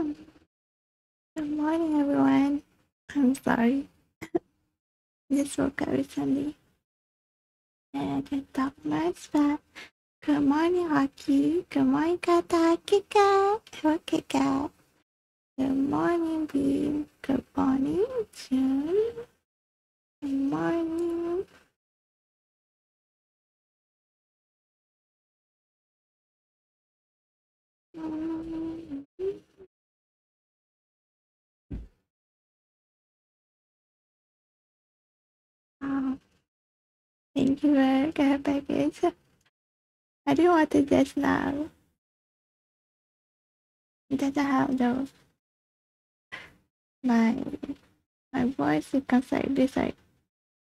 Good morning, everyone. I'm sorry. Just woke up recently and I can talk much, but good morning, Hockey. Good morning, Kata. Kika. Cat. Good morning, Beam. Good morning, June. Good morning. Wow. Thank you for the package. I didn't want to just now. Doesn't help though. My my voice becomes like this like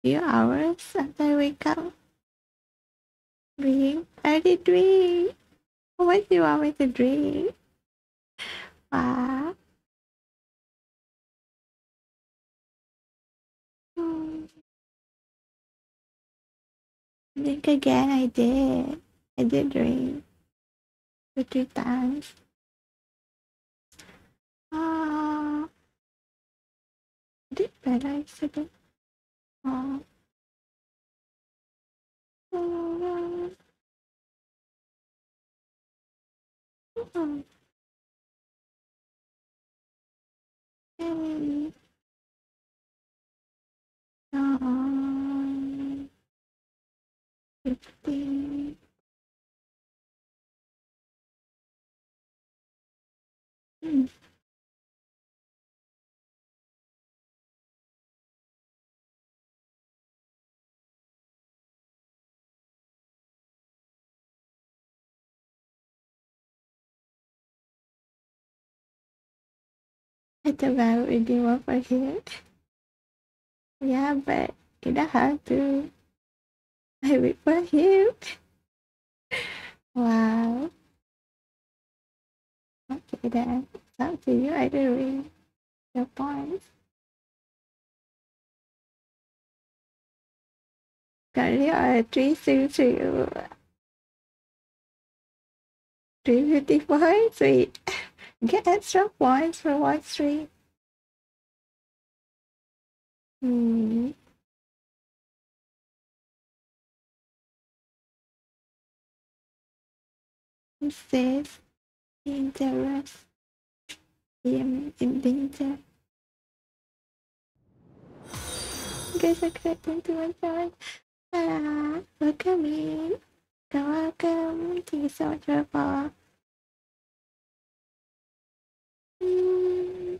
few hours after I wake up. Did drink. How much do you want me to drink? Wow. Mm. Drink again. I did. I did drink two, three times. Ah, I did better yesterday. Oh. Oh. Oh. Hey. Oh. Fifteen. Mm. I thought about reading more for here. Yeah, but don't have to. I wait for him. Wow. Okay then. It's up to you either way. Your points. Currently are three six three three fifty four. Sweet. Get extra points for one stream. Hmm. Says dangerous. I'm in danger. Guys are connecting to my phone. Ah, welcome in. Welcome. For the. Mm.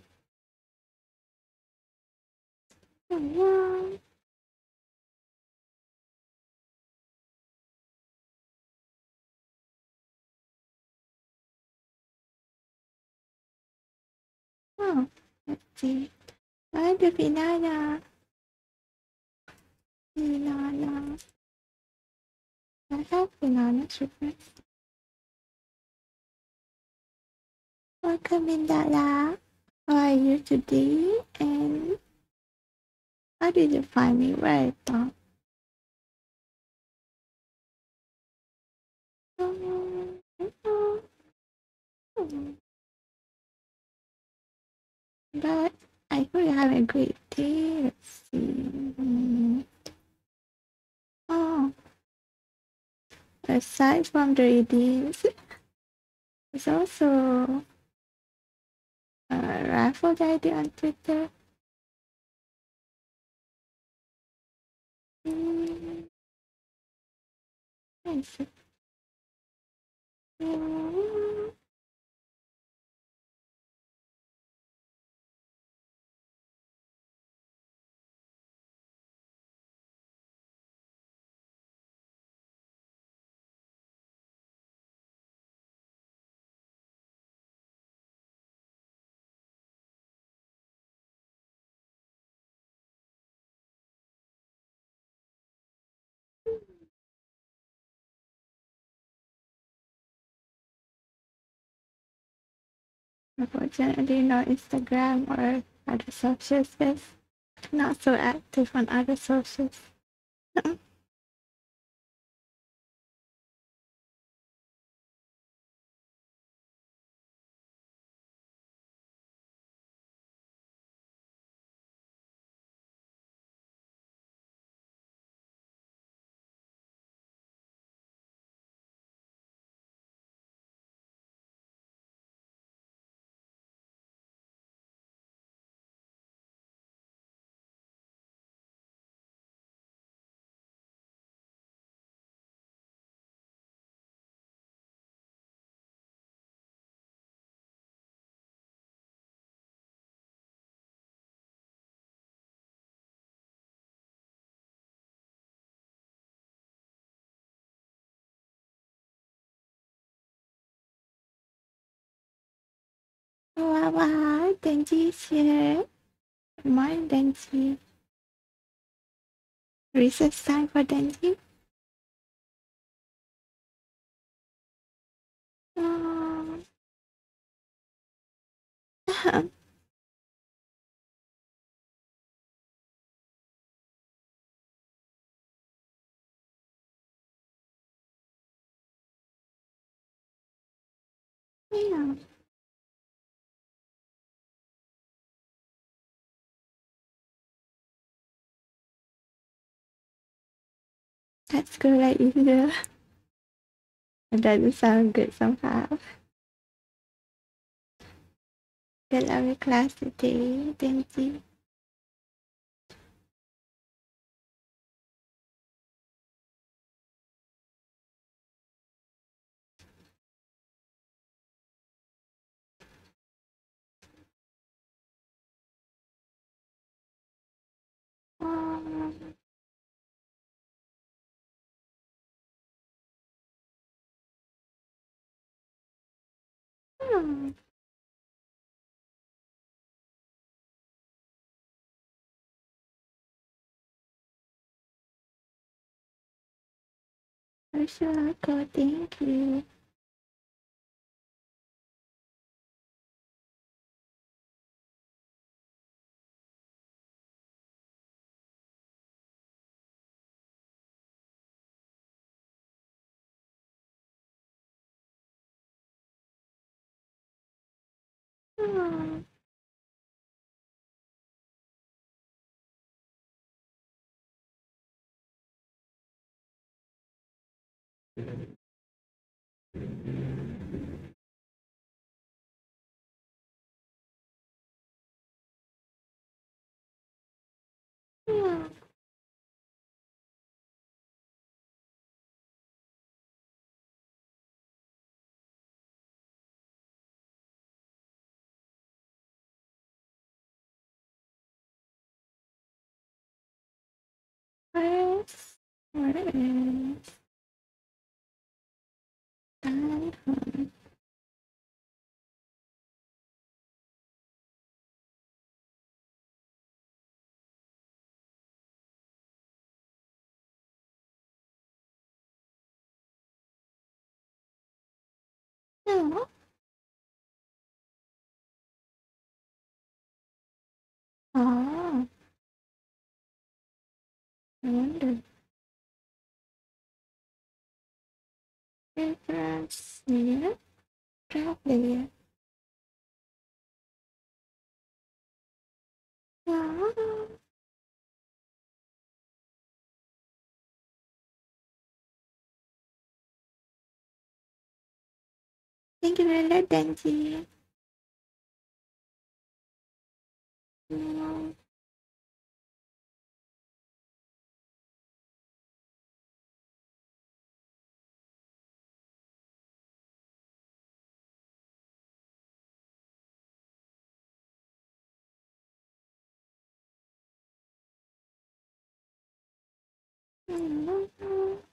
Oh, oh, let's see. Why the banana? I have banana strippers. Welcome in, Dala. How are you today? And how did you find me? Where I? But I hope you have a great day. Let's see. Oh, aside from the redeems, there's also a raffle that I did on Twitter. Mm. Unfortunately, no Instagram or other socials is not so active on other socials. Wow, Denji's here. Good morning, Denji. Recess time for Denji. Oh. Um, yeah. That's good idea. It doesn't sound good somehow. Good with class today, Denji. Oh. Hmm. Sure. Thank you. Let's 아, 음. Oh. Yeah. First, what is that? No. Oh, I wonder. Difference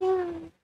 Yeah.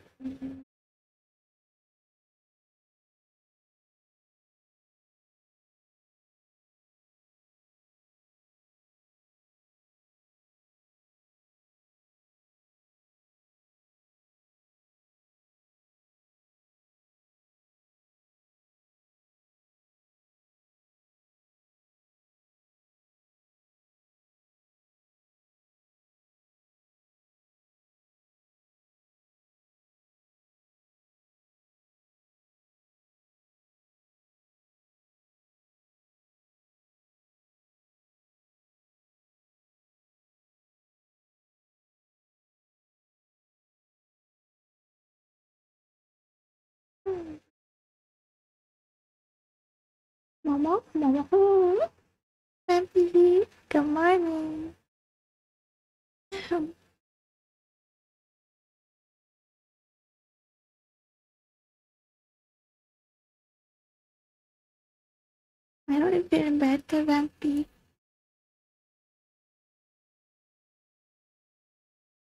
Momo, Momo, Family, good morning. Um, I don't even better, Vampy.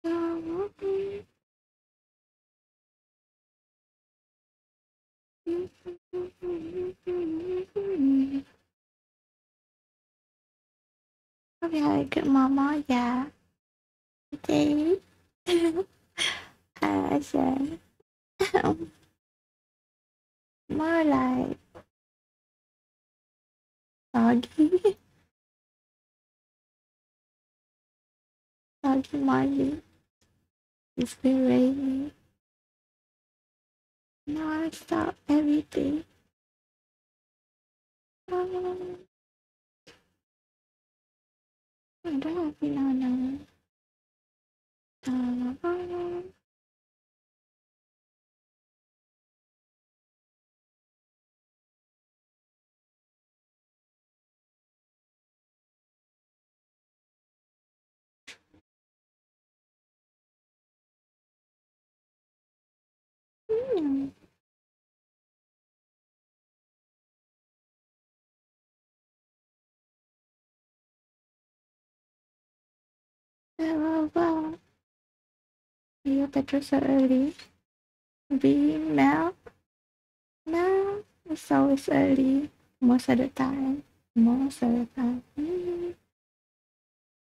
Hope you a good mama, yeah. Okay. I said, um, more like doggy, doggy Marley. It's been raining. Now I stop everything. Um, I don't have banana. Um, hmm. Well, you better so early. Be Mel. Mel, it's always early. Most of the time. Most of the time. Hmm.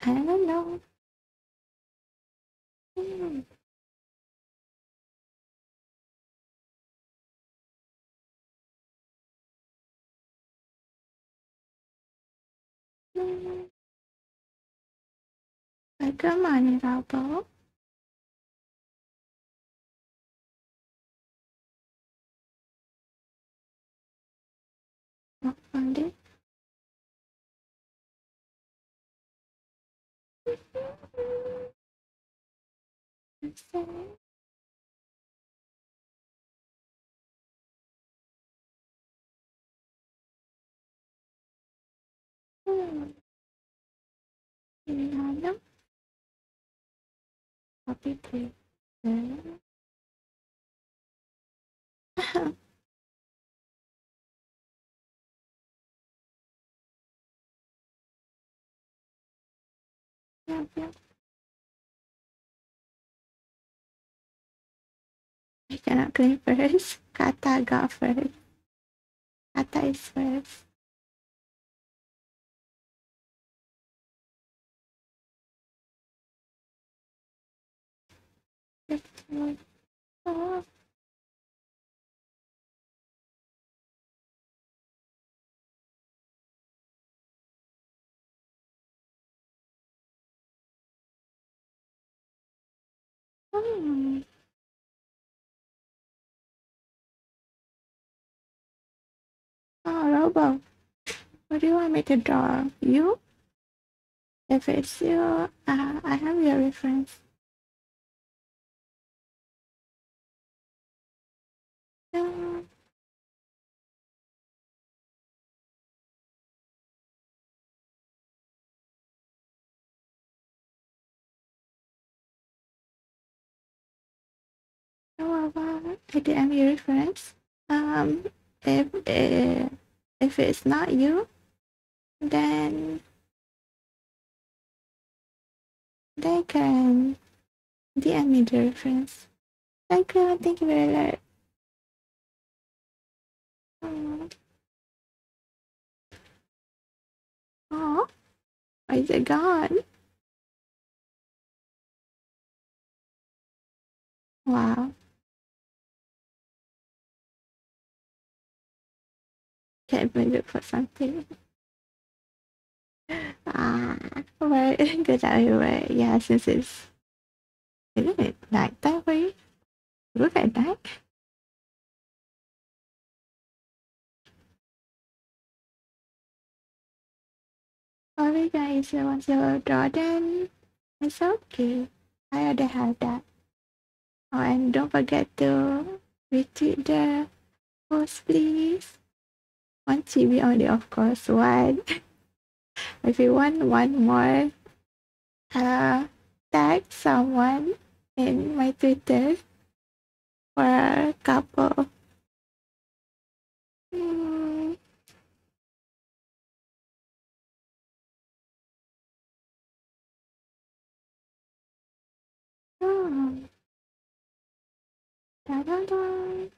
I don't know. Hmm. Agak What found it? What's that? Hmm. Paste. Yeah, yeah. I cannot claim first. Kata got first. Kata is first. One. Oh. Hmm. Oh, Robo. What do you want me to draw? You? If it's you, uh, I have your reference. No. I didn't your reference. Um, if uh, if it's not you, then they can DM me the reference. Thank you, thank you very much. Oh, why is it gone? Wow. Can't even look for something. Ah, right. Good out here, right? Yeah, since it's isn't it night for you? Look at night. Sorry guys, I want to Jordan. It's okay. I already have that. Oh, and don't forget to retweet the post, please. One GB only, of course. One. if you want one more, uh, tag someone in my Twitter for a couple. Mm. Da.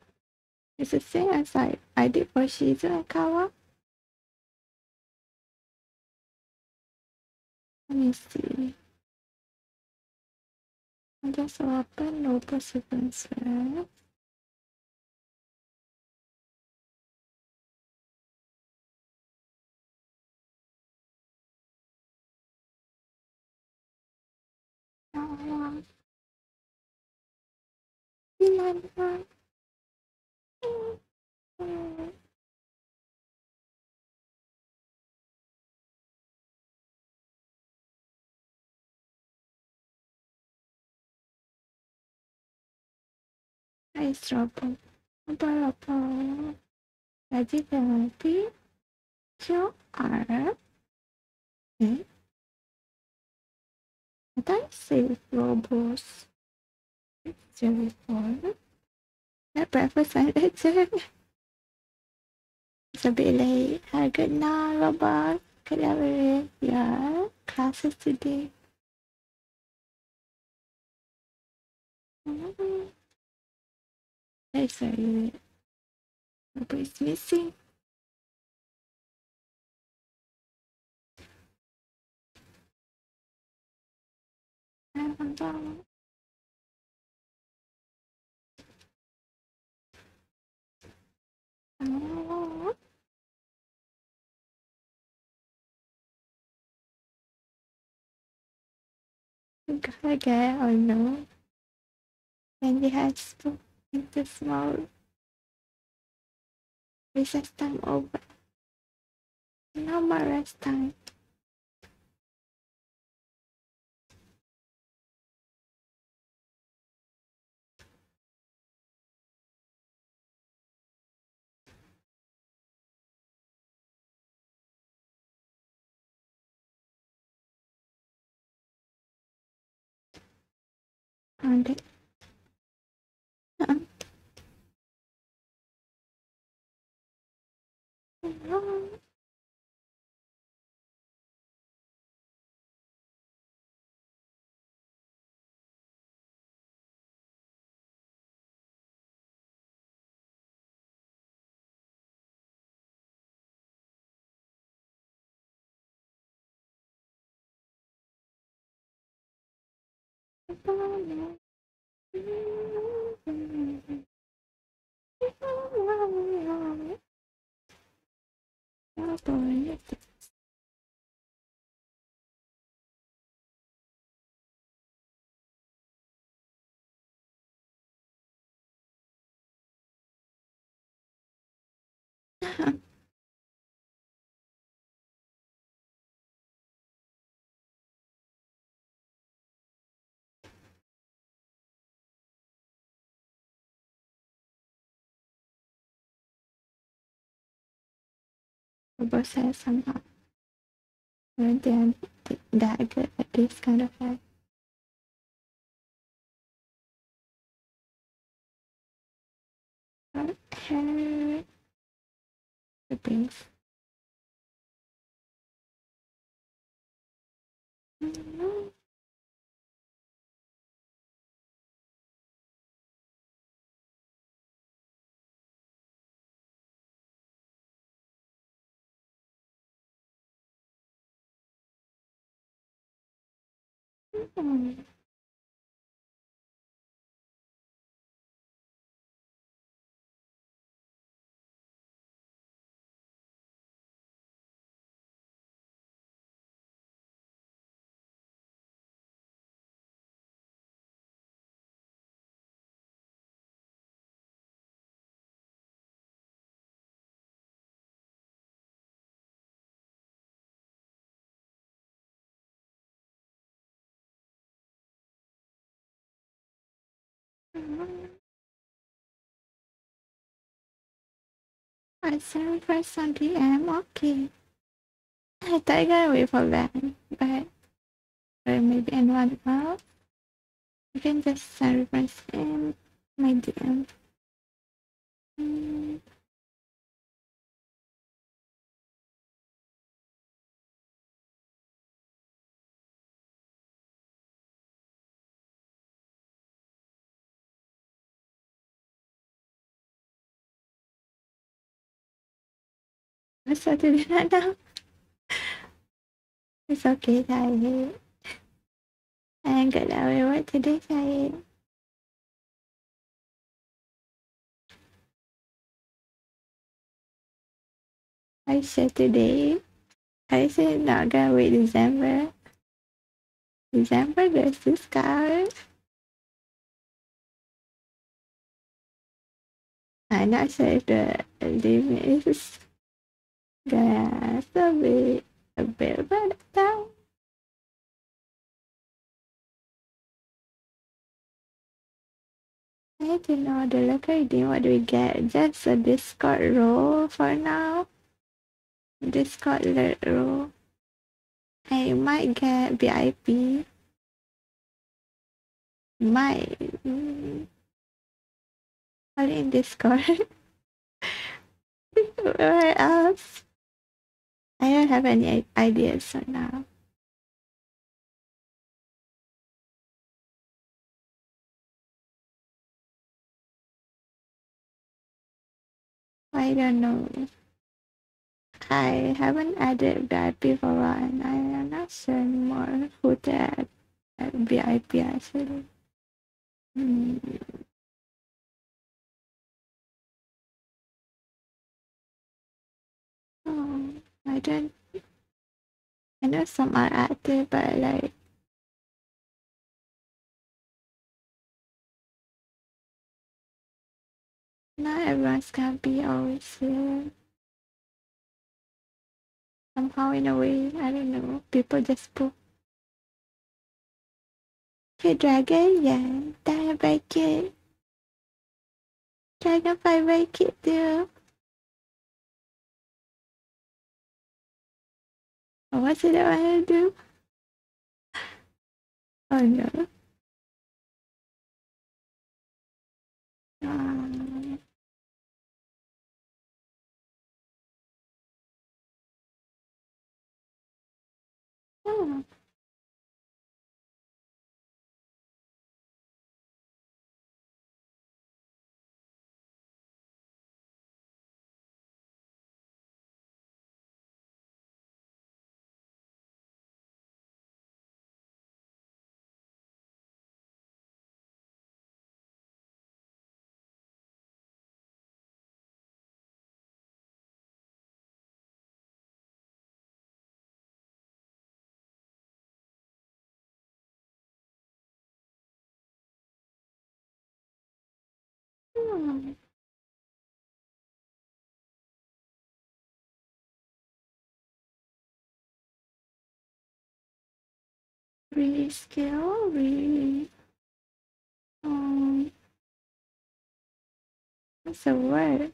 It's the same as I, I did for Shizu Kawa. Let me see. I just open no participants first. Oh, Yolanda. Mm. Hai Strobel. Apa-apa. Jadi berarti QR. Eh? Did I say Robos? Zero four. At breakfast I did It's a bit late. A good night. Good night, Yeah, classes today. Mm-hmm. That's very Nobody's missing. I'm done. Gotta get or no. Then you has to into small recess time over. No more rest time. And. Um. Yeah. Says somehow. Weren't they that good at this kind of act? Her hair. Things. Mm, mm, First on DM. Okay. I thought I got away from that, but or maybe in one well, you can just send request in my DM. Mm, What's up to that now? It's okay. I ain't got away what today, Tahir. I said today. I said not gonna wait December. December there's this guy. I'm not sure if the limit is gonna be a bit better down. I don't know the local ID what do we get? Just a Discord role for now. Discord alert role. I might get VIP. Might. Mm, in Discord. Where else? I don't have any ideas right now. I don't know. I haven't added VIP for and I am not sure anymore who to add at VIP actually. Hmm. Oh, I don't. I know some are active, but like not everyone's gonna be always here. Somehow, in a way, I don't know. People just put. Okay, dragon, yeah, that break it. Dragonfly break it too. What's it I do? Oh no. Um, oh. Hmm. Reskill, re. Um, what's the word?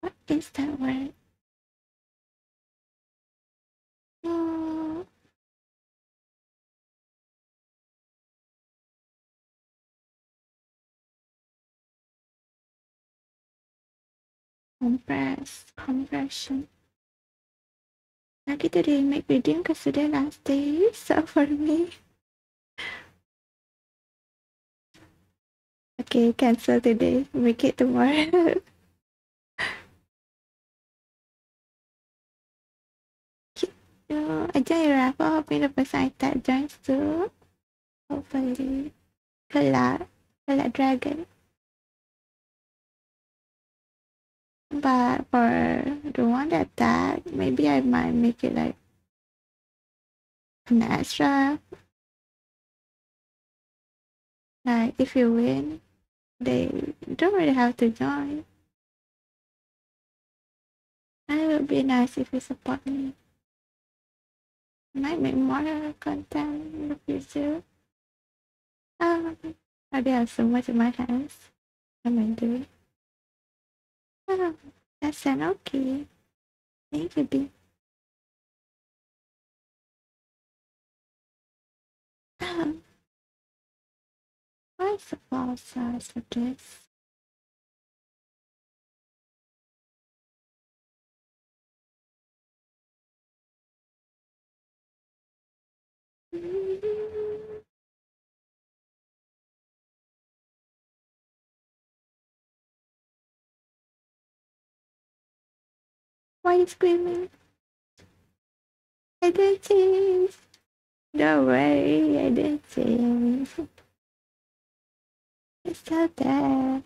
What is that word? Oh, compress, compression. Lagi today make redeem because today last day. So for me. Okay, cancel today. Make it tomorrow. I join raffle, hoping I tag joins too. Hopefully. Good luck. Dragon. But for the one that tag, maybe I might make it like an extra. Like if you win, they don't really have to join. It would be nice if you support me. might make more content in the future. Um, I have so much in my hands. I might do it. That's an okay. Thank you, B. File size for this? Why are you screaming? I didn't change. Don't worry, I didn't change. It's still there.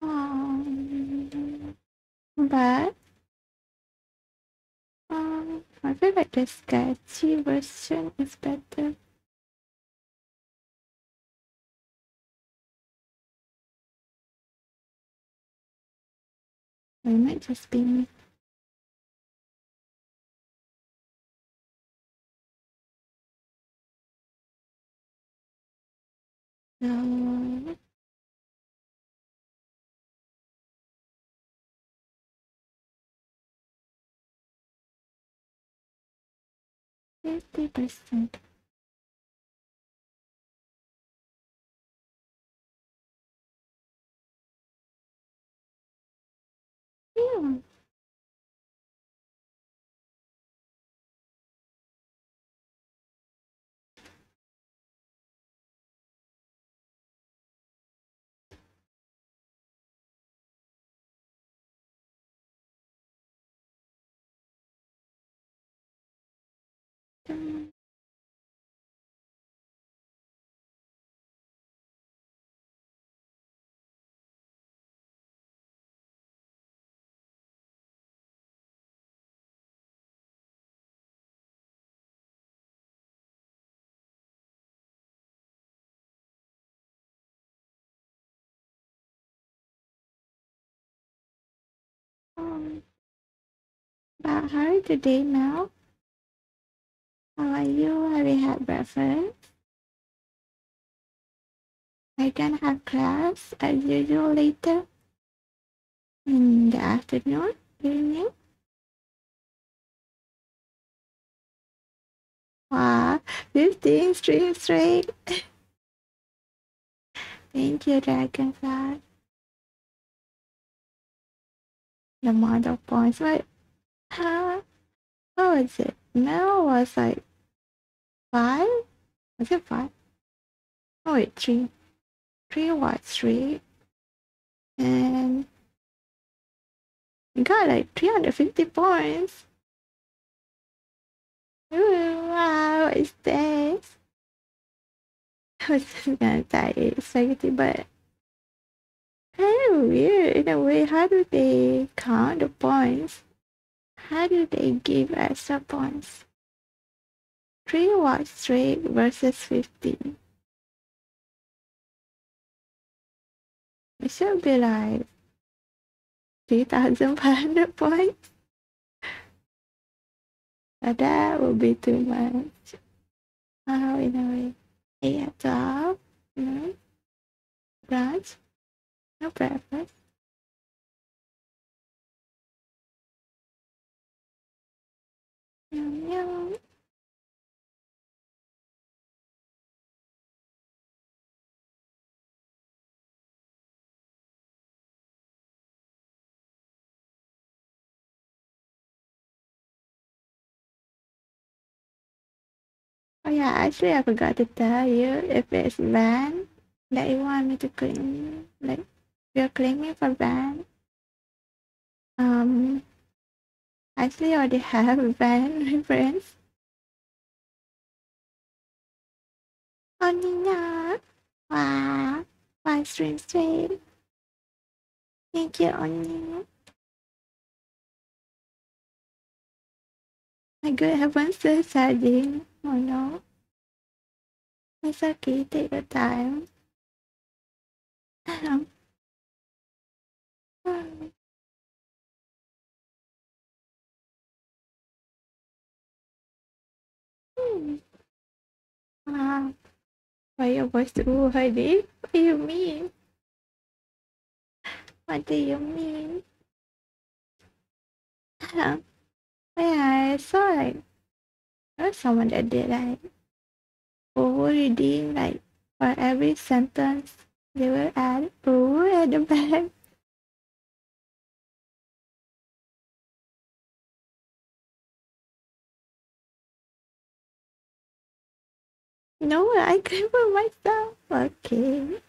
Um, but um, I feel like the sketchy version is better. Or it might just be me. So, fifty percent. Yeah. Um, are you today now? How are you? Have you had breakfast? You gonna have class as usual later? In the afternoon? Evening? Wow, 15 streams straight. Thank you, Dragonfly. The model points. What? Huh? What was it? Mel was like five? Was it five? Oh wait, three. Three was three. And we got like 350 points. Ooh, wow, what is this? I was just gonna die spaghetti, but kind weird in a way. How do they count the points? How do they give extra points? 3 watts straight versus 50. It should be like 3,500 points. But that would be too much. Oh, in a way. Yeah, 12. No. Brunch. No breakfast. Yum. Oh yeah, actually I forgot to tell you if it's van that you want me to clean like you're claiming for van. Um actually I already have van reference. Oh Nina. Wow. Five stream straight. Thank you, Oni. My good heavens, still charging. Oh no. It's okay, take your time. Wow. Why your voice too honey? What do you mean? What do you mean? yeah, I saw like there was someone that did like over reading like for every sentence they will add ooh at the back. No, I for myself. Okay.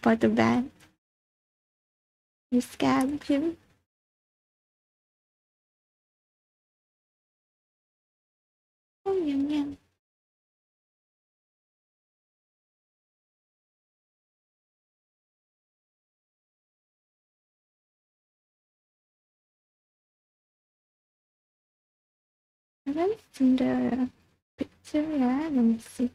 For the band. You scam him. Oh, yum yum. I haven't seen the uh, picture yet. Let me see.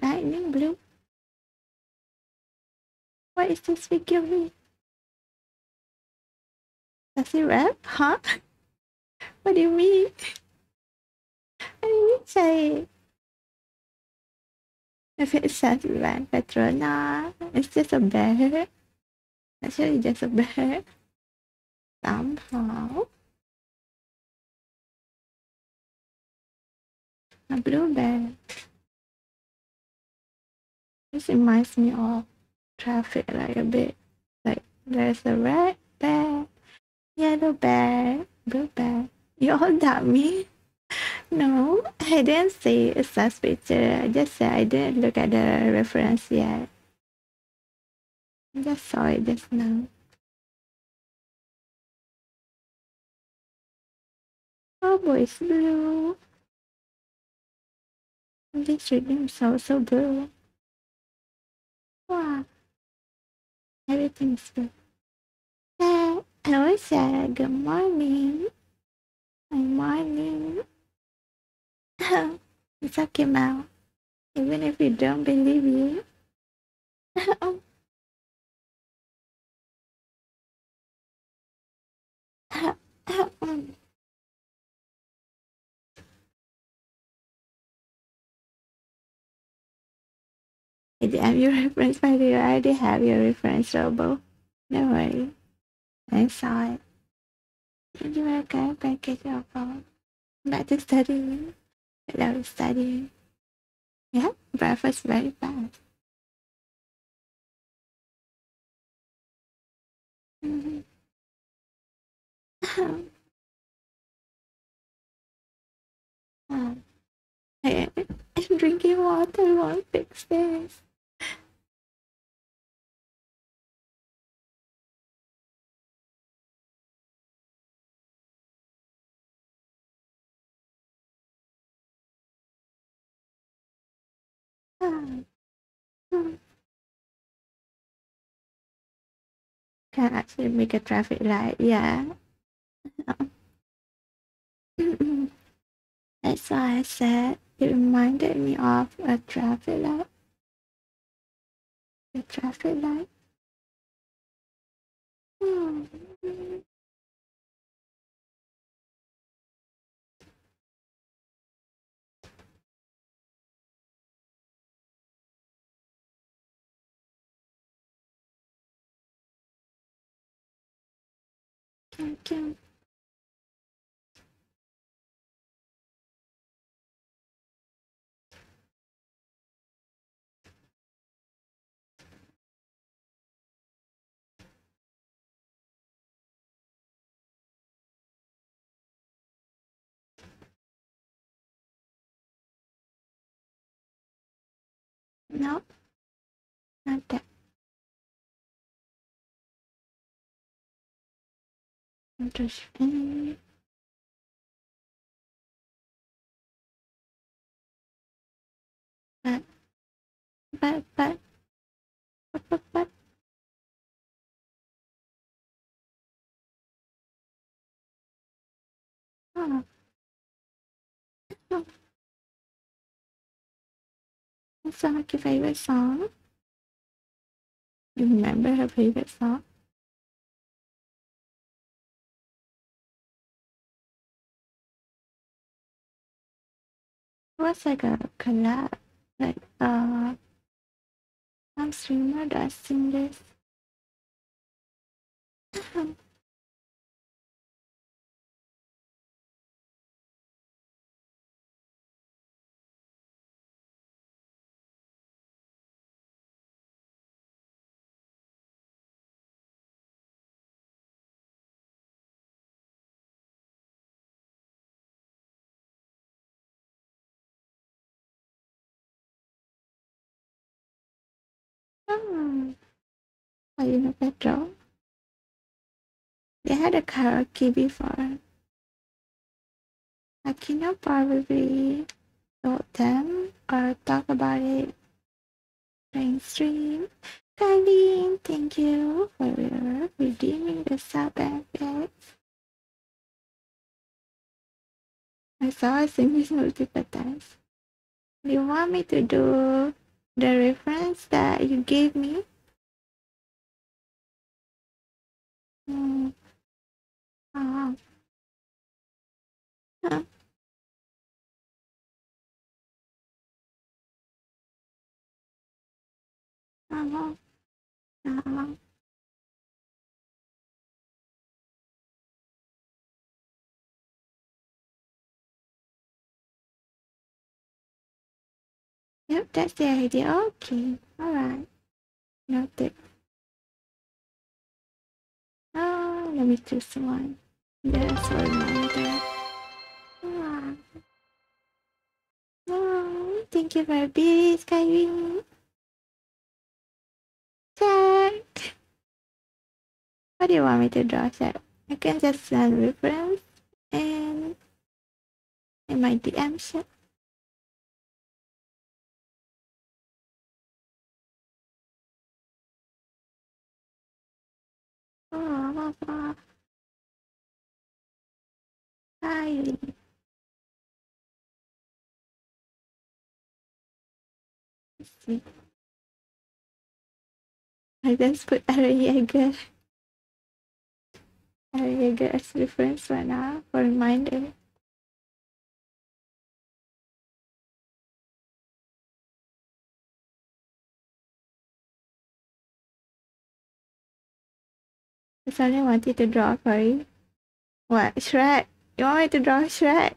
Lightning blue. What is this figure mean? Does it rap? Huh? What do you mean? You mean say? If it says Van Petrona, it's just a bear. Actually, just a bear. Somehow. A blue bear. This reminds me of traffic like a bit. Like there's a red bear, yellow bear, blue bear. You all doubt me? No, I didn't see a such picture. I just said I didn't look at the reference yet. I just saw it just now. Oh boy, it's blue. This reading so so blue. Wow. Everything's good. Uh, hello, Sarah. Good morning. Good morning. it's okay, Mal. Even if you don't believe you. I have your reference, the way. I already have your reference, Robo. No worry. I saw it. Did you work out package your phone? Back to studying. Hello, studying. Yeah, breakfast very fast. Mm-hmm. I'm drinking water won't fix this. Um, um. Can actually make a traffic light, yeah know. That's why I said it reminded me of a traffic light. A traffic light. Oh. Thank. No, not that. Interesting. But, but, but, but, but, but. Oh. oh. What's like your favorite song? You remember her favorite song? It was like a collab, like uh, some streamer that sing this. You know Petro? They had a karaoke before. I cannot probably told them or talk about it during stream. Kylie, thank you for redeeming the sub benefits. I saw a singing multiple times. Do you want me to do the reference that you gave me? Uh, huh. Uh-huh. Uh-huh. Yep, that's the idea. Okay, alright. Noted. Oh, ah, let me choose one. That's reminder. Wow. Oh, thank you for being Skyrim. Check. What do you want me to draw, Check? I can just send reference and in my DM chat. Hi. I just put. Eren Yeager as reference right now for reminder. I suddenly wanted to draw for you. What? Shrek? You want me to draw Shrek?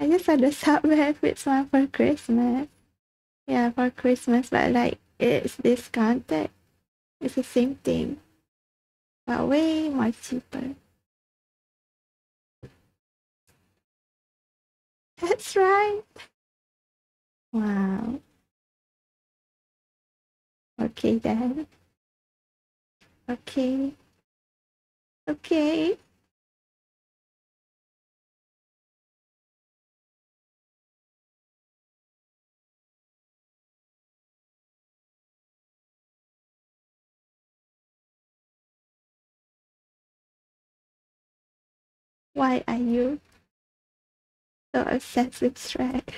I just saw the sub benefits one for Christmas. Yeah, for Christmas, but like it's discounted. It's the same thing, but way more cheaper. That's right. Wow. Okay then. Okay. Okay. Why are you so obsessed with Shrek?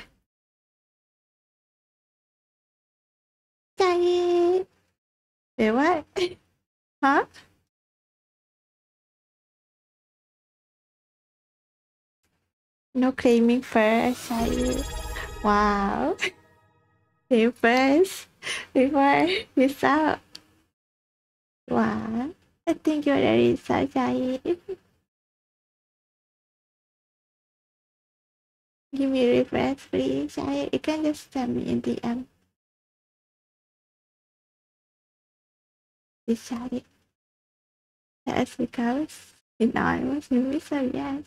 Dang Wait, what? huh? No claiming first, Shai. Wow. Say first before you stop. Wow. I think you're very so shy. Give me refresh, please. Shy. You can just send me in the This shy. That's because know I was really so yes.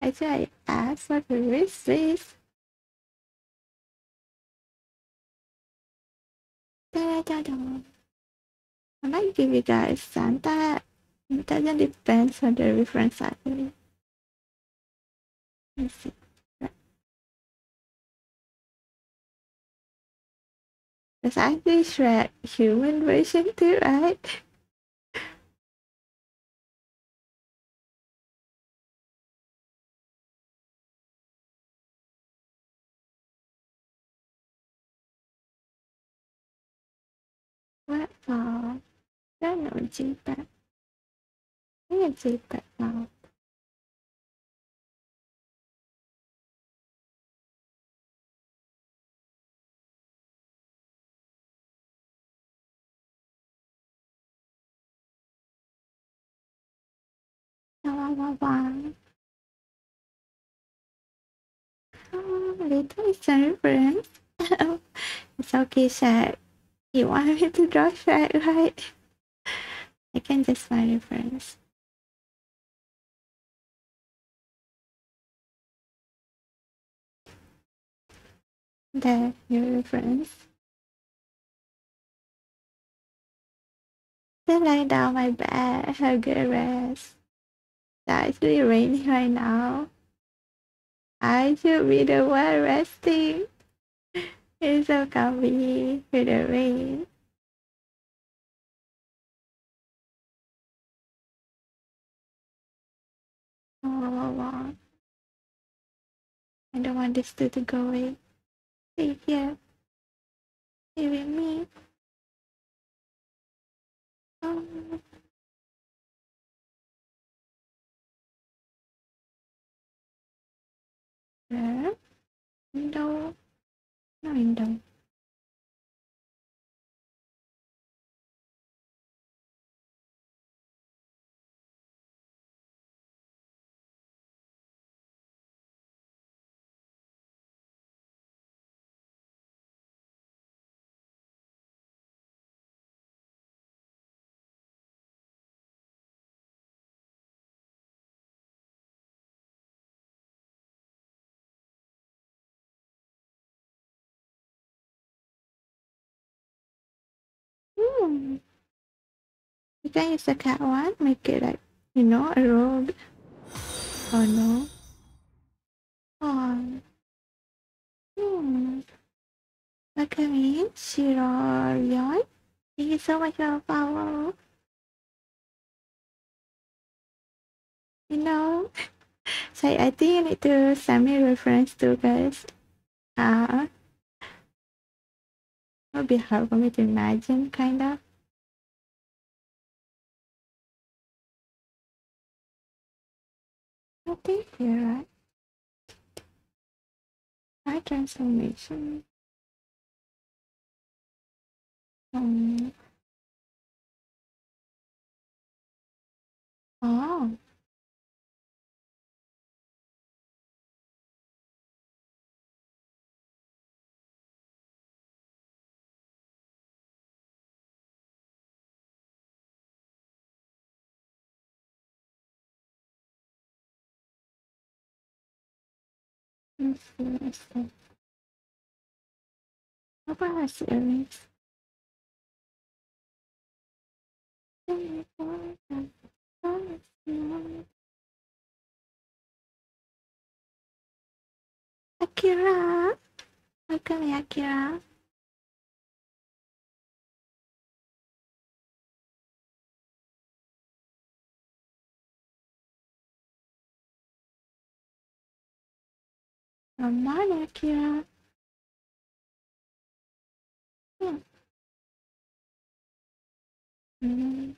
I try ask for the. Da-da-da-da. I might give you guys Santa. It doesn't depend on the reference actually. Let's see. It's actually Shrek human version too, right? What? Oh, Jeepet now. Blah, blah, blah. Little is a reference. it's okay, Shrek. You want me to draw Shrek, right? I can just find reference. There, your reference. Then lie down my bed, have a good rest. It's actually raining right now. I should be the one resting. It's so comfy with the rain. Oh, I don't want this to, to go away. Stay here. Stay with me. Oh. There. Window. No window. You can use the cat one, make it like, you know, a robe. Oh no. Oh. Hmm. Look at me, Shirorion. Thank you so much for the follow. You know, so I think you need to send me reference too, guys. Uh, it would be hard for me to imagine, kind of. I think you're right. Eye transformation. Um. Oh. Let's see, let's see. How about a series? Akira! A monarch, yeah. Mm-hmm.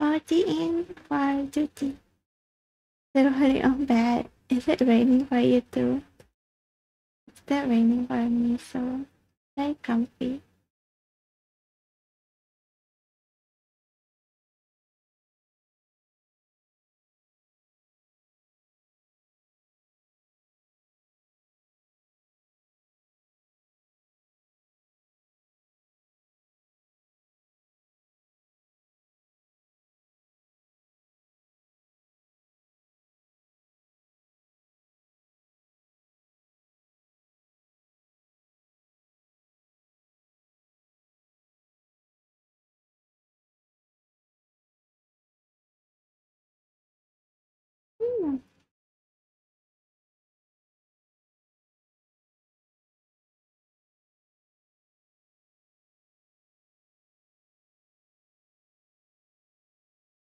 40 in for duty. Still holding on bad. Is it raining for you too? It's still raining for me, so stay comfy.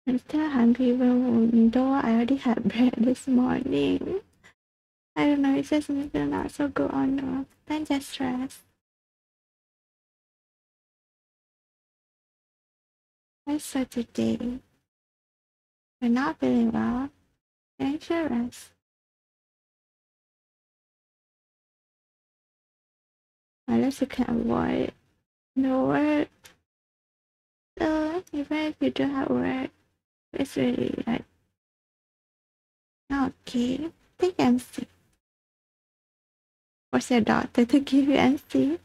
I'm still hungry even though I already had bread this morning. I don't know, it's just maybe not so good on the then just stress. Rest for today. We're not feeling well. Then should rest. Unless you can avoid no work. So even if you do have work, it's really like okay. Take MC. Force your doctor to give you MC.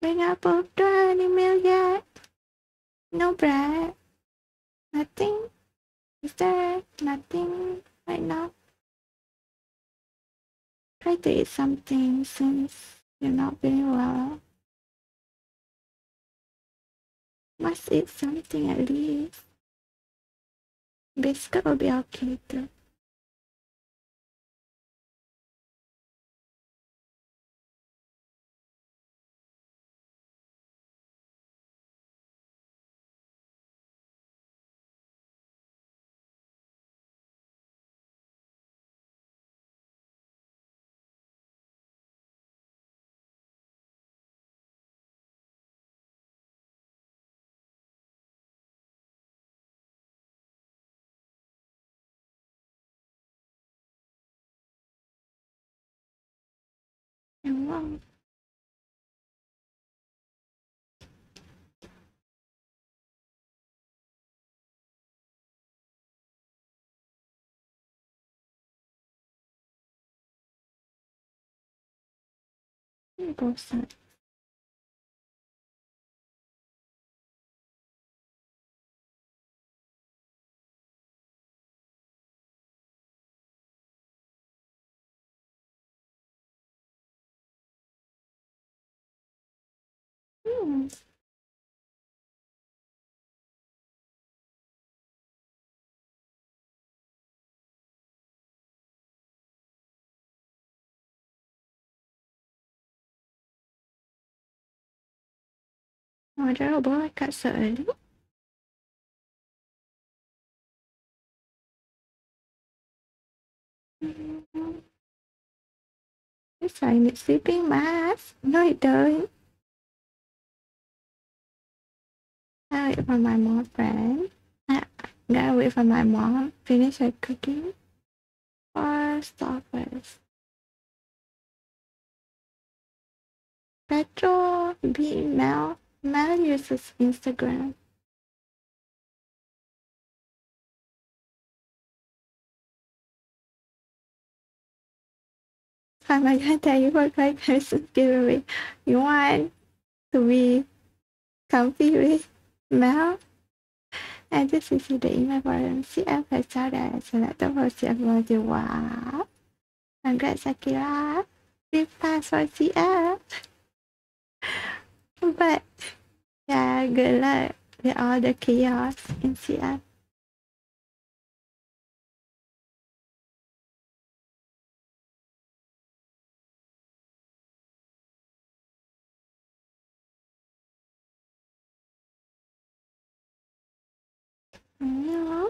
Bring up after any meal yet? No bread. Nothing. Is there nothing right now? Try to eat something since you're not feeling well. Must eat something at least. Biscuit will be okay too. And well, both sides. Hmm. Ada boleh kat sini. It's like it's sleeping mask. No, it don't. I wait for my mom friend. I gotta wait for my mom finish her cooking. Or stop first. Petro B Mel Mel uses Instagram. Oh I'm gonna tell you kind of Christmas giveaway you want to be comfy with Mel. I just received the email from CF. That. I selected for CF. Wow. Congrats, Akira. We passed for CF. But, yeah, good luck with all the chaos in CF. Yeah.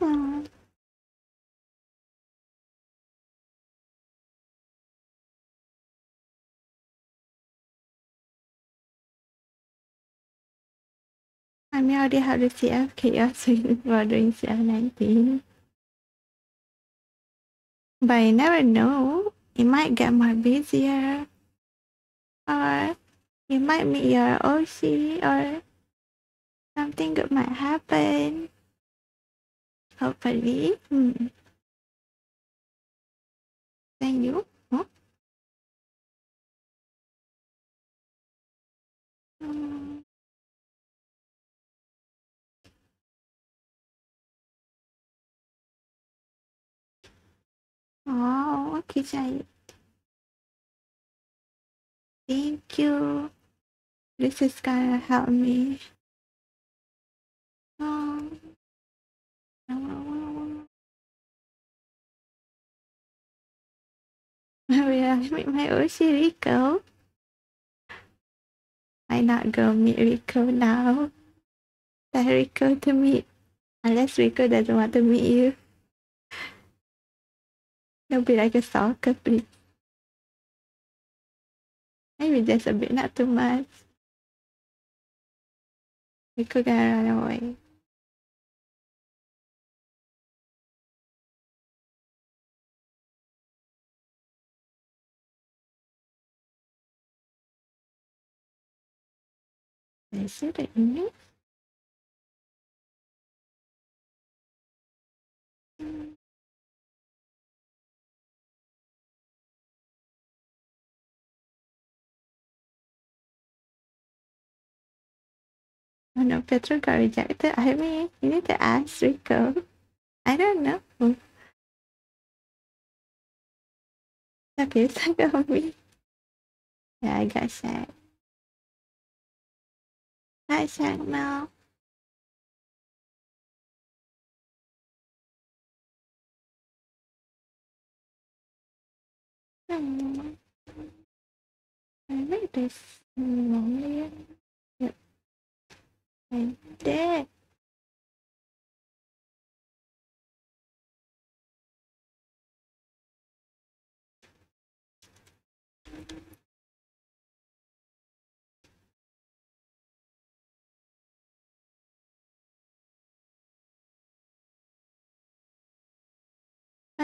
Aw. I I already have the CF chaos while doing CF 19. But you never know. it might get more busier. Or you might meet your OC or something good might happen. Hopefully. Hmm. Then you? Hmm. Oh, okay. Thank you. This is gonna help me. Oh. Maybe I meet my OC Rico. Why not go meet Rico now? Tell Rico to meet. Unless Rico doesn't want to meet you. It'll be like a soccer please. Maybe just a bit, not too much. Rico gonna run away. An email? Oh no, Petro got rejected. I mean, you need to ask Rico. I don't know. Okay, it's not gonna. Yeah, I got Shaq. Hi, Shaq now. Hmm. I made this lonely. Yep. I did. On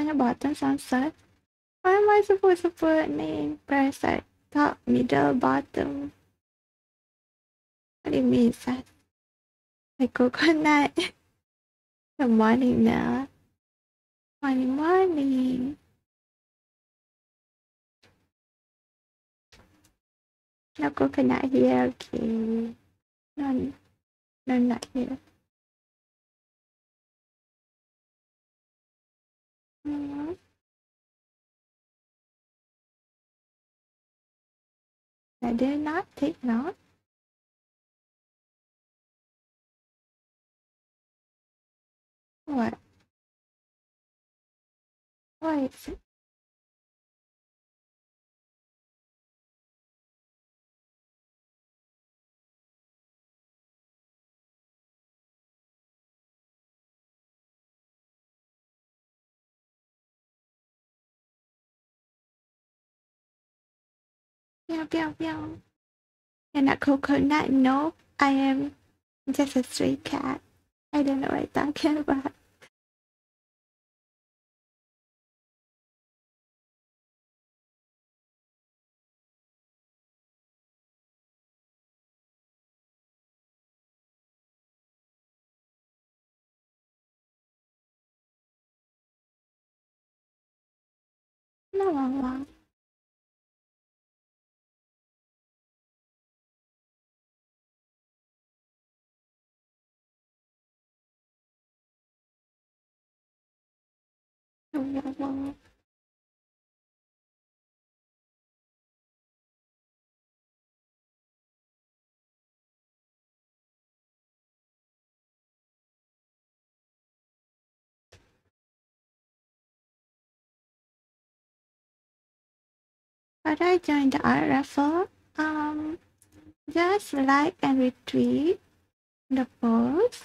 the bottom sunset. Why am I supposed to put name? Parasite. Top, middle, bottom. What do you mean, sad? Like coconut. Good morning now. Morning, morning. No coconut here, okay. No, no, not here. I did not take note. What? Wait. Meow, meow, meow. And a coconut? No, I am just a stray cat. I don't know what I'm talking about. La la la. Do I join the art raffle? Um, just like and retweet the post.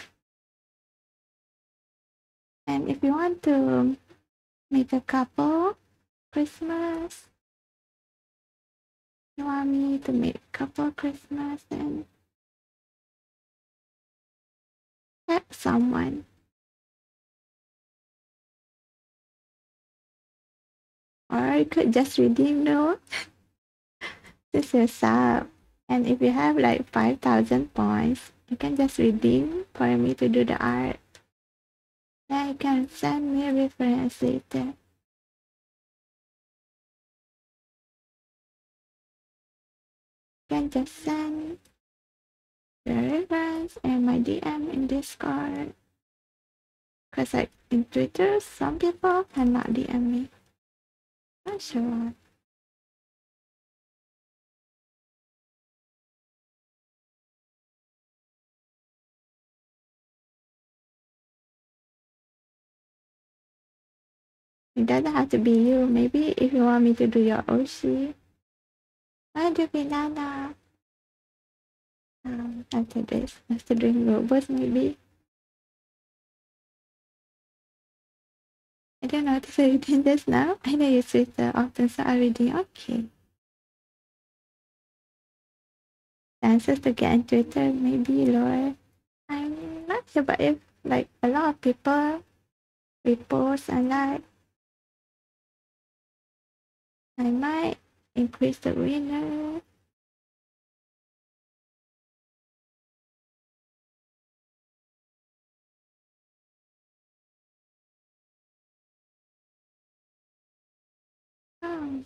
And if you want to make a couple Christmas, you want me to make a couple Christmas, then tag someone. Or you could just redeem the this is sub. And if you have like 5,000 points, you can just redeem for me to do the art. You can send me reference later. Can just send the reference and my DM in Discord. Cause like in Twitter, some people cannot DM me. Not sure It doesn't have to be you. Maybe if you want me to do your OC. I'll do Finana. Um, after this, after doing robots, maybe. I don't know what to reading this now. I know you often so I'm reading. Okay. Chances to get on Twitter, maybe lower. I'm not sure, but if like a lot of people repost and like, I might increase the winner. Oh.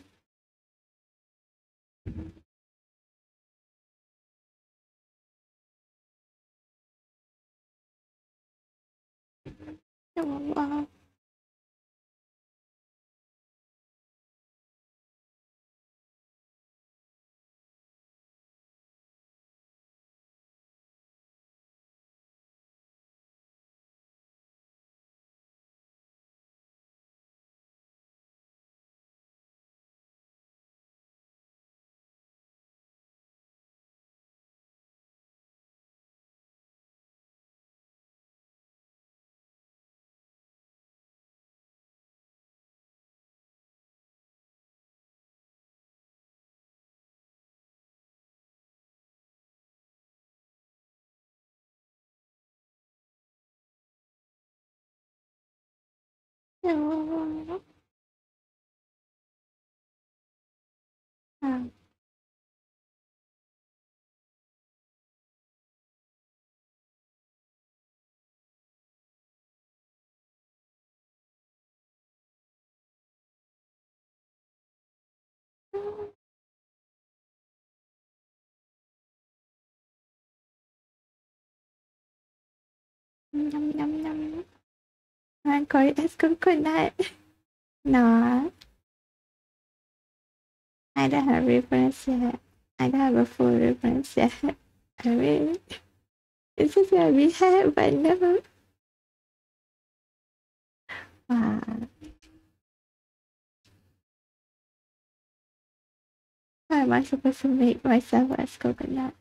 Oh. Um, Yum, yum, yum. I'm going to go good night. No, I don't have reference yet. I don't have a full reference yet. I mean, it's just gonna be had, but never. Wow. How am I supposed to make myself as coconut?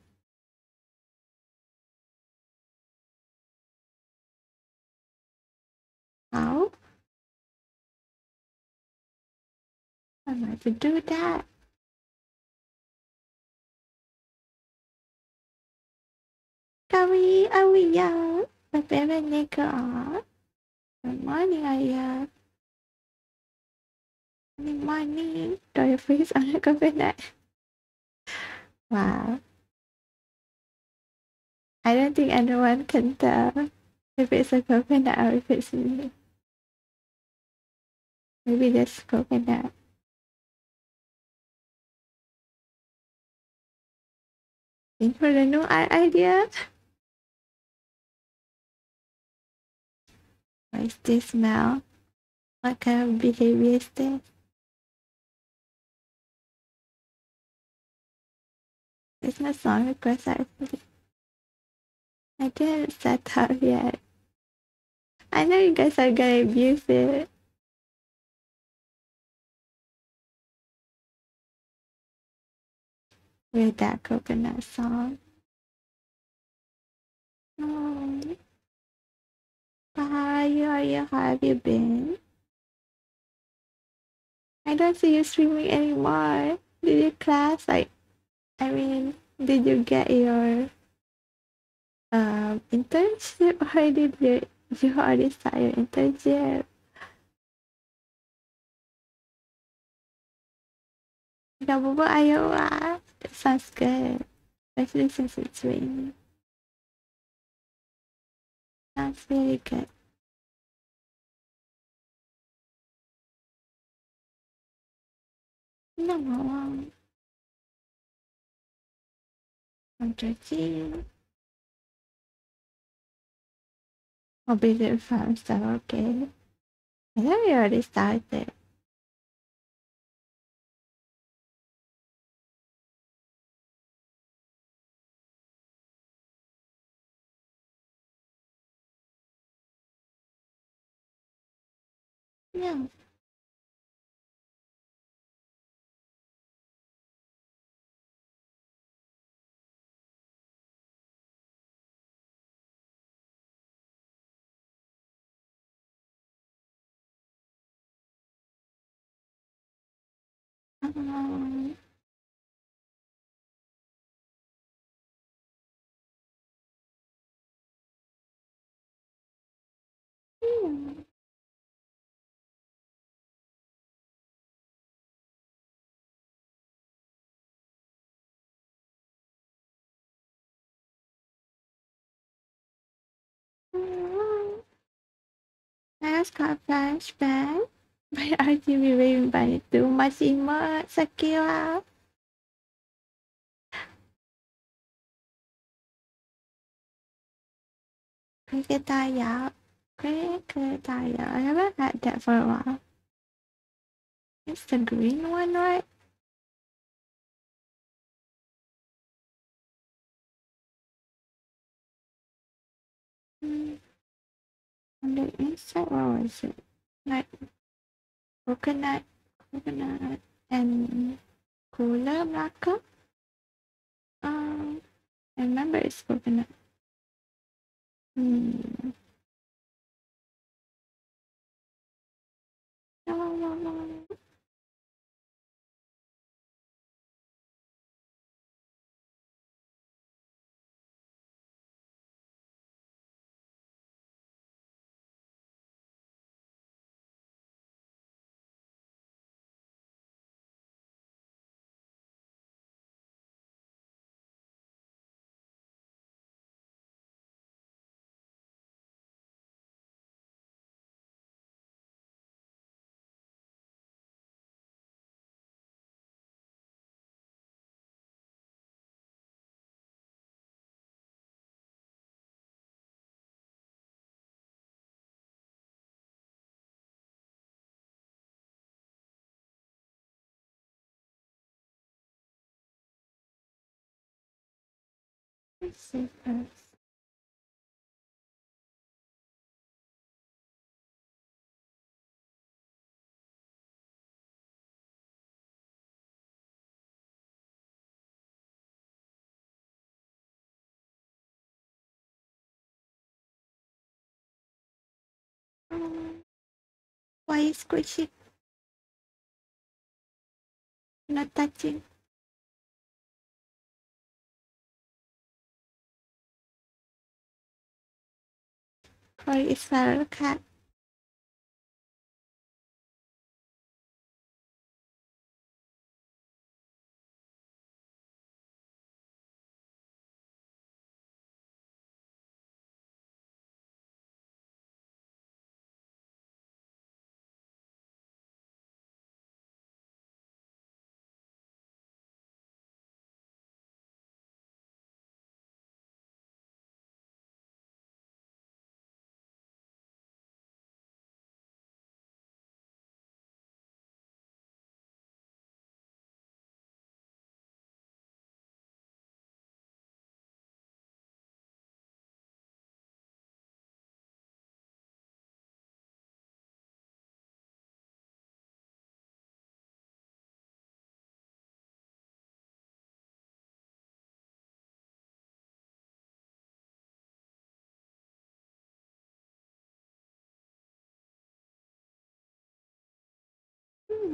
how am I to oh, do that? Kawi awiya, the parent nigga. Good morning, Aya. Good morning. Do your face on a good night. Wow. I don't think anyone can tell if it's a coconut or if it's me. Maybe that's coconut. Think for the new art idea. What is this smell? What kind of behavior is this? It's not song request actually. I didn't set up yet. I know you guys are gonna abuse it. With that coconut song. Oh. Are you? How are you? How have you been? I don't see you streaming anymore. Did you class? Like, I mean, did you get your um internship or did you you already start your internship? Bobo ayo ah. Sounds good. Especially since it's raining. Sounds really good. No, I'm judging. I'll be there first, okay. I thought we already started. Yeah. Um, I just got flashback. My RGB raving by too much emote. Sakit lah. Crocodile. Crocodile. I haven't had that for a while. It's the green one, right? Mm. On the inside, what was it? Like coconut, coconut, and gula Melaka. Um, I remember it's coconut. Hmm. La, la, la. Why is squishy? Not touching. For Israel cat.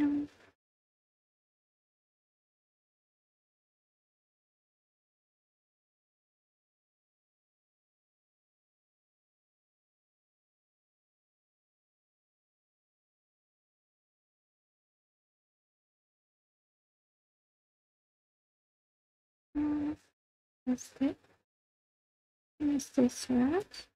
Mm. That's good. Is this right?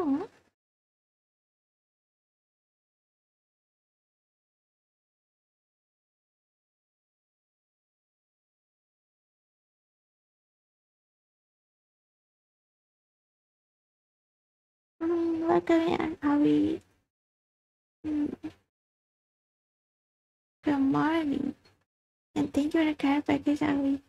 Oh, mm, what are we? Mm. Good morning. And thank you for the care package, are we?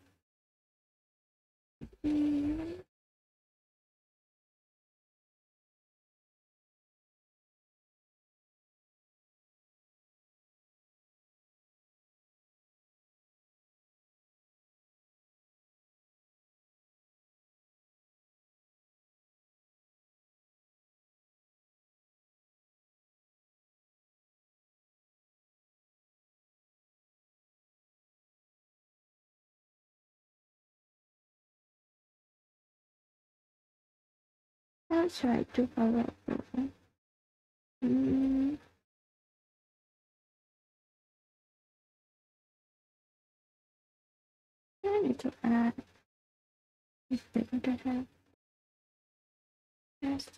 Mm. I'll try to follow through. Mm. I need to add this bigger to have just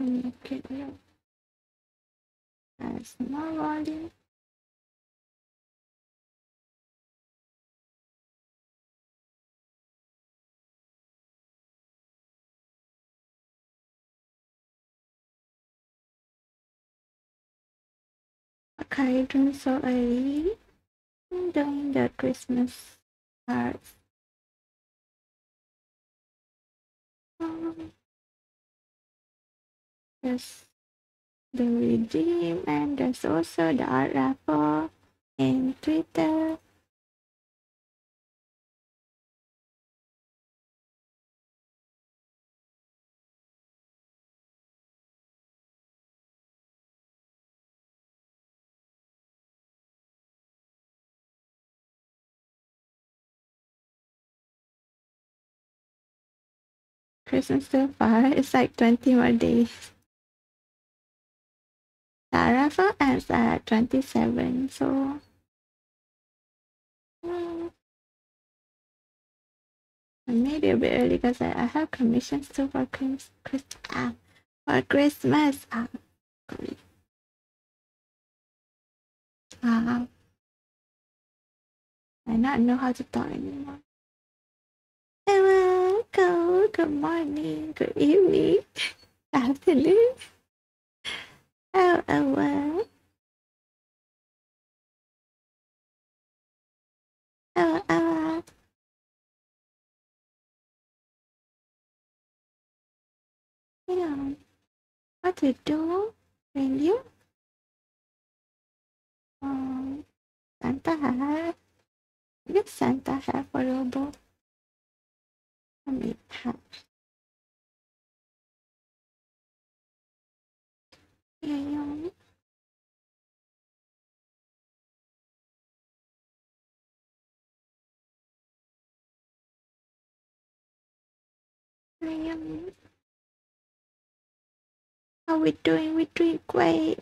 as more volume. Okay, doing so early. Doing the Christmas cards. Um, there's the redeem and there's also the art raffle and Twitter. Christmas so far. It's like 20 more days. The raffle ends at 27, so. mm, I made it a bit early because I, I have commissions too for Christmas. Ah, for Christmas. Ah, sorry. Ah, I not know how to talk anymore. Hello, go, good morning, good evening, afternoon. Oh, oh, well. Oh, oh, you what to do when you um, Santa have, yes, Santa have a robo. Mean, have. Yeah, how we doing? We doing great.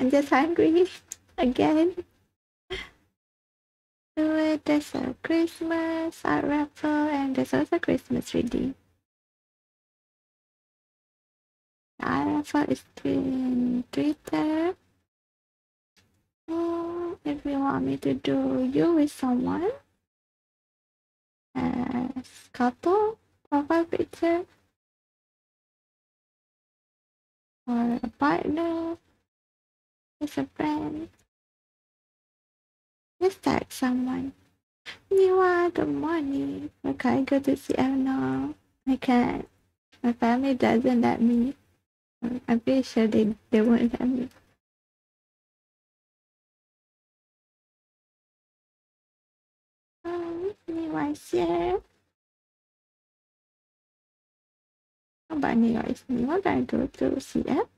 I'm just hungry again. So there's a Christmas art raffle and there's also Christmas reading. The art raffle is in Twitter. Oh, if you want me to do you with someone as couple profile picture or a partner as a friend is that someone? Niwa, good morning. Okay, go to see you. No, I can't. My family doesn't let me. I'm pretty sure they, they won't let me. Um, oh, Niwa's here. How about Niwa? Is Niwa going to go to CF?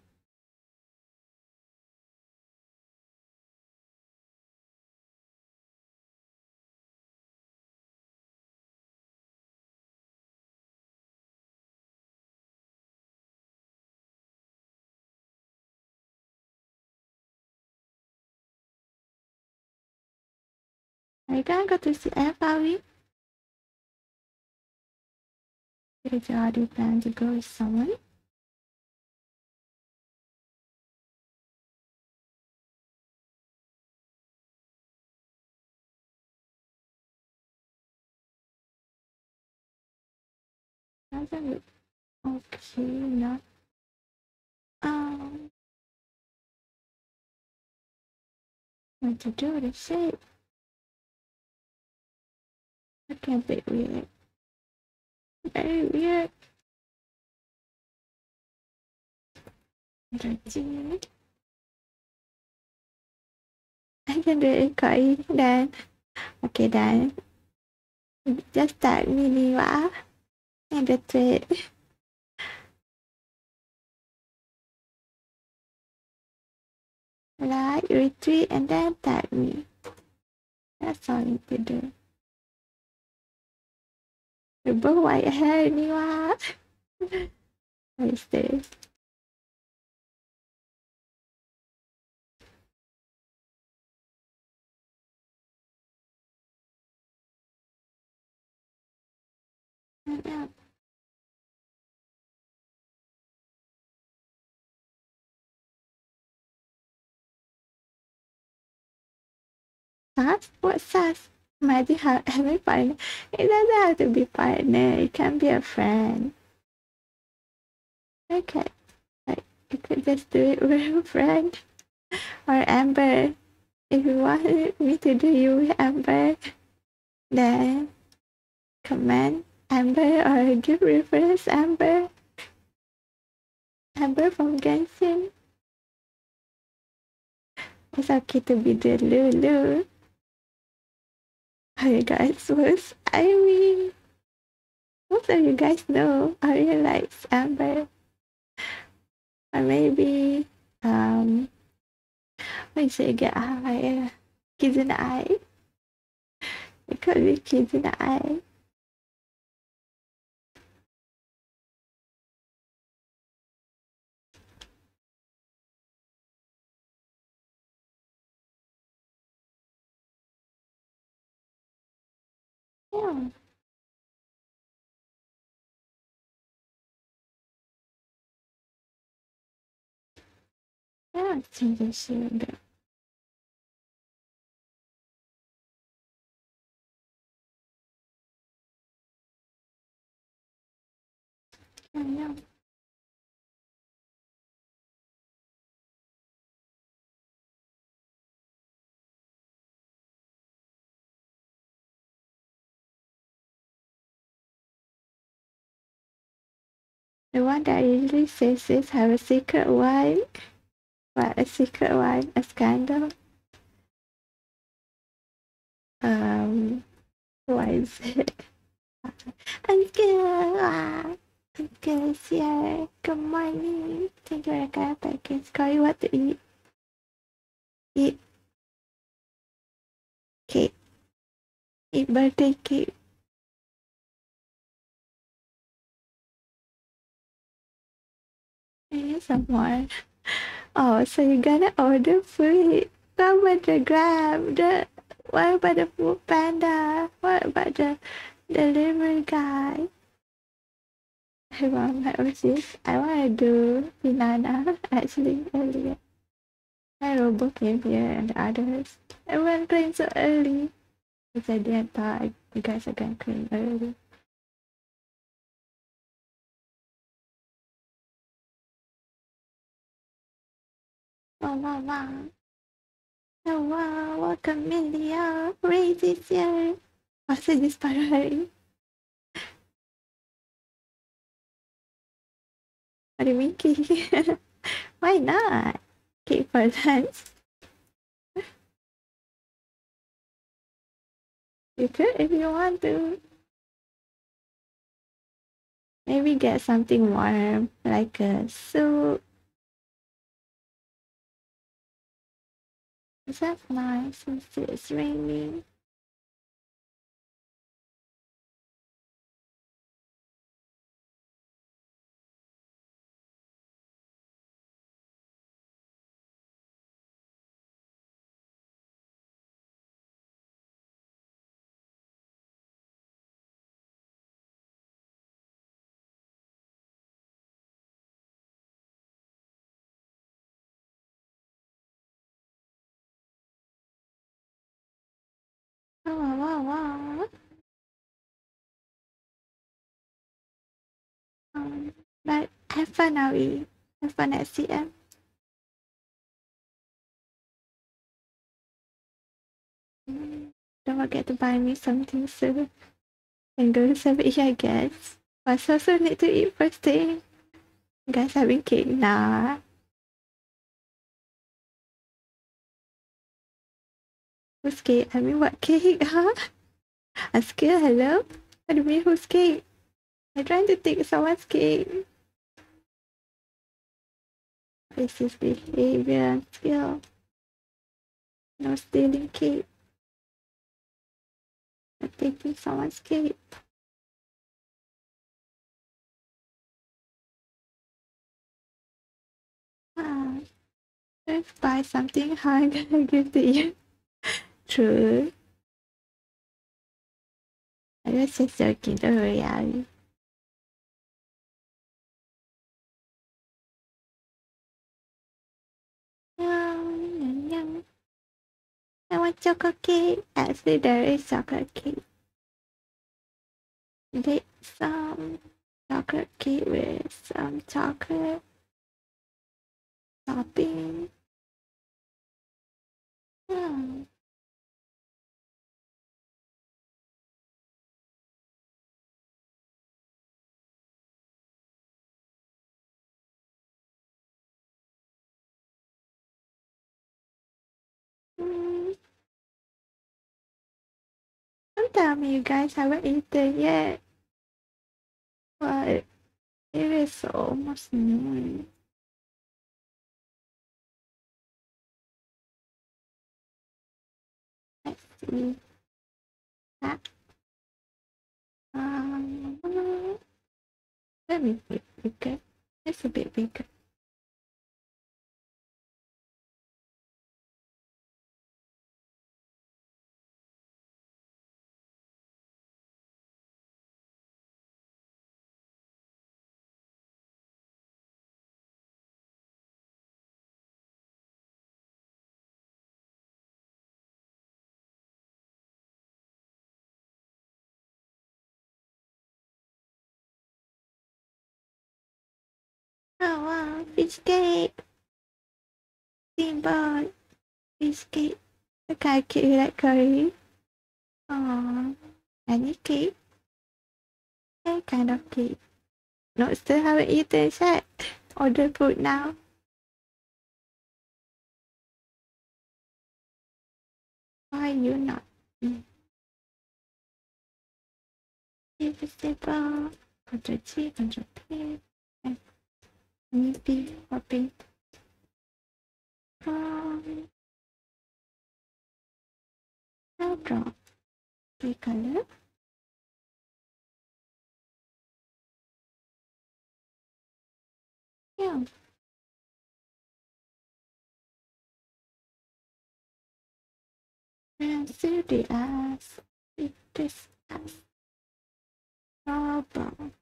You gonna go to CF, are we? You already plan to go with someone? Doesn't look okay, not. Um, what to do the shape? A bit weird. Very weird. Dirty. I can do it quite then. Okay then. Just start mini quá. And that's it. Like, retreat and then tag me. That's all you need to do. You're both white hair, Niwa. What is this? Sus? What sus? Imagine how having partner. It doesn't have to be partner. It can be a friend. Okay. Like you could just do it with a friend. Or Amber. If you want me to do you with Amber, then comment Amber or give reference Amber. Amber from Genshin. It's okay to be the Lulu. Hi guys, was Irene. Most of you guys know I really like Amber. Or maybe um what you say get high kids in the eye. It could be kids in the eye. 啊那今天是有点儿看一下 The one that usually says this have a secret wife. What, a secret wife? A scandal? Um, is it? I'm Uncle! Uncle is here. Good morning. Thank you for coming back and you what to eat? Eat cake. Eat birthday cake. More. Oh, so you're gonna order food? What about the Grab? The what about the Food Panda? What about the delivery guy? I want my OCs. I wanna do Finana actually earlier. My robot came here and the others. Everyone came so early. Because I didn't thought you guys are gonna clean early. Wow, wow, wow. Oh, wow, welcome Melia. Raise is here. Masa dia separuh hari. What do you mean cake? Why not? Keep for lunch. You could if you want to. Maybe get something warm, like a soup Is that nice since it's raining? But have fun, Awi. Have fun at CM. Don't forget to buy me something soon. And go to 7 I guess. But also need to eat first thing. You guys having cake? Nah. Who's cake? I mean, what cake, huh? A skill, hello? What do you mean, who's cake? I'm trying to take someone's cake. This is behavior and skill. No stealing cake. I'm taking someone's cake. Ah, let's buy something I'm gonna give to you. True. I was just joking, don't worry, Ali. Yum, yum. I want chocolate cake. Actually, there is chocolate cake. Get some chocolate cake with some chocolate topping. Hmm. Don't tell me you guys haven't eaten yet. But it is almost noon. Let's see. That. Um, let me be bigger. It's a bit bigger. Wow, fish cake. Steamboat. Fish cake. Look how cute that curry. Aww. Any cake? Any kind of cake? No, still haven't eaten yet. Order food now. Why you not? Vegetable, control G, control P, maybe copy from now draw three color. Yeah. And so the ass, it is as problem.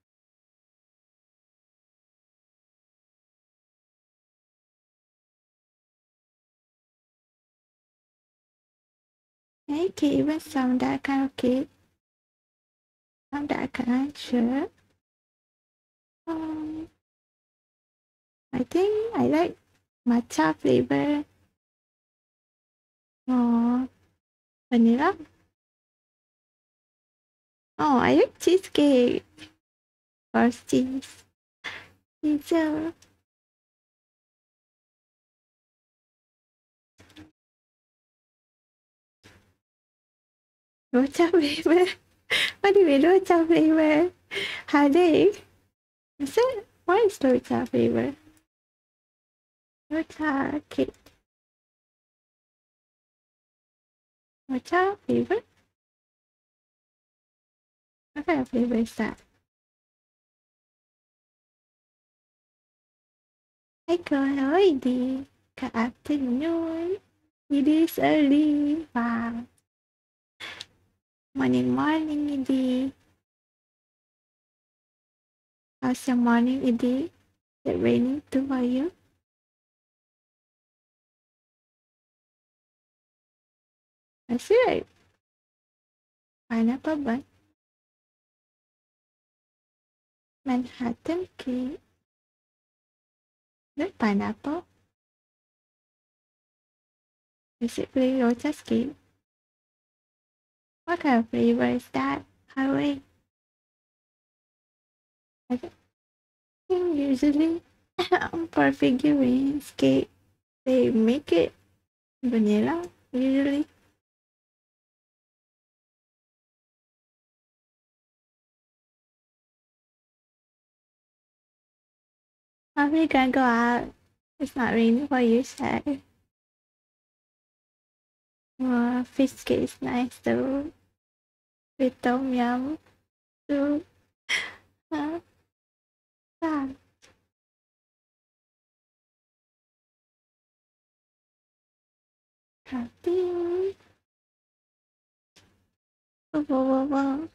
Okay, even some that kind of cake. Some that kind of sure. Um, I think I like matcha flavor. Oh, vanilla. Oh, I like cheesecake. First cheese. Pizza. Rocha flavor. What do you mean rocha flavor? Headache? Is it? What is rocha flavor? Rocha cake. Rocha flavor? What kind of flavor is that? Hi girl, how are you? Good afternoon. It is early. Wow. Morning, morning, Edie. How's your morning, Edie? Is it raining too for you? I see it. Pineapple bun. Manhattan cake. Is it pineapple? Is it plain lotus cake? What kind of flavor is that? Highway? I think usually for figurines cake, they make it vanilla usually. We gonna go out? It's not raining for you, say. Wow, fish cake is nice too. With tom yum soup. Huh? Yeah. Happy. Whoa, whoa, whoa, whoa.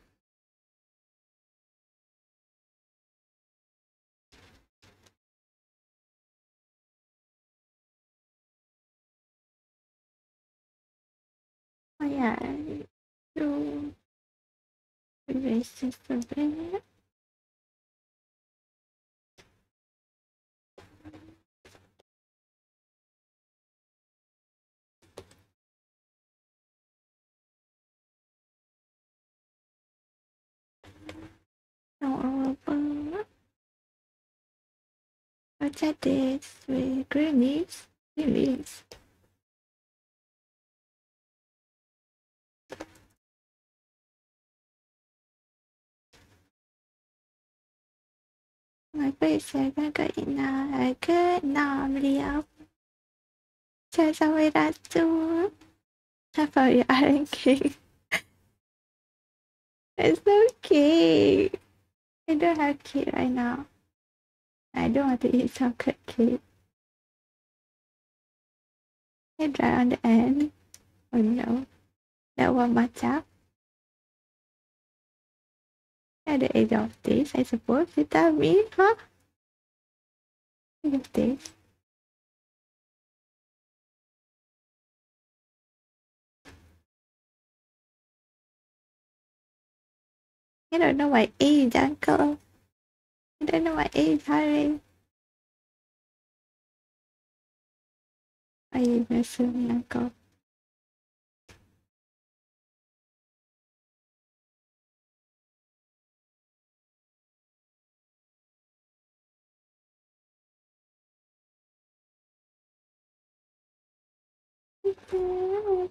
Yeah, so erase this a bit. Now open. What's that this with green leaves? Green leaves. My face I can get in I could not live. Says away that too. I thought you are king. It's cake. I don't have cake right now. I don't want to eat chocolate cake. I dry on the end. Oh no. That one matcha at the end of this, I suppose. Is that me? Huh? End of this. I don't know my age, uncle. I don't know my age, Harry. Are you messing me, uncle? Hmm.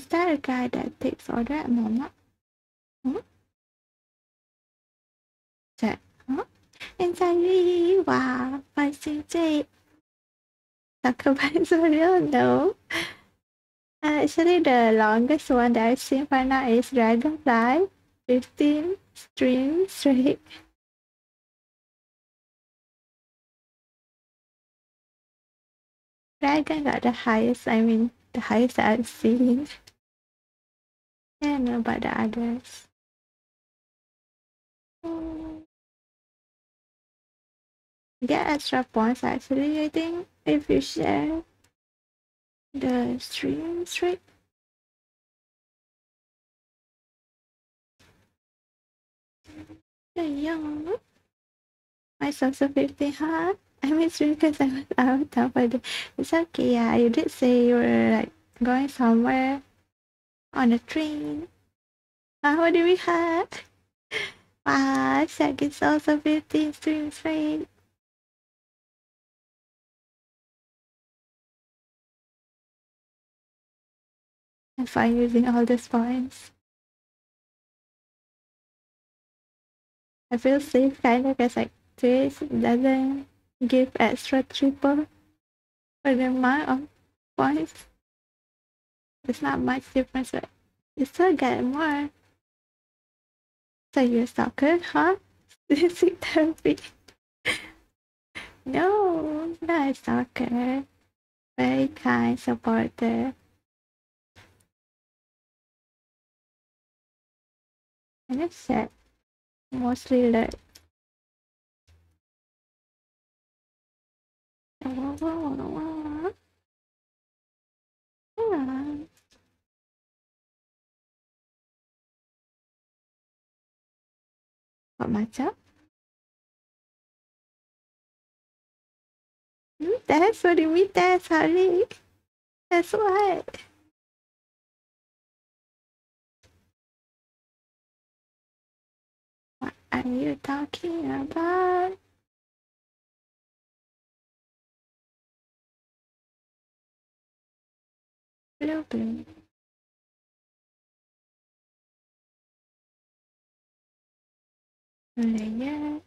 Is that a guy that takes order at Mama? Hmm? Check. Huh? Anxiety, wow, 5CJ. Talk about Zoriel, no. Actually, the longest one that I've seen for now is Dragonfly. 15 streams straight. Dragon got the highest, I mean, the highest I've seen. Don't know about the others. Get extra points actually, I think, if you share the stream straight. Yeah. My also 50 huh? I missed you because I was out of the It's okay, yeah. You did say you were like going somewhere on a train. Uh, what do we have? Wow, is also 15 streams straight. I'm fine using all these points. I feel safe kind of because like this doesn't give extra triple for the amount of points. It's not much difference, but you still get more. So you're stalker, huh? Music therapy. no, not stalker. Very kind supporter. And it's sad. Mostly like What matcha? That's what you mean, that's honey. That's what. What are you talking about? Blue blue. Layer.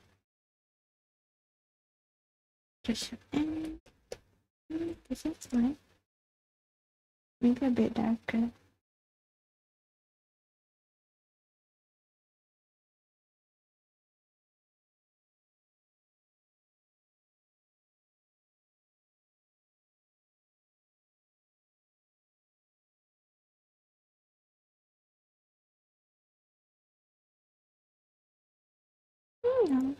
Just end. Hmm, this is fine. Maybe a bit darker. Mm.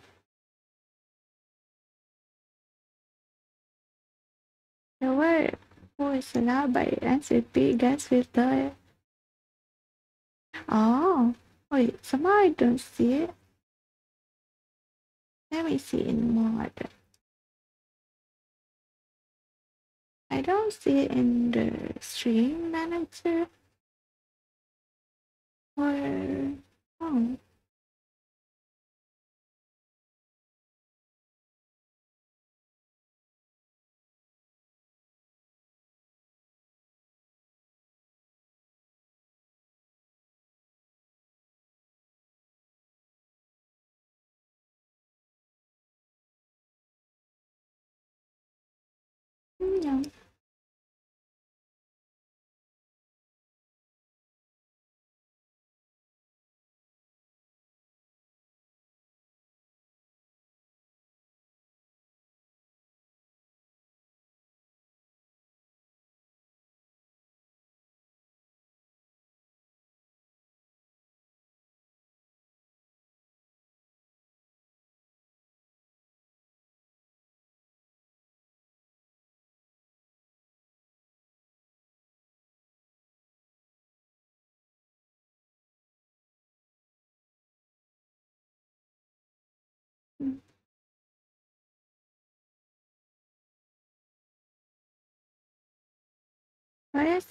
The word was allowed by NCP gas filter. Oh, wait, somehow I don't see it. Let me see in mod. I don't see it in the stream manager. Or, oh. But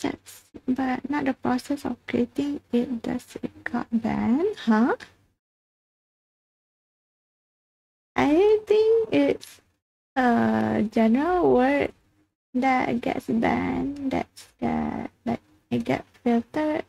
but not the process of creating it. Does it got banned? Huh? I think it's a general word that gets banned. That's that like it get filtered.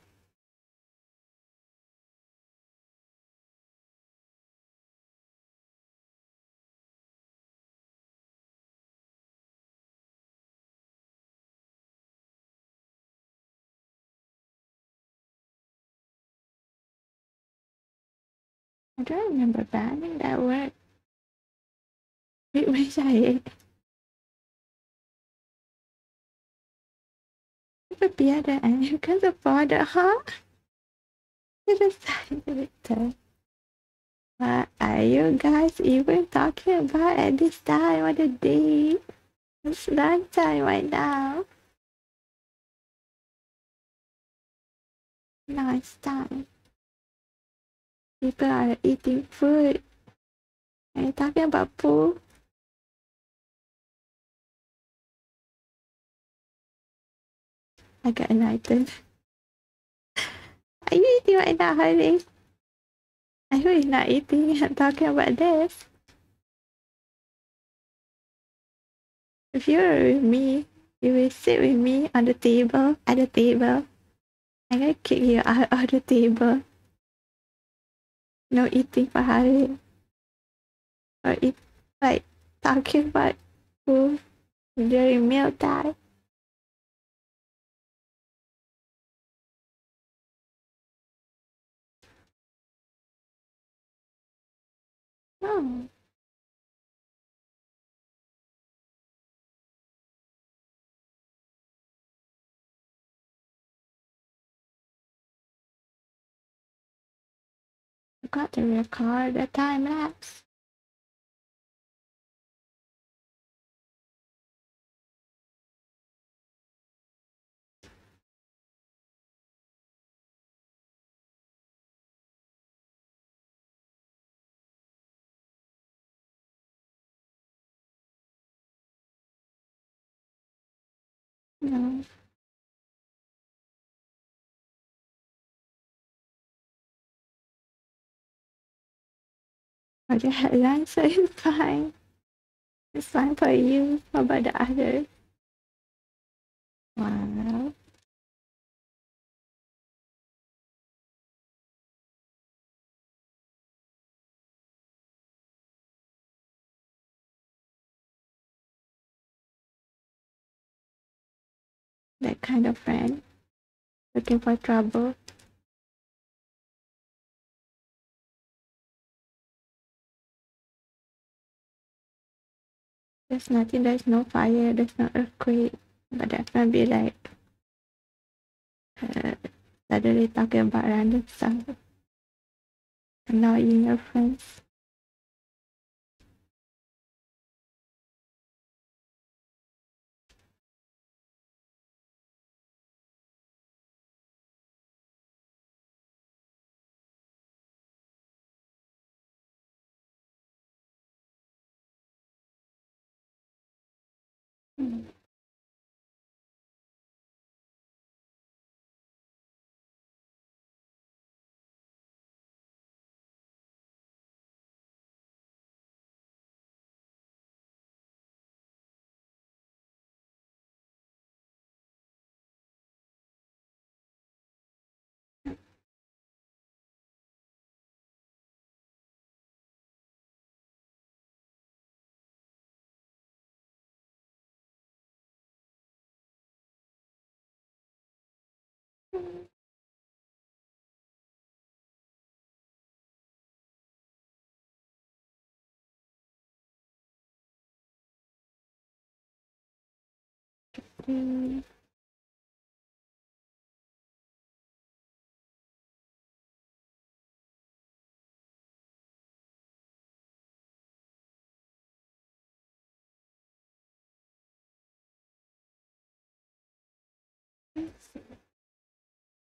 I don't remember banning that word. Wait, wish I ไปเปีย的 and you can support the huh? You decided it. What are you guys even talking about at this time of the day? It's lunchtime right now. Nice time. People are eating food. Are you talking about food? I got enlightened. Are you eating right now, honey? I know you're not eating. I'm talking about this. If you're with me, you will sit with me on the table, at the table. I'm gonna kick you out of the table. No eating for Harry. Or eat, like, talking about food during meal time. Oh. Forgot to record the time lapse. No. The headline so it's fine. It's fine for you. What about the others? Wow. That kind of friend. Looking for trouble. There's nothing, there's no fire, there's no earthquake. But be like uh, suddenly talking about random stuff. Annoying your friends. Mm-hmm. Mm-hmm.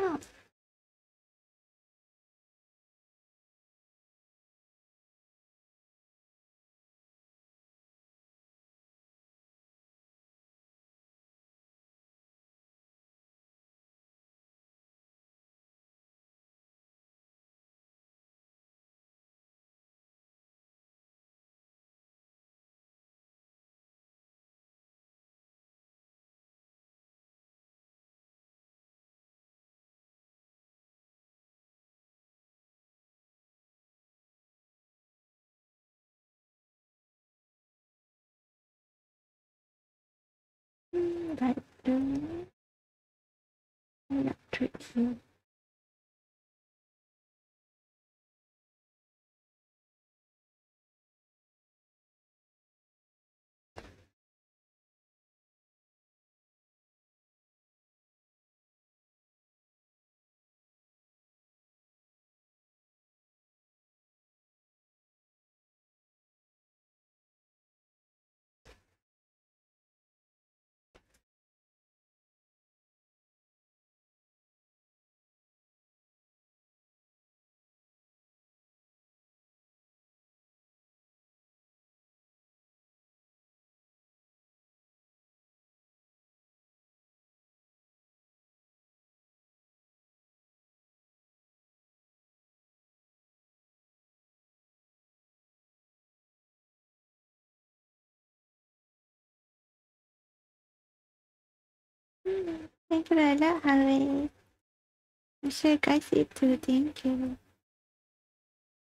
Mm, Like the electric field. Mm, Tekrarla away. I'm sure guys did too, thank you.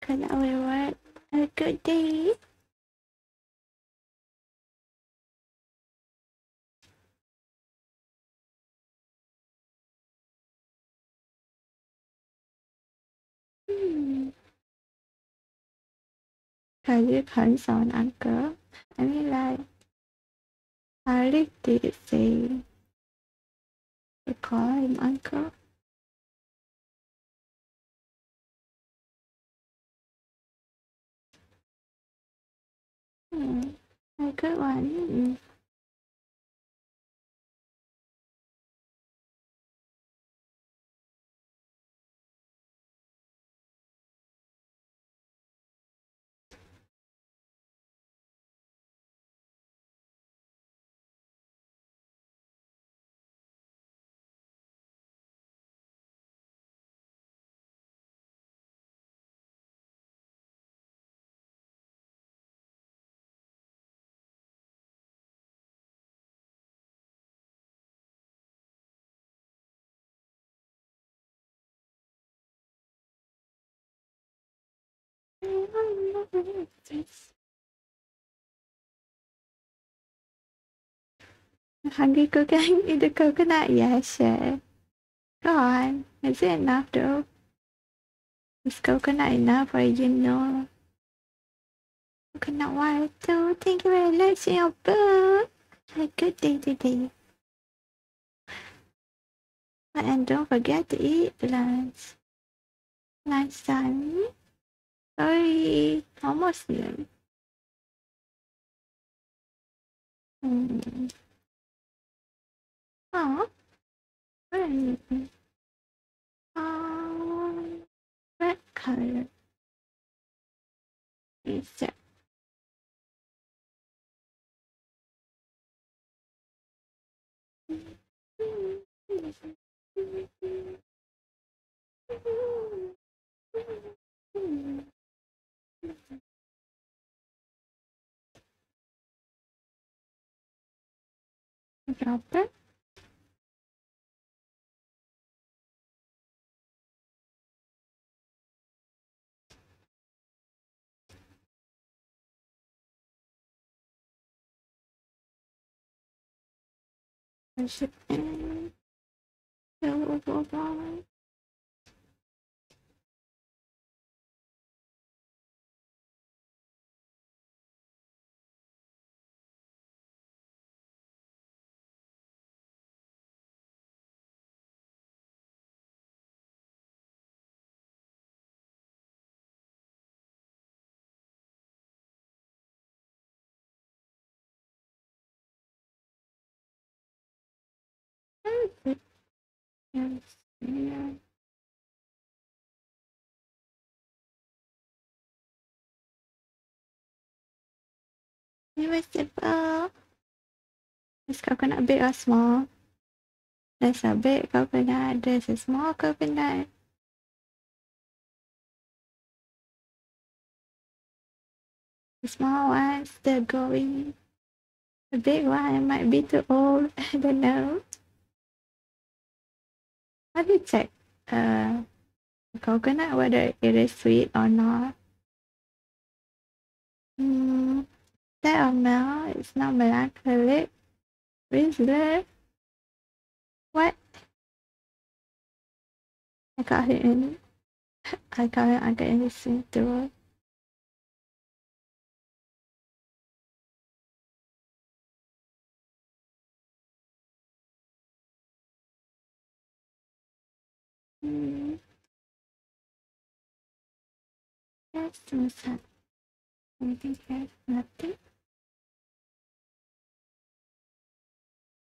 Can I reward a good day? Hmm. Can you uncle? I mean like I say to call him uncle Hmm. A good one. Mm. Hungry cooking eat the coconut? Yeah, sure. Go on. Is it enough though? Is coconut enough or you know? Coconut water too. Thank you very much your book. Have a good day today. And don't forget to eat lunch. Lunch time. Sorry. Almost noon. Hmm. Oh. What are you eating? Um, red color. Is that? Drop it. Worship and blah, blah, blah. Yes. Mr. Paul. Is coconut big or small? There's a big coconut, there's a small coconut. The small one still going. The big one might be too old. I don't know. Do you check uh, coconut whether it is sweet or not? Mm, that or no, it's not melancholic. Whistler. What? I got it in. I got it. I got in the same Hmm. That's too sad. I there's nothing.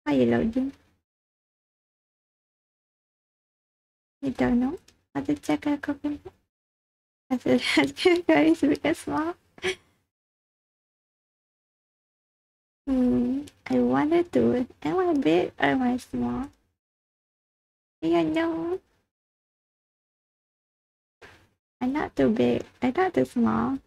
Are you loading? You don't know check a coconut? I said, guys, and small. Hmm, I to. do it. Am I big or am I small? Yeah, no. I'm not too big. I'm not too small.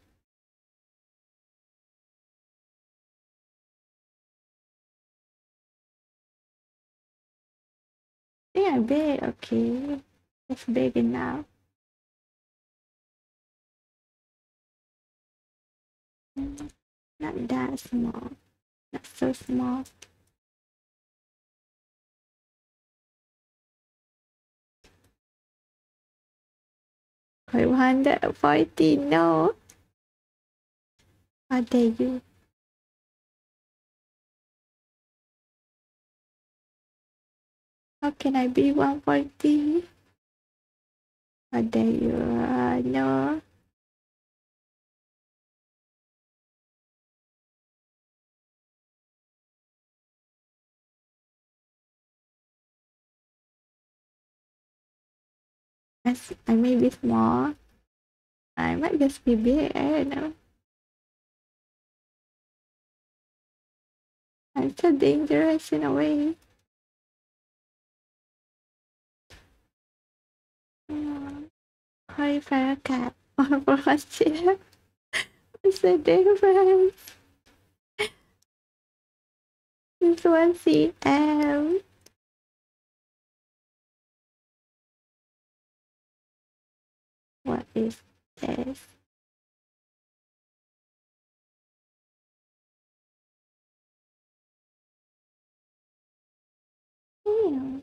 Yeah, big. Okay. It's big enough. Mm, Not that small. Not so small. I wonder forty. No. How dare you? How can I be one forty? How dare you? Uh, no. As I may be small. I might just be big. I don't know. I'm so dangerous in a way. Sorry for a cat or for a chair. What's the difference? This one CM. What is this? Ew.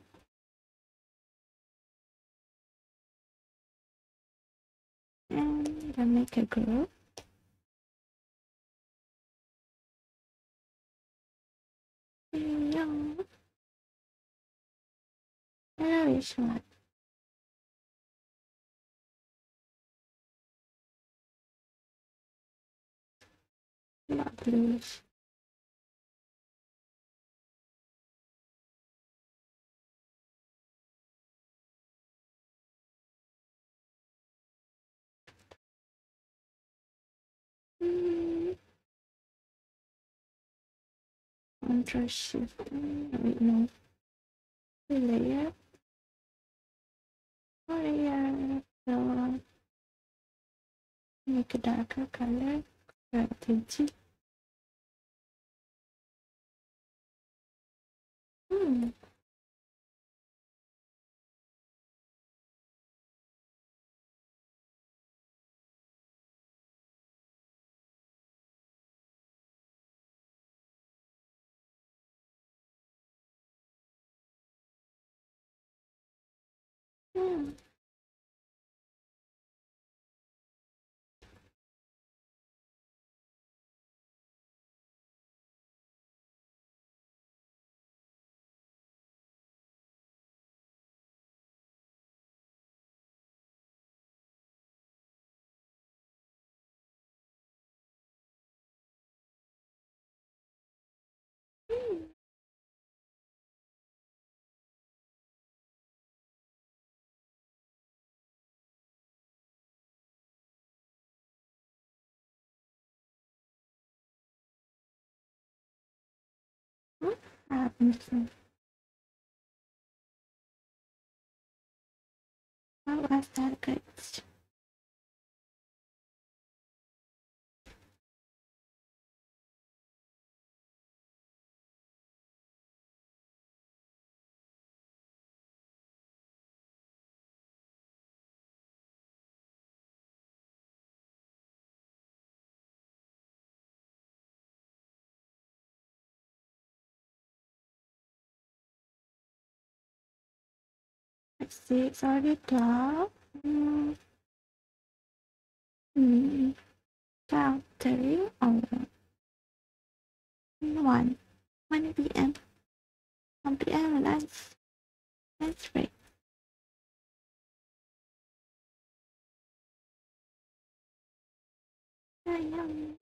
And I make a group. No. Very short. Bluish. Mm. Control shift. Mm, Wait, no. Layer. Layer. So make a darker color. Strategy. Hmm. Hmm. Hmm. Okay. What was that good? See, it's already dark. Mm. Mm. Three or one. One p.m. One p.m. lunch. Lunch break. Am.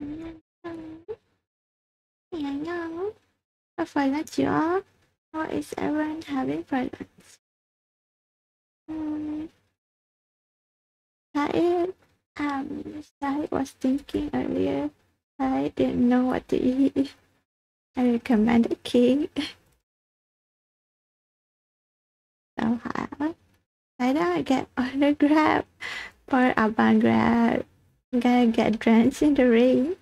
I know. For lunch, you are. What is everyone having lunch? Um, Said, um, Said was thinking earlier. I didn't know what to eat. I recommended cake. So hot. I don't get order grab for Abang grab. Gotta get drenched in the rain.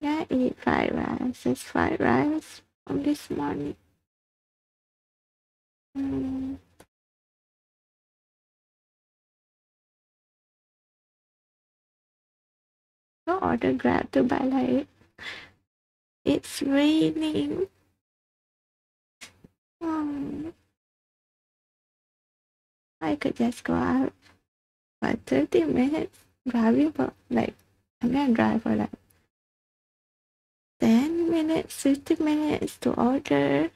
Yeah, eat fried rice. It's fried rice from this morning. Mm. Go order grab to buy like it's raining. Um, I could just go out for 30 minutes driving for like I'm gonna drive for like 10 minutes, 50 minutes to order.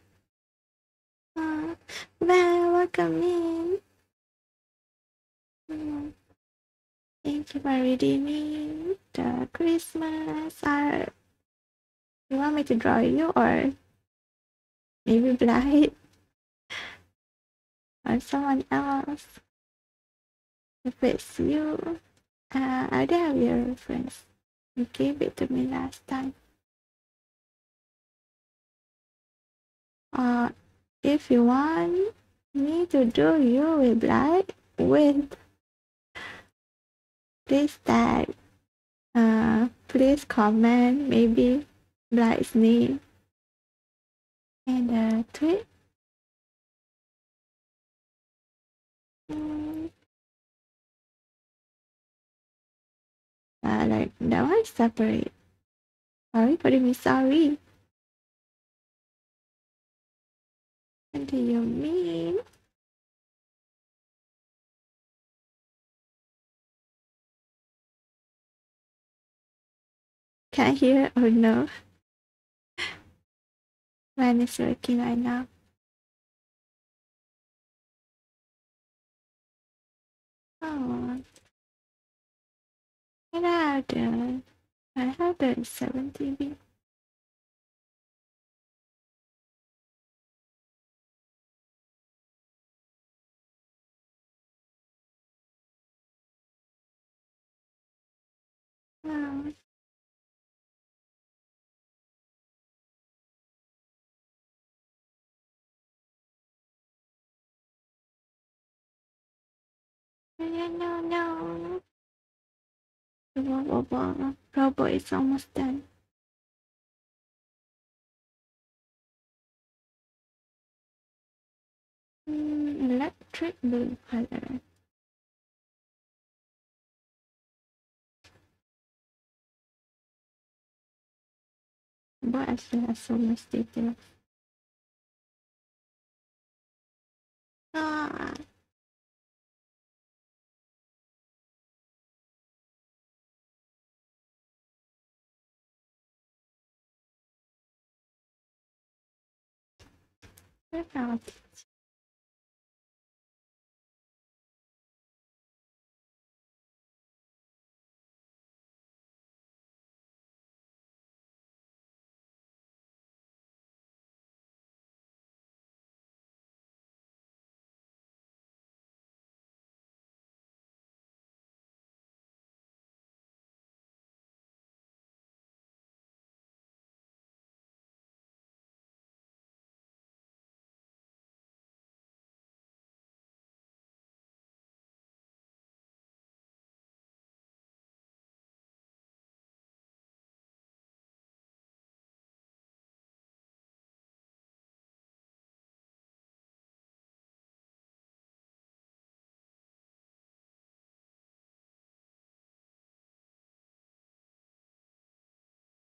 Uh, well, welcome in. Mm. Thank you for redeeming the Christmas art. You want me to draw you or maybe Blight or someone else? If it's you, uh, I do have your reference. You gave it to me last time. Uh, if you want me to do you Blight with please tag uh please comment maybe Blight's name and uh tweet uh, like that one separate sorry you mean sorry what do you mean Can't hear or no? Mine is working right now. Oh, I have the I have the 70 Oh, no, no, no. Blah, blah, blah. Robo is almost done. Mm, electric blue color. But I still have so much detail. Ah, Exato.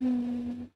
嗯。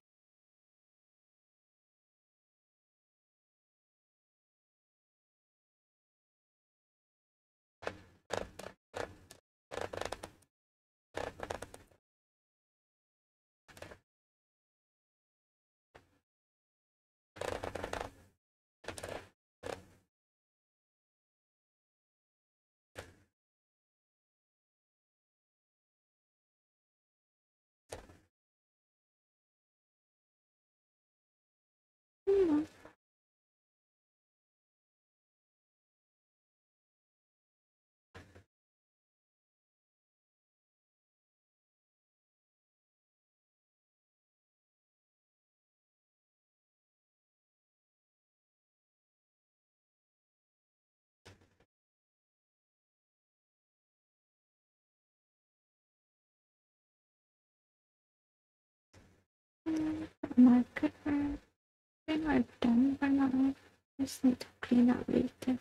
Marker. When we're done for now, just need to clean up later.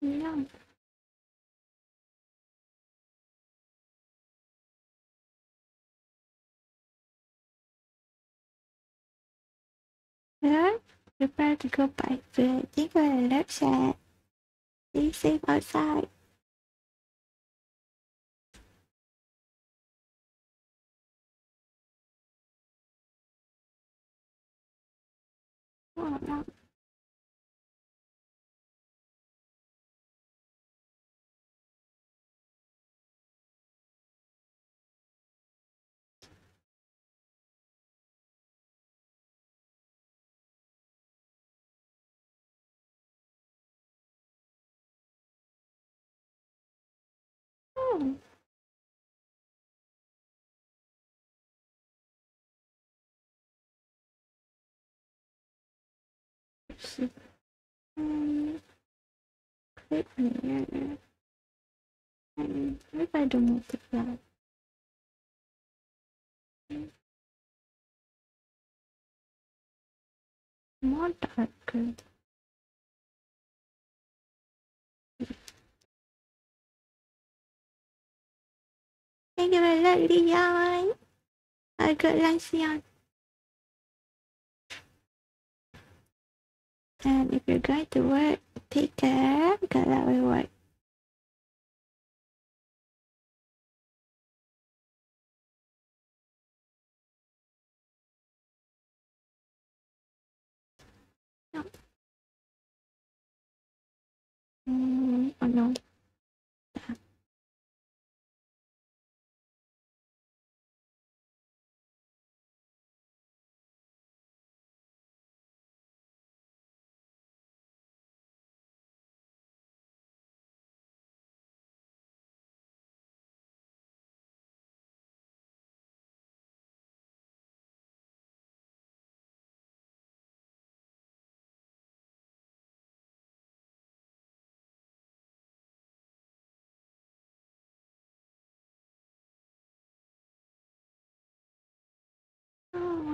Yeah. Alright, prepare to go by think on the left side. Be safe outside. Oh no. Um, click here. And what if I do multiply? More darker. Thank you very much, Leon. Have a good. And if you're going to work, take care. because that with work. Mm, oh no.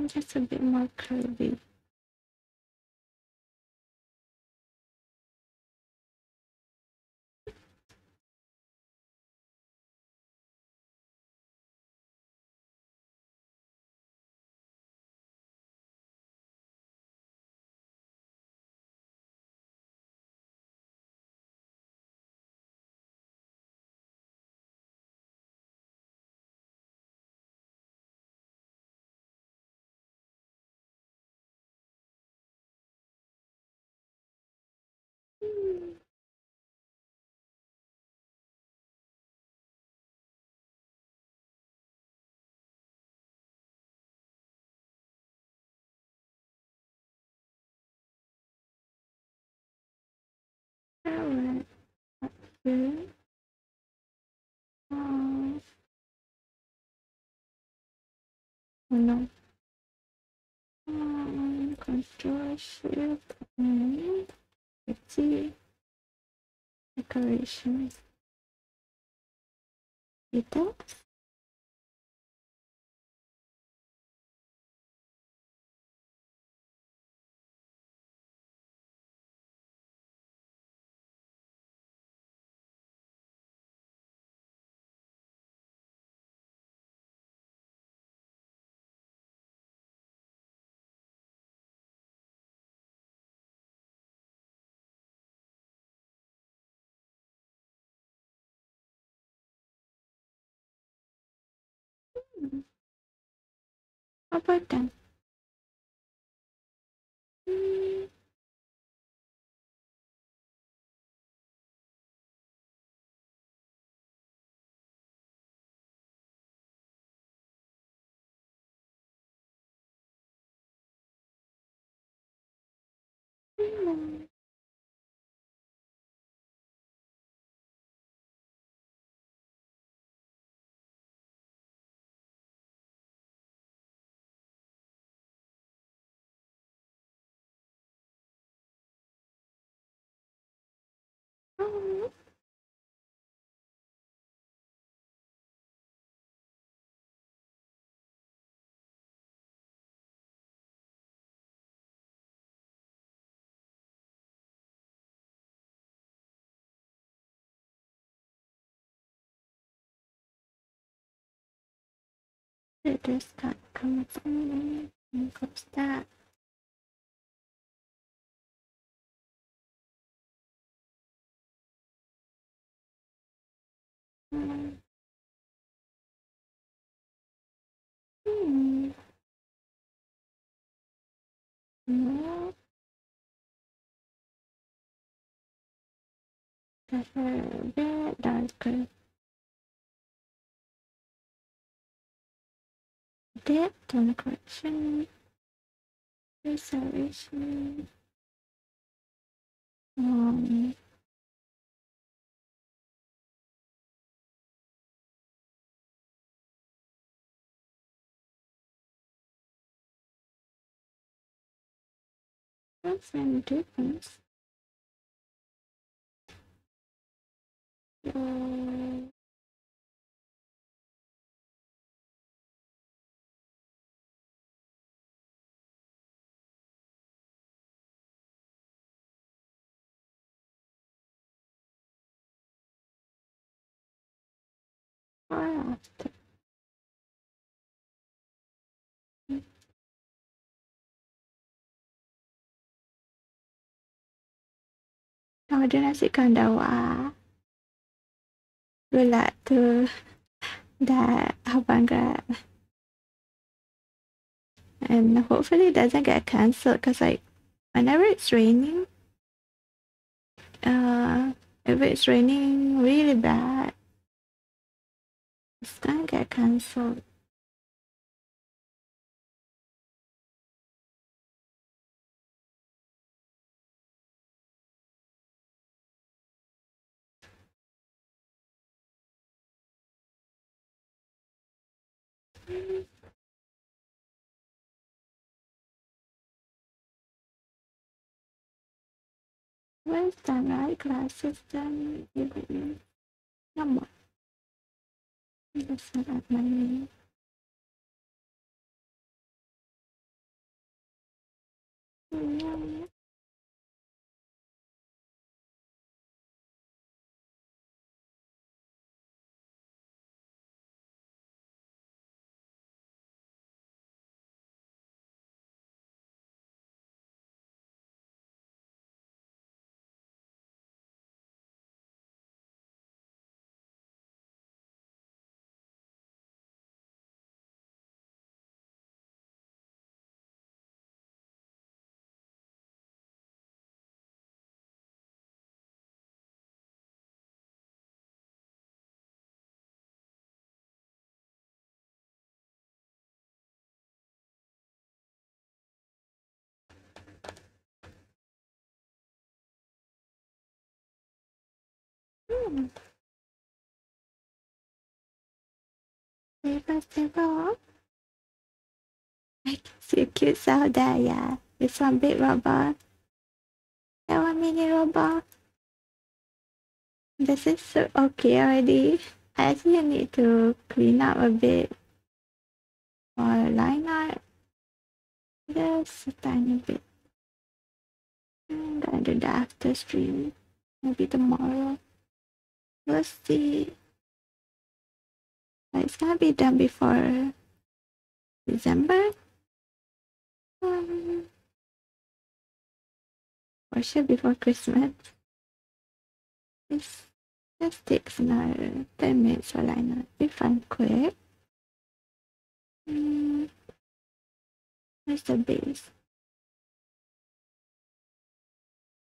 Just a bit more curvy. Um, oh no. Um, control shift and see decoration. Details. About that? It just got come from and close that. Hmm. Hmm. No, that's a bit darker. Depth tone correction. Restoration. Um, difference. So, after. Kalau ada nasi kandar wah. Gulak tu that abang grab. And hopefully it doesn't get cancelled because like whenever it's raining, uh, if it's raining really bad, it's gonna get cancelled. Where's the right glasses then? Come on. That's not up my way. Oh, yeah. I can see a cute cell there, yeah. This one big robot. That one mini robot. This is so okay already. I actually need to clean up a bit. Or line art. Just a tiny bit. I'm gonna do that after stream. Maybe tomorrow. We'll see. It's gonna be done before December. Um, or should before Christmas. This just takes another 10 minutes for line art. If I'm quick. Mm, where's the base?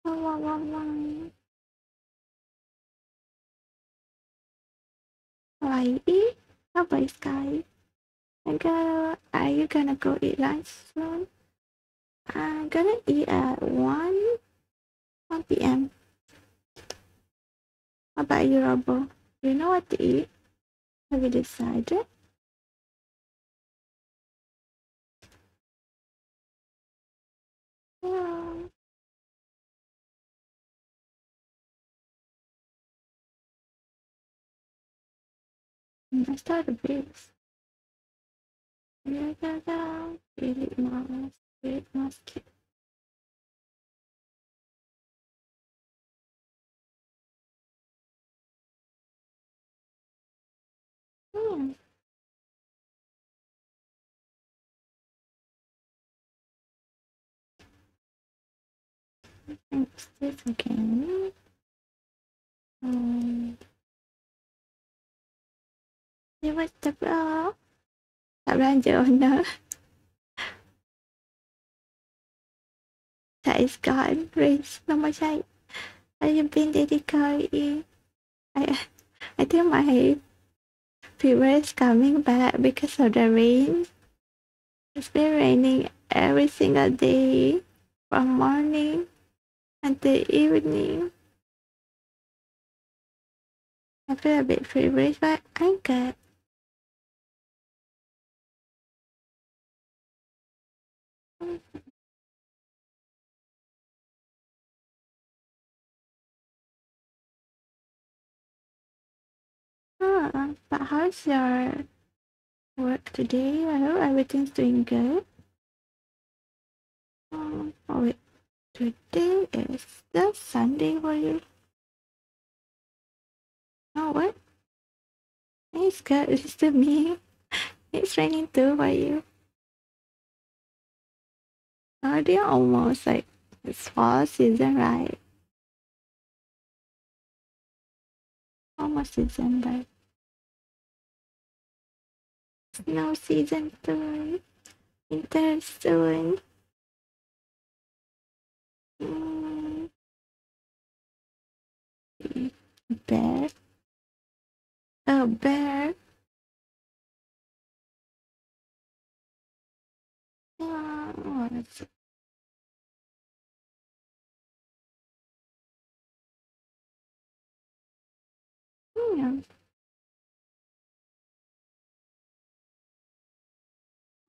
Wah, wah, wah, Hawaii? Eh? How about Sky? I gotta, are you gonna go eat lunch soon? I'm gonna eat at 1, 1 p.m. How about you, Robo? You know what to eat? Have you decided? Yeah. I start the base. Yeah, yeah, yeah. Mars. Elite Mars kit. Hmm. Thanks, this again. Um, dia macam apa? Tak belanja owner. That is gone. Race nama saya. I have been dedicated. I, I think my fever is coming back because of the rain. It's been raining every single day from morning until evening. I feel a bit feverish, but I'm good. Ah, but how's your work today? I hope everything's doing good. Um, oh wait, today is the Sunday for you. Oh what? It's good. It's to me. It's raining too for you. Oh, they're almost like it's fall season, right? Almost December. Snow season soon. Winter soon. Mm. Bear. A bear. Oh. Hmm.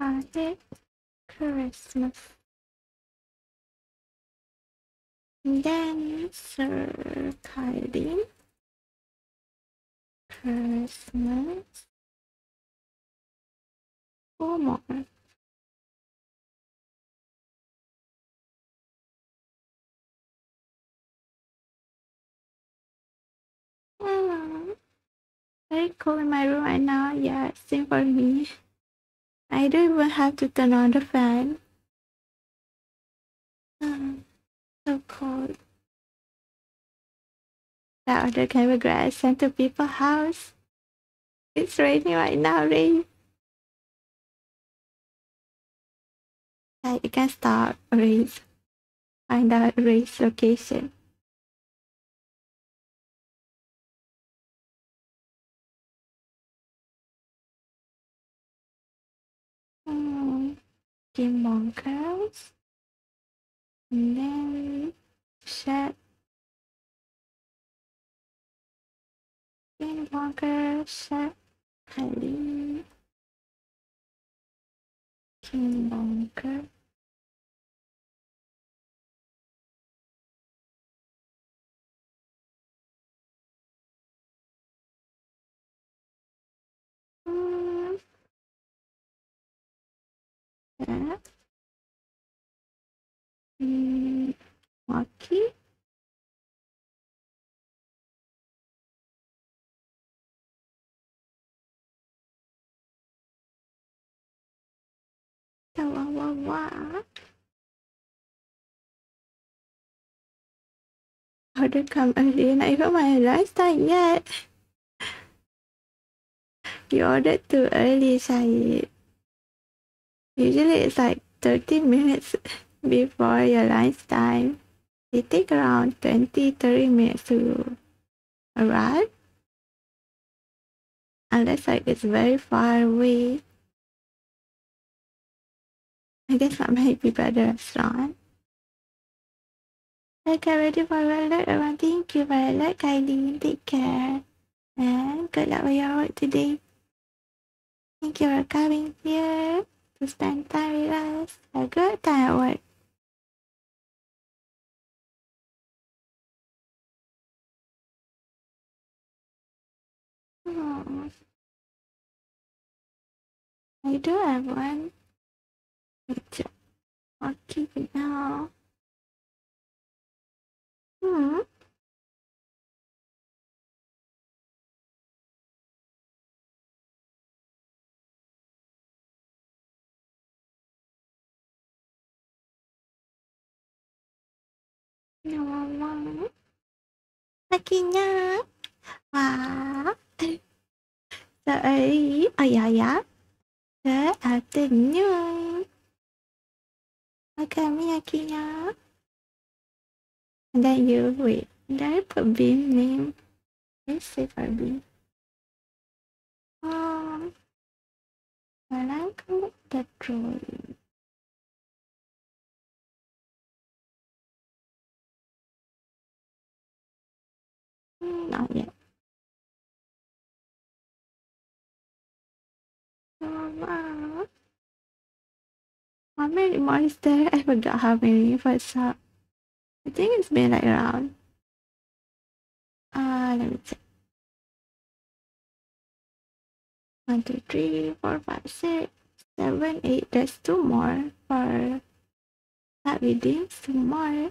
hate Christmas. Then Sir Kylie Christmas four more. Hello. Very cool in my room right now. Yeah, same for me. I don't even have to turn on the fan. Um, so cold. That other camera grass sent to people's house. It's raining right now, rain. Yeah, you can start race. Find out race location. Hmm. Game Bonkers. And then chat. Game Bonkers, chat. Kylie. Game Bonker. Hmm. Hmm. Lucky. Wah, wah, wah. Order come early, not even my lunchtime yet. You ordered too early, Syed. Usually it's like 30 minutes before your lunch time. It take around 20 30 minutes to arrive. Unless like it's very far away. I guess not many people at the restaurant. I get ready for alert everyone. Thank you for alert, Kylie. Take care. And good luck with your work today. Thank you for coming here to spend time with us. A good time at work. Hmm. I do have one. Wait, I'll keep it now. Hmm. Kakinya. Wah. Sorry. Oh ya ya. Afternoon. Welcome, Yakinya. And then you wait. Did I put name? Let's the troll. Not yet. Mama. How many more there? I forgot how many. What's up? I think it's been like around. Uh, let me check. One, two, three, four, five, six, seven, eight. There's two more for that redeems two more.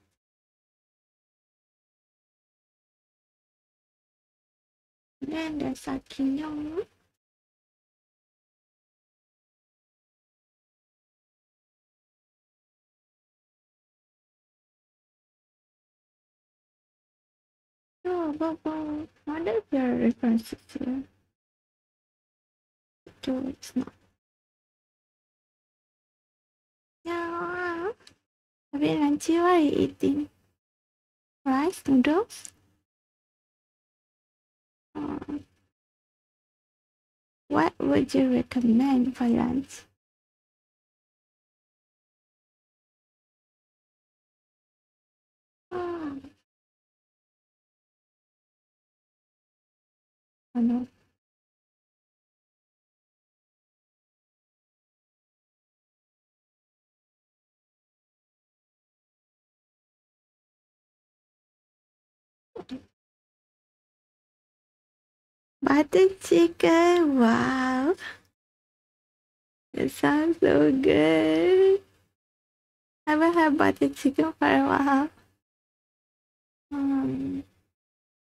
right now, akhirnya. Jalan road. Petrol. Dan there's Oh, Bobo. Wonder if there are references here. No, it's not. Lunch, what are you eating? Rice, noodles? What would you recommend for lunch? Oh. Oh no. Okay. Butter chicken, wow. It sounds so good. I haven't had butter chicken for a while. Um,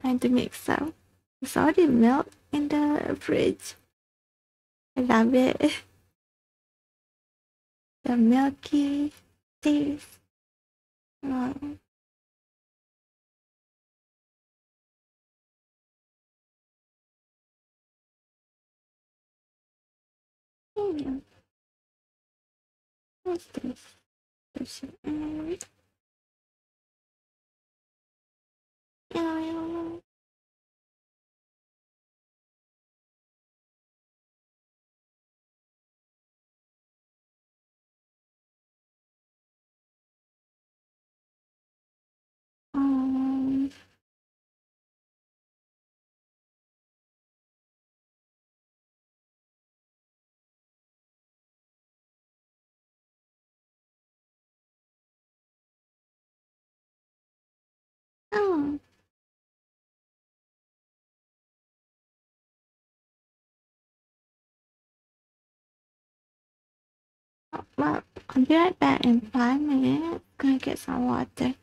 time to mix some. There's already milk in the fridge. I love it. The milky taste. Um, yeah. What's this? This mm, yeah, yeah. Um, I'll be right back in five minutes. Gonna get some water.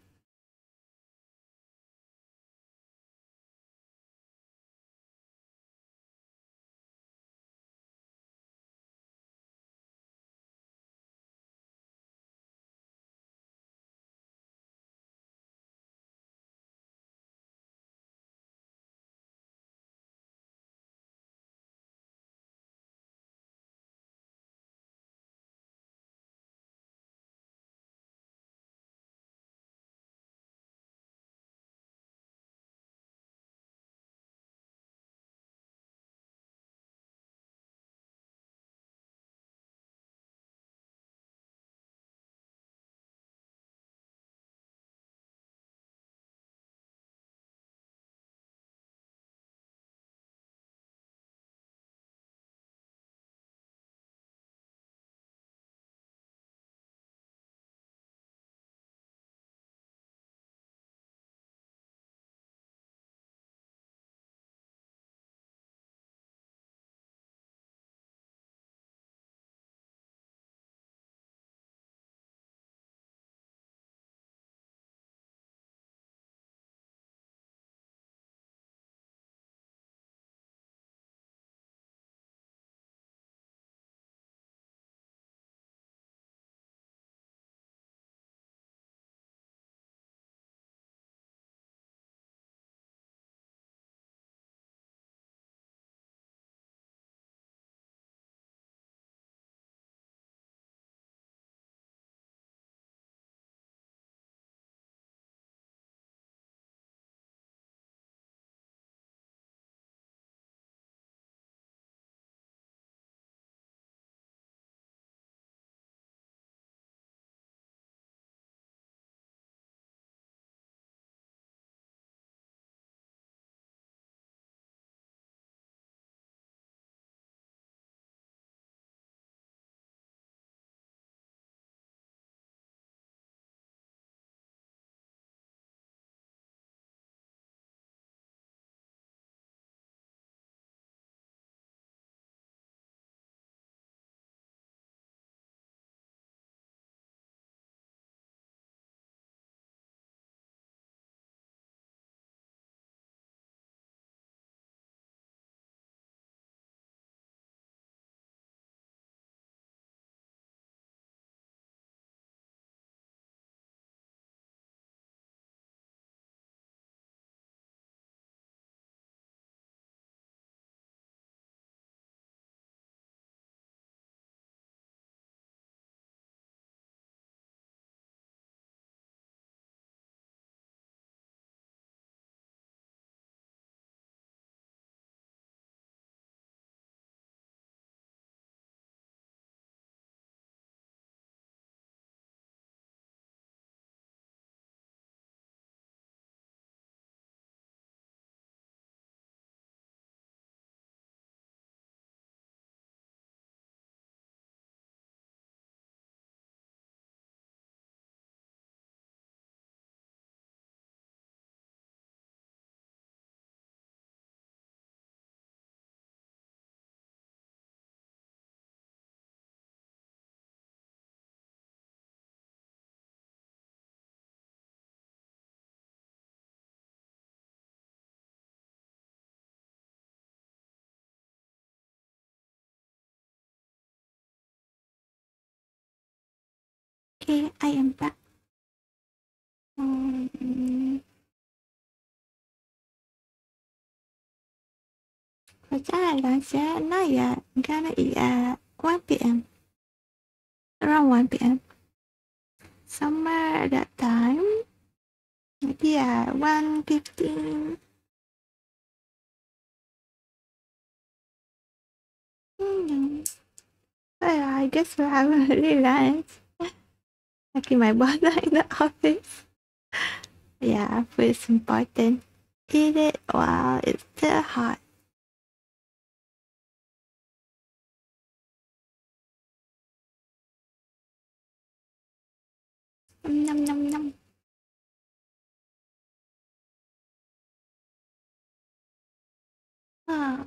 Okay, I am back. Um, that lunch yet? Not yet. I'm gonna eat at 1 p.m. Around 1 p.m. Somewhere at that time. Maybe at 1.15. Mm. But I guess we're having a lunch. Lucky my not in the office. Yeah, food is important. Eat it while it's still hot. Nom nom nom. Ah.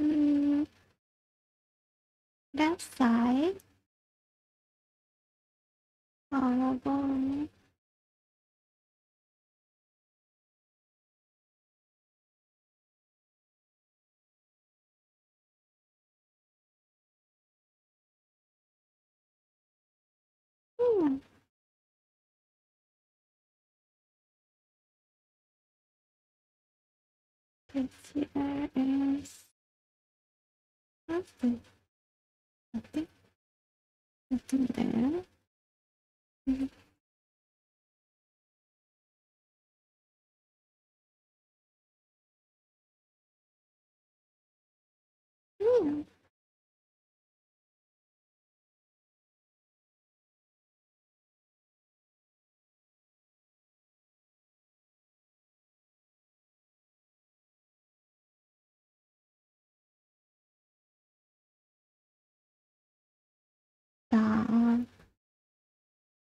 Mm. That side. Horrible. Hmm. This here is nothing. Nothing. Nothing there. Mm. Hmm. Đó.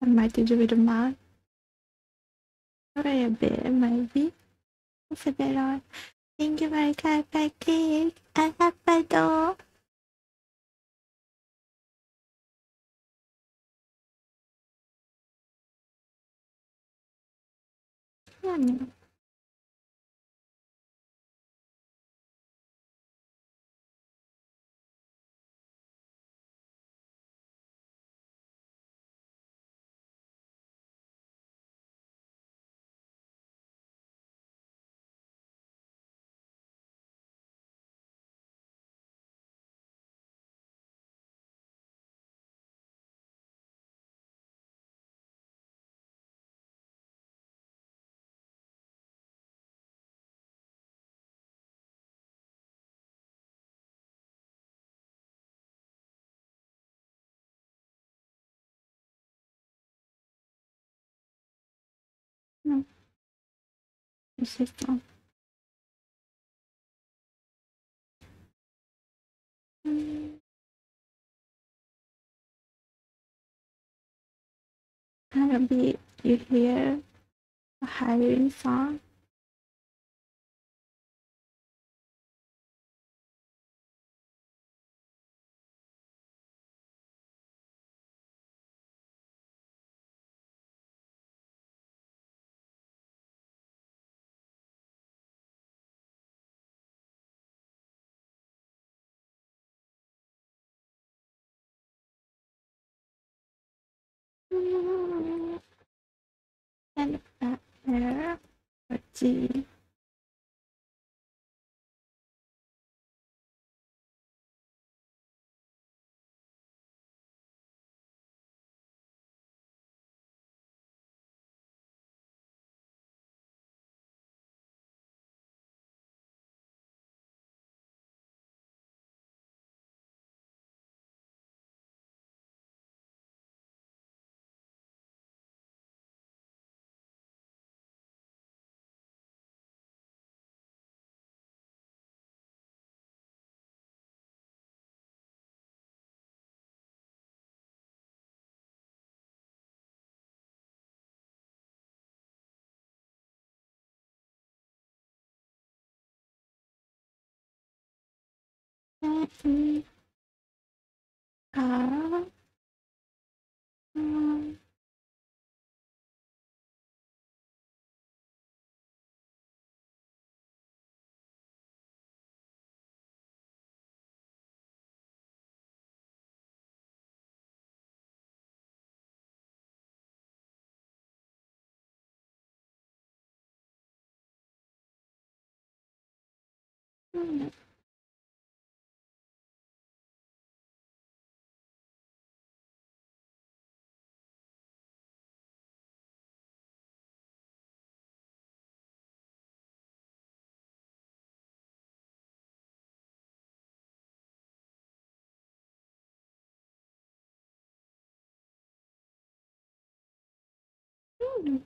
Tidur di rumah. Ora ya be, maybe. A bit on. Thank you very much. I have my door. This is all. Hmm. Gonna be you hear a hiring song. And back there. 嗯。嗯嗯嗯 Hmm.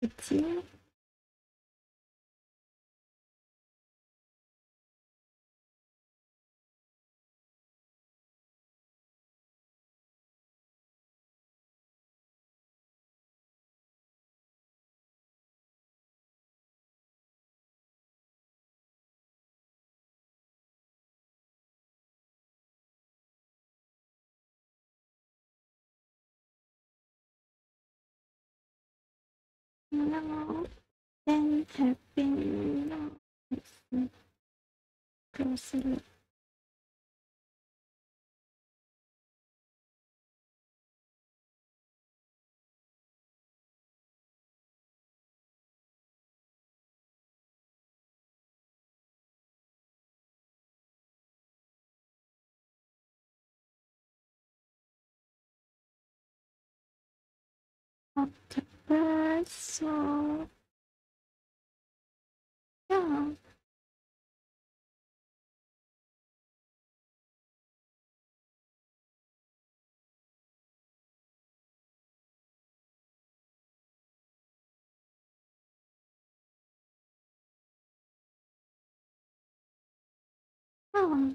Hmm. Kecil. No. Then have been closely Octopus. So yeah. Oh.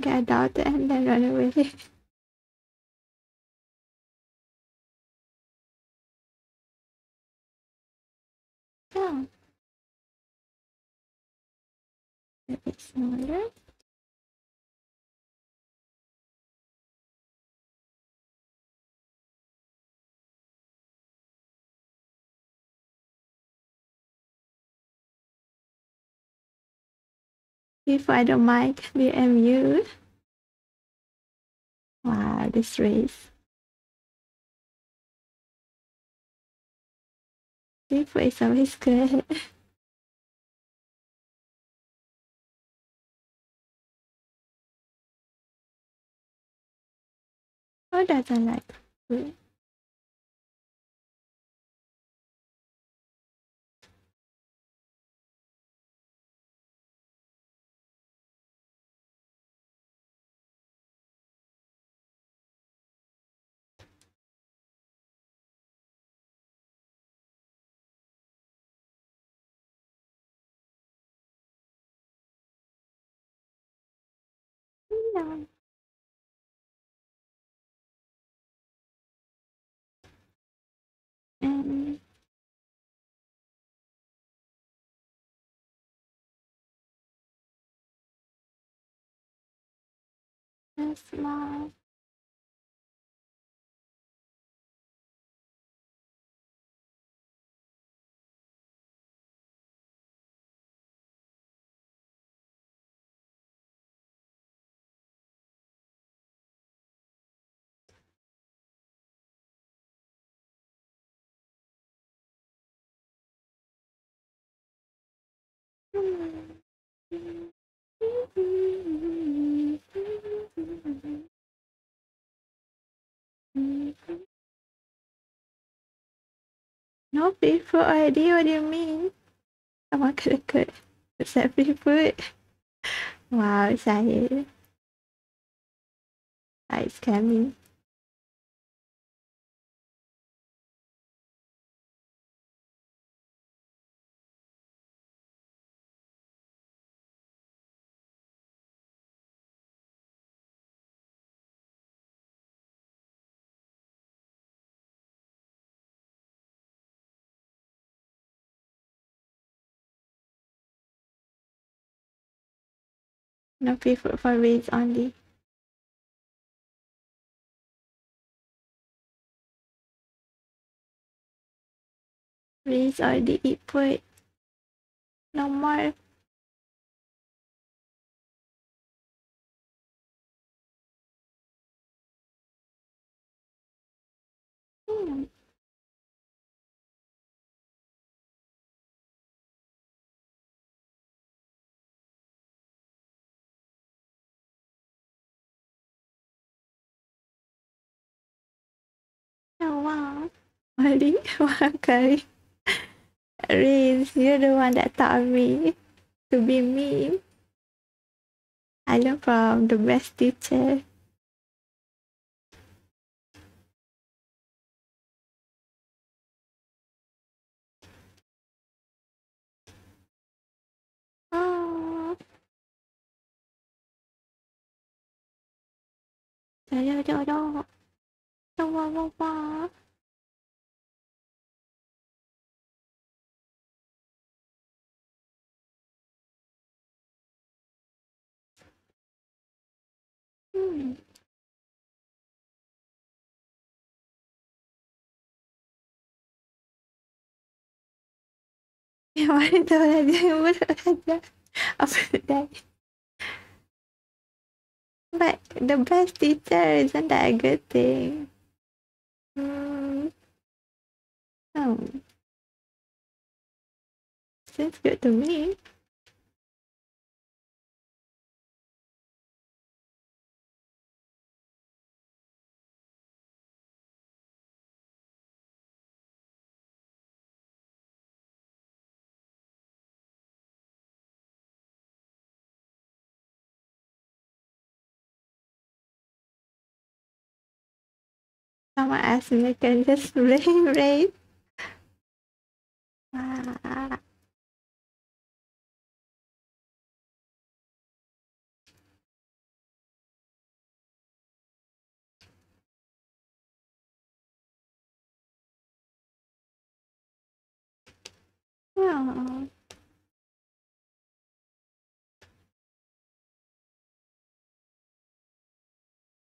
Get daughter and then run away. yeah. A bit smaller. If I don't mind, BMU. Wow, this race. This race always good. Who doesn't like 願いします。うん No free food already? What do you mean? Someone could have could accept free food. Wow, saya. I scam No prefer for raids only. Raids already eat put. No more. Hmm. Wow. Ali, Wakari. Riz, you're the one that taught me to be me. I learned from the best teacher. Oh. Trời ơi, trời ơi. Đâu qua, Hmm. Yang mana aja. Apa tadi? But the best teacher isn't that a good thing? Hmm. Oh. Seems good to me. Someone asked me, I can just rain, rain.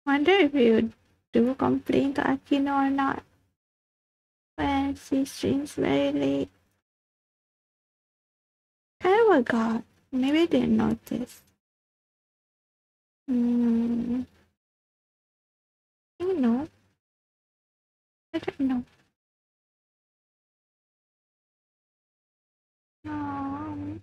Wonder if you do complain to Akino or not. When she streams very late. I forgot. Maybe I didn't notice. Hmm. You know. I don't know. Um,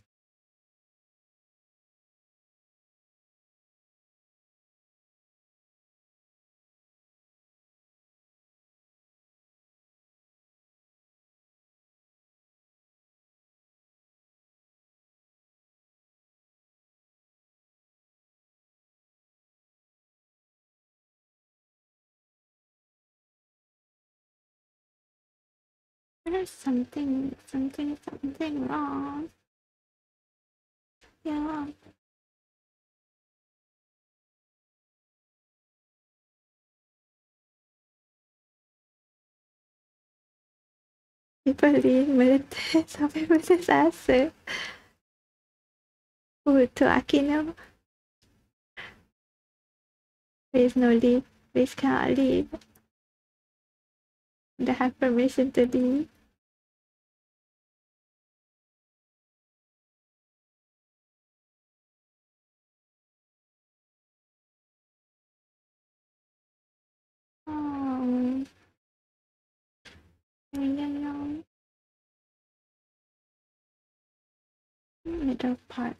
there's something, something, something wrong. Yeah. People leave military, some people just answer. Who to Akino? Please no leave. Please cannot leave. They have permission to leave. Middle part.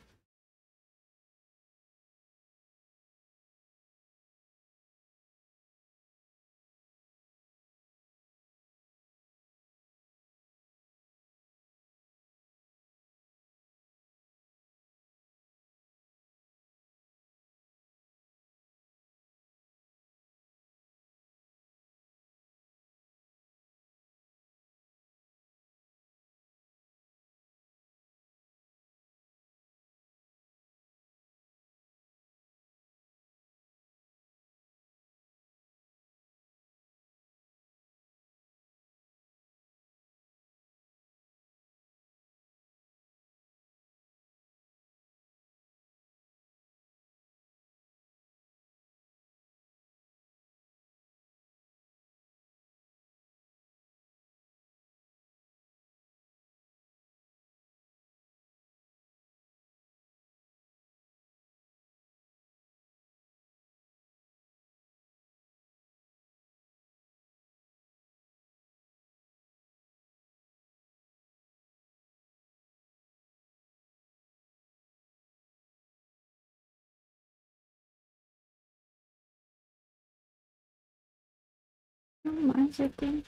どうも、安住くん。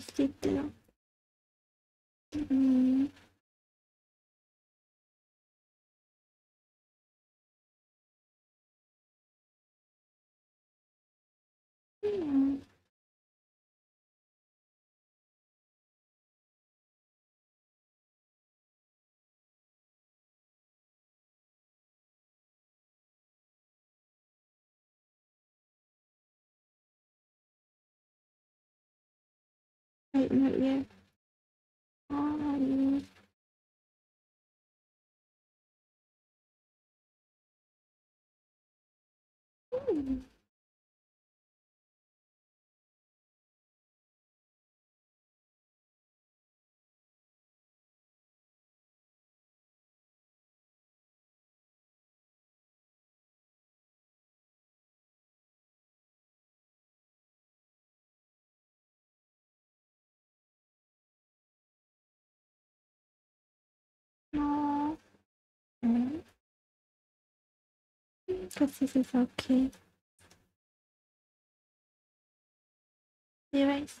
してってよ。うん。うん。Mm. Wait, not yet. Um, mm. No. Mm. Because this is okay. Erase.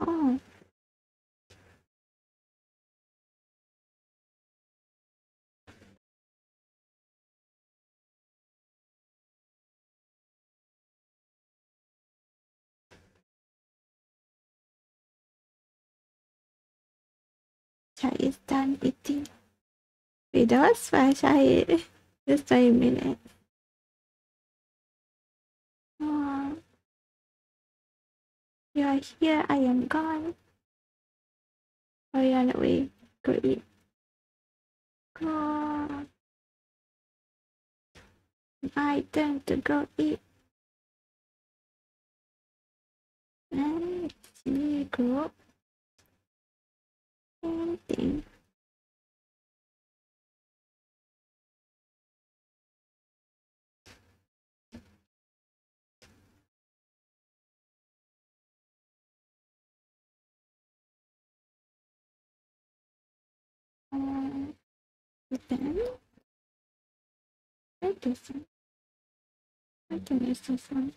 Oh. Chai is done eating. Wait, that was fast. I just a minute. Oh. You are here, I am gone. Oh, You're on the way. Go eat. My turn to go eat. And see, go. Anything. Uh, then I this one. I can use this one.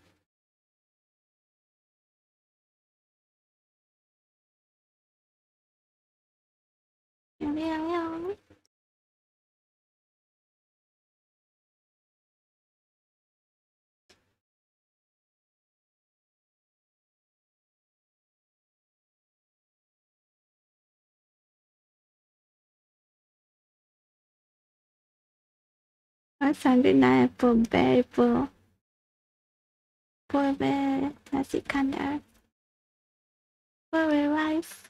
Meow meow meow. What's under apple berry apple? Poor bear, nasi kandar. Poor rice.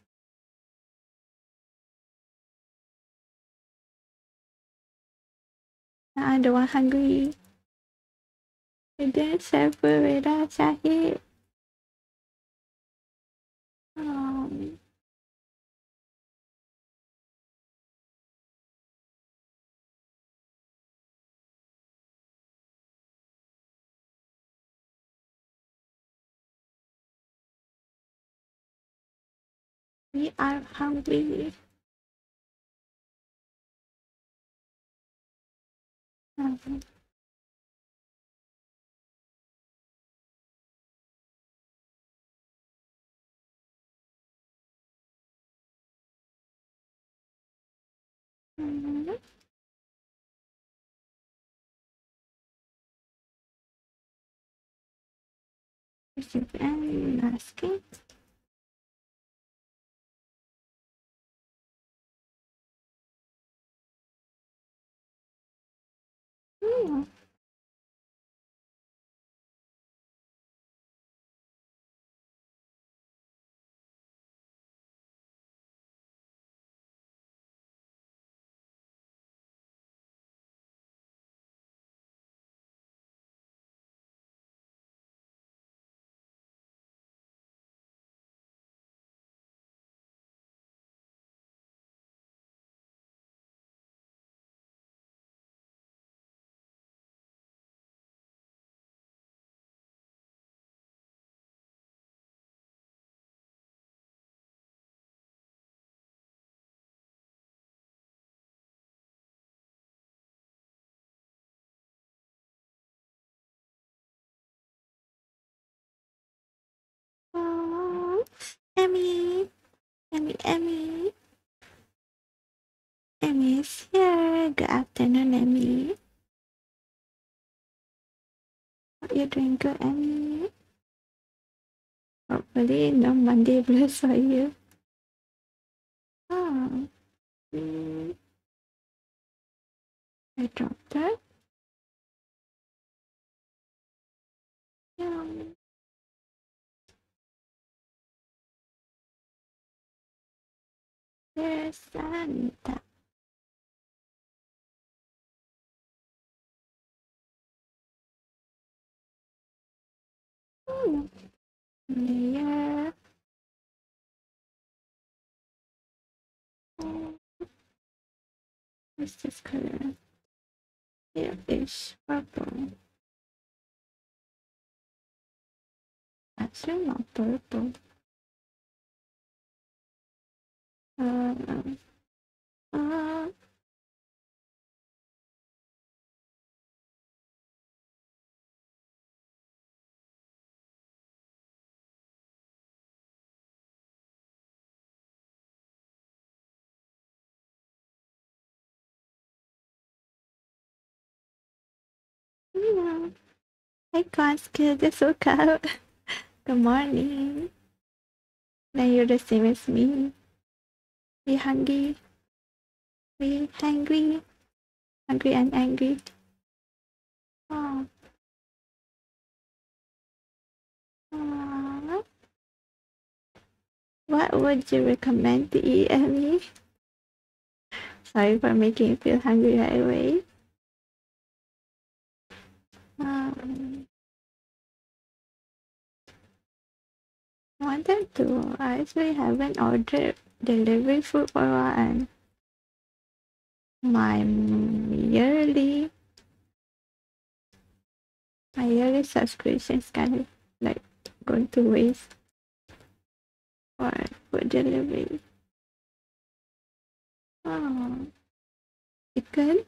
I don't want hungry. I did separate out Shahid. Um, We are hungry. Um, Is it any asking? Hmm. Emmy, Emmy, Emmy, Emmy is here. Good afternoon, Emmy. Hope you're doing good, Emmy. Hopefully, no Monday blues for you. Oh, mm, I dropped her. Yeah. There's Santa. Oh, Layer. Oh, what's this color? Pale-ish purple. Actually, not purple. Hey, Koska, just woke up. Good morning. Now you're the same as me. You hungry? be hungry? Hungry and angry? Oh, aw. What would you recommend to eat, Emmy? Sorry for making you feel hungry right away. Um, wanted to. I actually haven't ordered delivery food for a while, and my yearly my yearly subscription is kind of like going to waste for food delivery. Oh, chicken.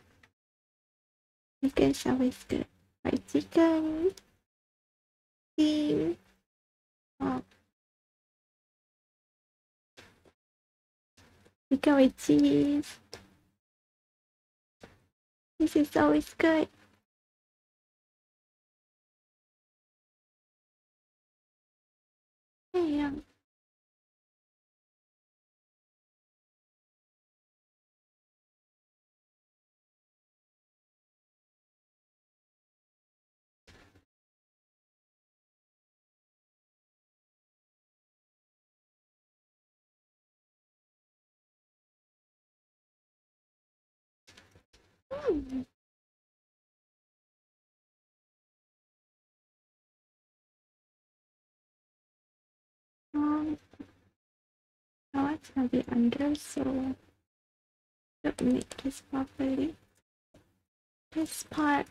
Chicken is always good. Fried chicken. Oh. Chicken with cheese. This is always good. Yeah. Um, Um, now it's gonna be under, so me make this properly. This part.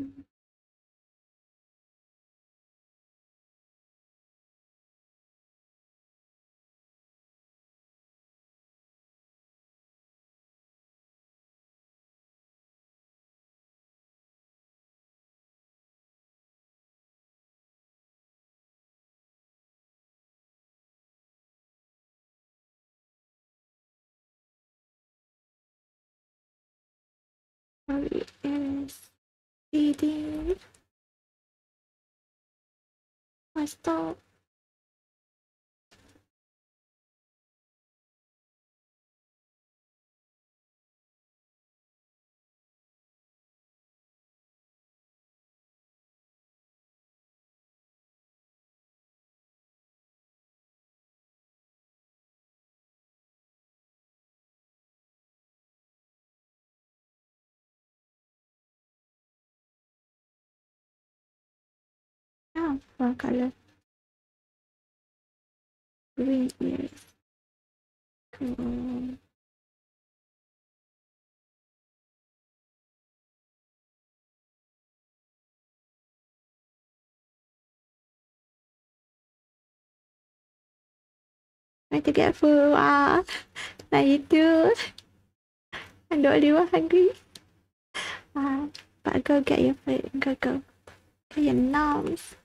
Mm-hmm. Is eating. I stop. Ah, what color? Green ears. Cool. Trying to get food. Ah, now you do. I'm the only one hungry. Ah, but go get your food. Go, go. Get your noms.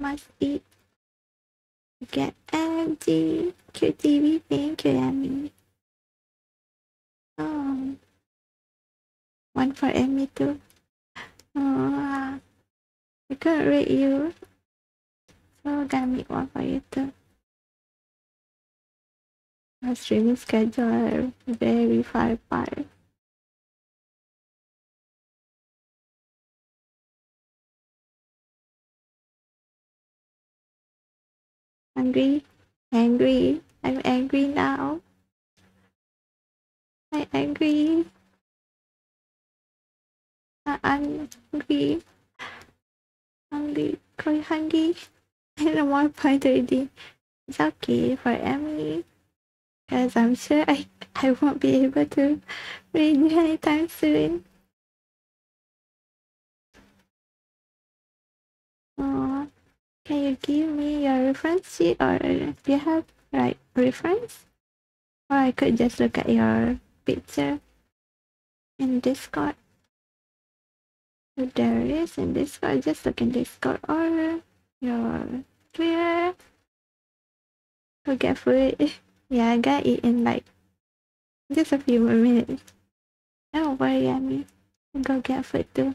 Must eat. Get empty. QTV, thank you, Emmy. Oh. One for Emmy too. Oh, ah. I couldn't read you. So I'm gonna make one for you too. Our streaming schedule very far apart. Hungry? Angry? I'm angry now. I'm angry. I- I'm hungry. Hungry. Quite hungry. I don't want point already. It's okay for Emily. Because I'm sure I, I won't be able to read you anytime soon. Aw. Can you give me your reference sheet or do you have like reference? Or I could just look at your picture in Discord. If there is in Discord, just look in Discord or your Twitter. Go get food. Yeah, I got it in like just a few more minutes. Don't worry, I mean, go get food too.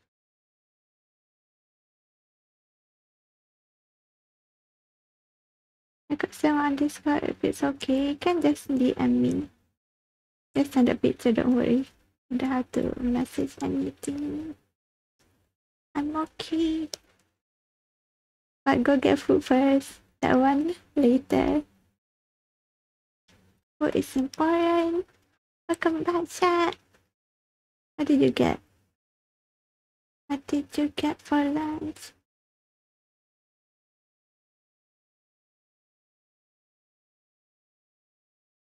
I could send on Discord if it's okay. You can just DM me. Just send a picture, don't worry. You don't have to message anything. I'm okay. But go get food first. That one later. Food is important. Welcome back, chat. What did you get? What did you get for lunch?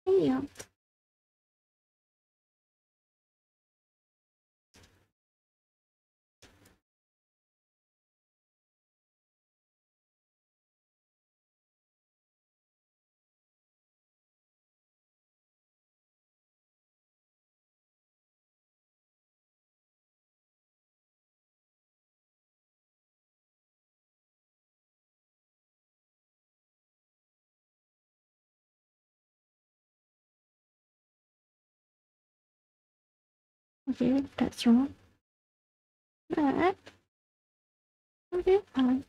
Yeah. Okay, that's wrong. But okay, fine.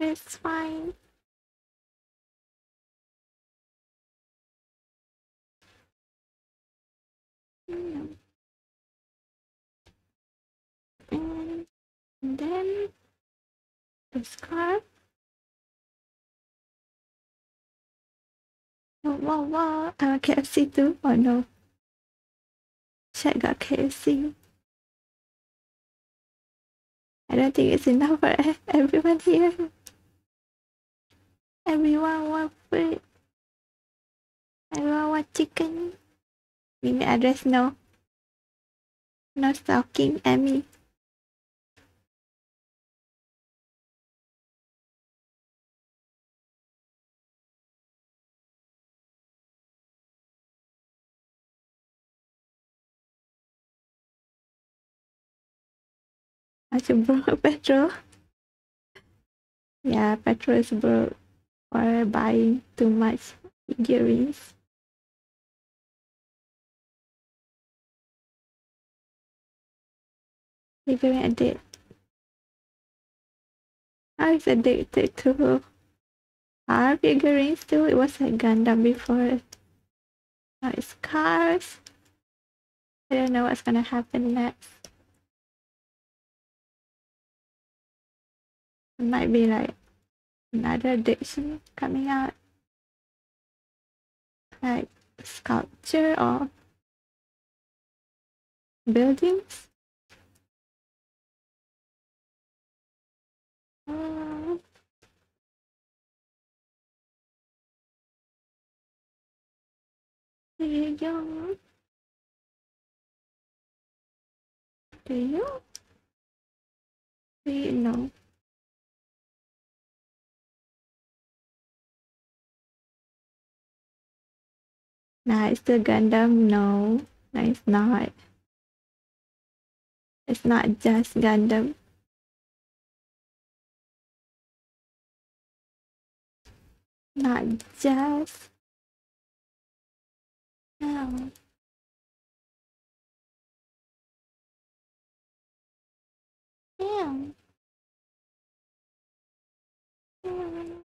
It's fine. And then the scarf. Wow, wow, wow. Uh, KFC too? Oh no. Chat got KFC. I don't think it's enough for everyone here. Everyone want food. Everyone want chicken. Email address no. No stalking Emmy. Macam broke a petrol. Yeah, petrol is broke for buying too much figurines. Figurine addict. I was addicted to car figurines too. It was like Gundam before. Now it's cars. I don't know what's gonna happen next. It might be like another addiction coming out. Like sculpture or buildings. Uh, do you Do you? Do you know? Nah, it's the Gundam. No, no, it's not. It's not just Gundam. Not just. No. Damn. Damn.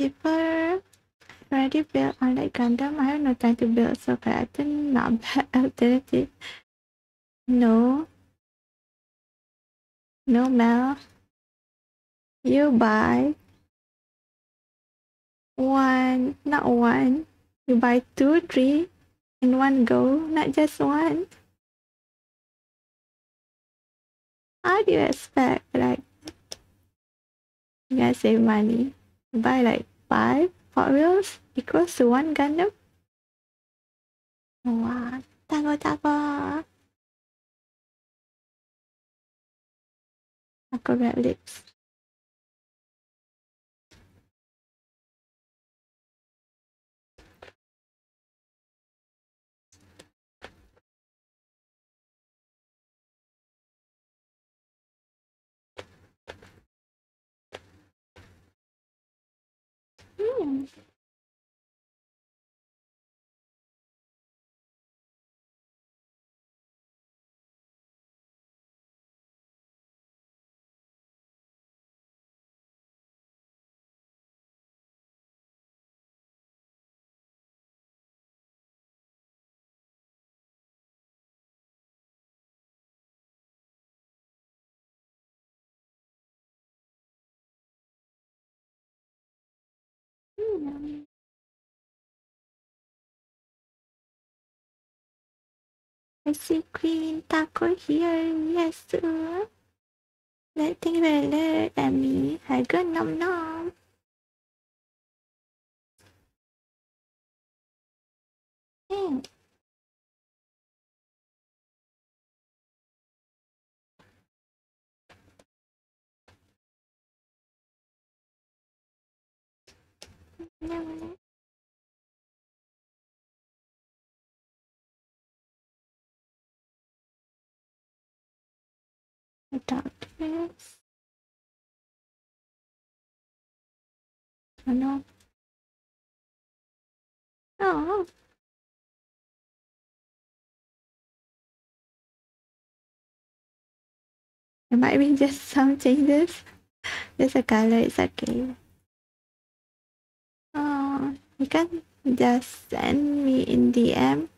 People already built on like Gundam. I have no time to build, so I think not bad alternative. No. No, Mel. You buy one, not one. You buy two, three in one go, not just one. How do you expect like you guys save money? Buy like five Hot Wheels equals to one Gundam? Wow, taco taco! Taco red lips. Hmm. I see Queen Taco here. Yes, sir. Letting alert at me. I go nom nom. Hey. Darkness. Oh no. Oh. It might be just some changes. Just a color, it's okay. Oh, you can just send me in DM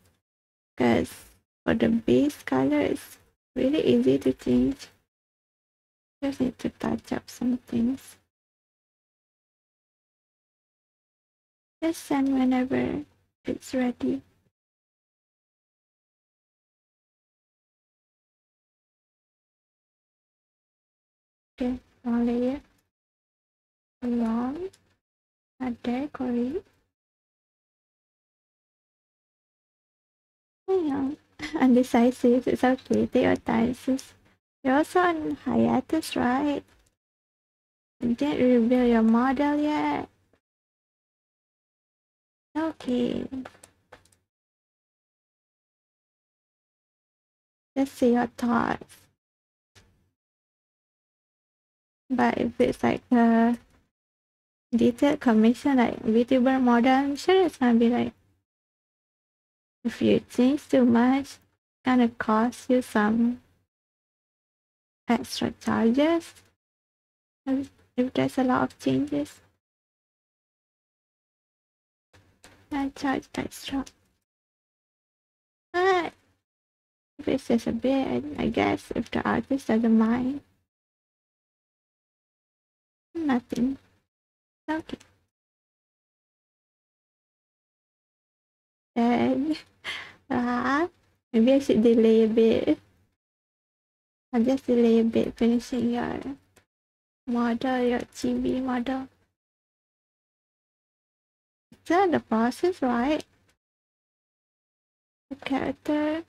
because for the base color it's really easy to change. Just need to touch up some things. Just send whenever it's ready. Okay, one layer. Long. Corey. Yeah. Undecisive. It's okay. Your time. Sis. You're also on hiatus, right? You didn't reveal your model yet. Okay. Let's see your thoughts. But if it's like a detailed commission like VTuber model, I'm sure it's gonna be like if you change too much, gonna cost you some extra charges. If, if there's a lot of changes, I charge extra. But if it's just a bit, I guess if the artist doesn't mind, nothing. Okay. Then, uh, maybe I should delay a bit. I'll just delay a bit finishing your model, your chibi model. Still the process, right? The character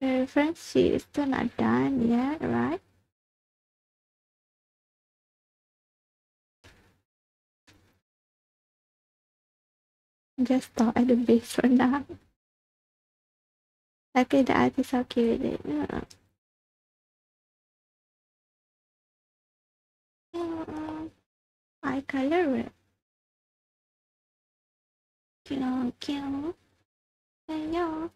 the reference sheet is still not done yet, right? Just start at the base for now. Okay, the art is okay with it. Yeah. Uh, eye color it. Kill, kill. And yeah.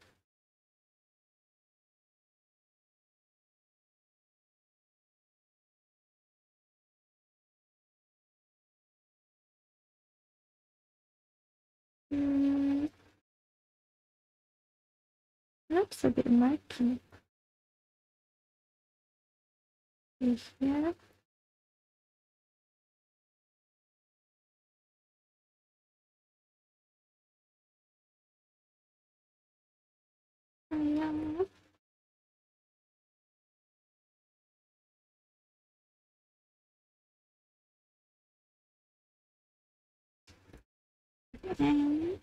Mm. Looks a bit murky. Is here. Yeah. And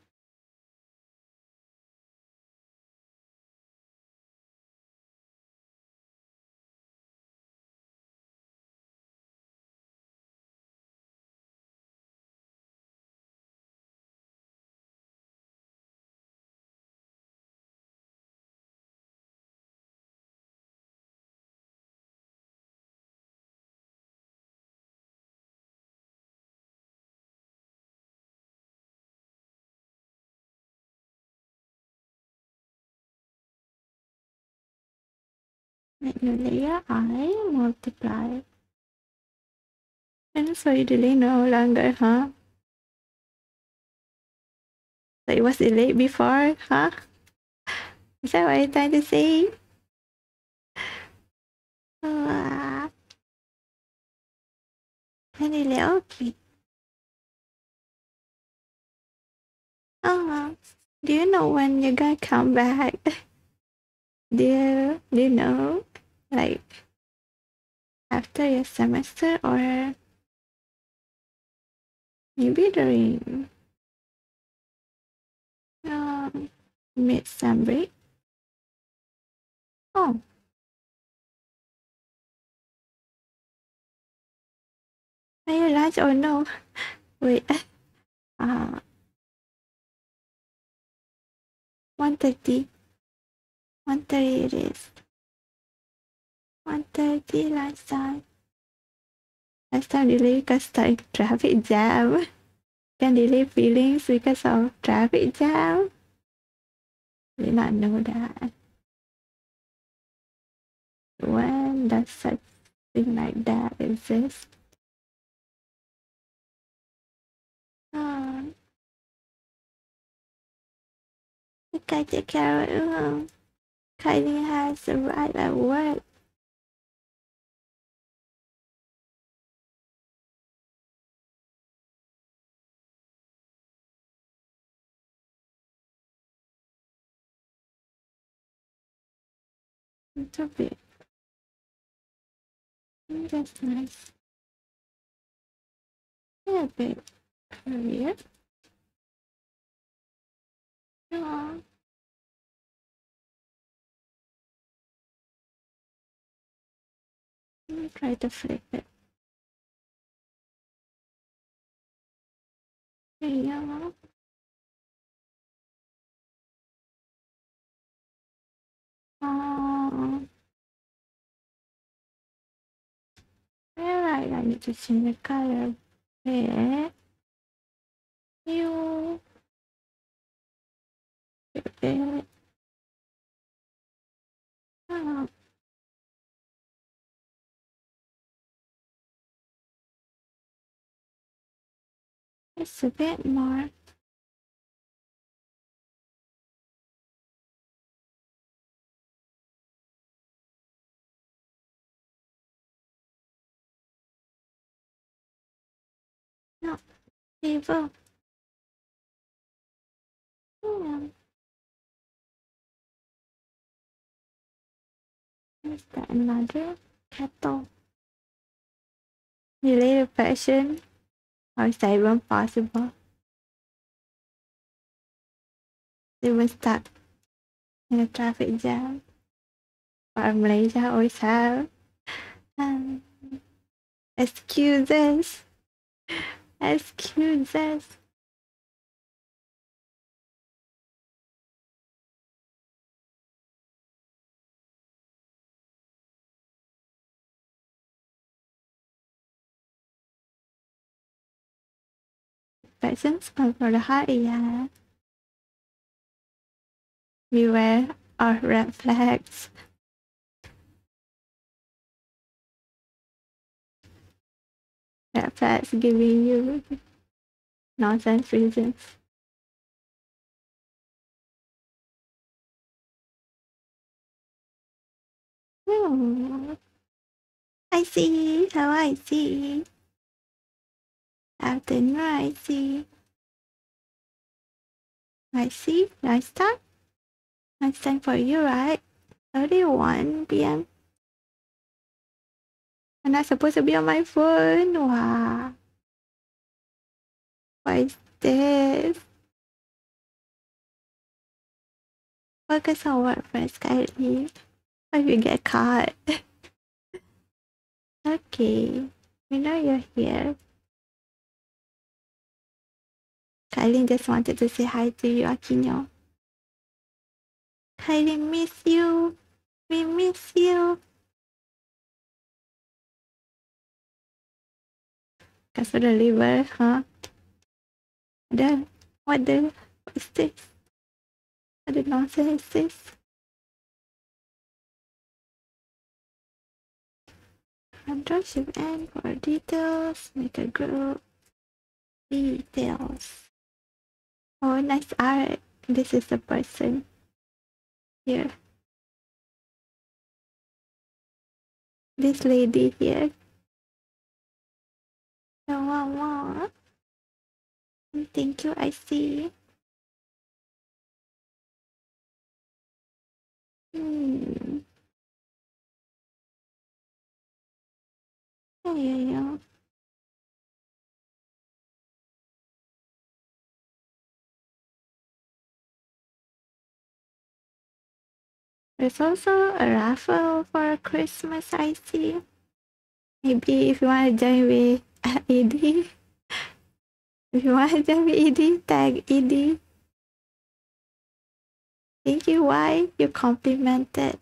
Magnolia I multiply. And so you delay no longer, huh? So it was delayed before, huh? Is that what you're trying to say? Uh, can delay okay. Oh, do you know when you're gonna come back? do you, do you know? Like, after your semester or maybe during um, mid-sem break? Oh. Are you lunch or no? Wait. Uh, 130. 130 it is. 130 last time. Last time delay because of traffic jam. Can delay feelings because of traffic jam. Did not know that. When does such thing like that exist? Oh. The guy take care it. Um, Kylie has arrived at work. A bit. That's nice. A bit career. Yeah. Let me try to flip it. Yeah. Um, Alright, I need to change the color. There. You. It's a bit more. No, evil. Yeah. Is that another kettle? Related fashion? Or is that even possible? Even stuck in a traffic jam? Or Malaysia always have? Um, excuses. Passions come from the heart, yeah. Beware of red flags. Flags giving you nonsense reasons. Hmm. I see. How I see. Afternoon, I see. I see. Nice time. Nice time for you, right? 31 p.m. I'm not supposed to be on my phone. Wow. What is this? Focus on what friends Kylie. If you get caught? okay. We know you're here. Kylie just wanted to say hi to you, Aquino. Kylie, miss you. We miss you. The liver, huh? The what the what is this? What the nonsense is this? Shift N for details. Make a group. Details. Oh, nice art. This is the person. Here. This lady here. No, wow, more. Thank you, I see. Hmm. Oh, yeah, yeah. There's also a raffle for Christmas, I see. Maybe if you want to join with if you want to tag ED. Thank you, why you complimented.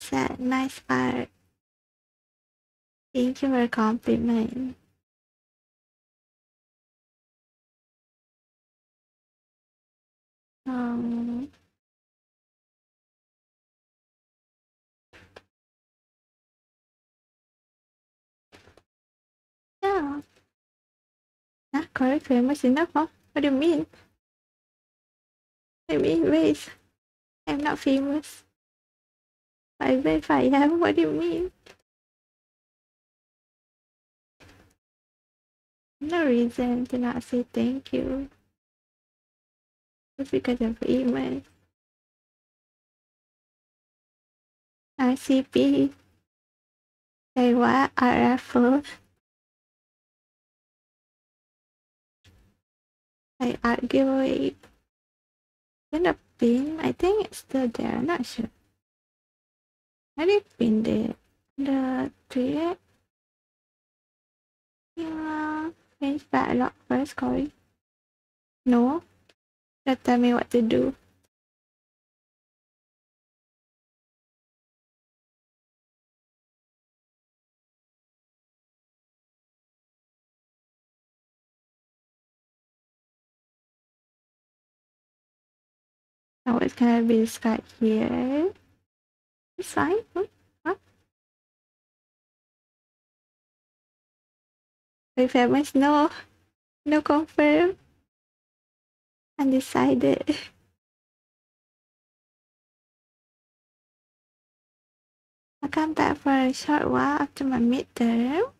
Said nice art. Thank you for compliment. Um, yeah. Not correct famous enough? What do you mean? I mean, wait. I'm not famous. I if I am. What do you mean? No reason to not say thank you. Just because I'm famous. RCP. Say what? RFO. Like art giveaway. In the pin, I think it's still there. I'm not sure. I did pin the the tweet. Yeah, change lock first, Corey. No, just tell me what to do. Oh, it's gonna be Skype here. It's fine. What? Very famous? No. No confirm. Undecided. I come back for a short while after my midterm.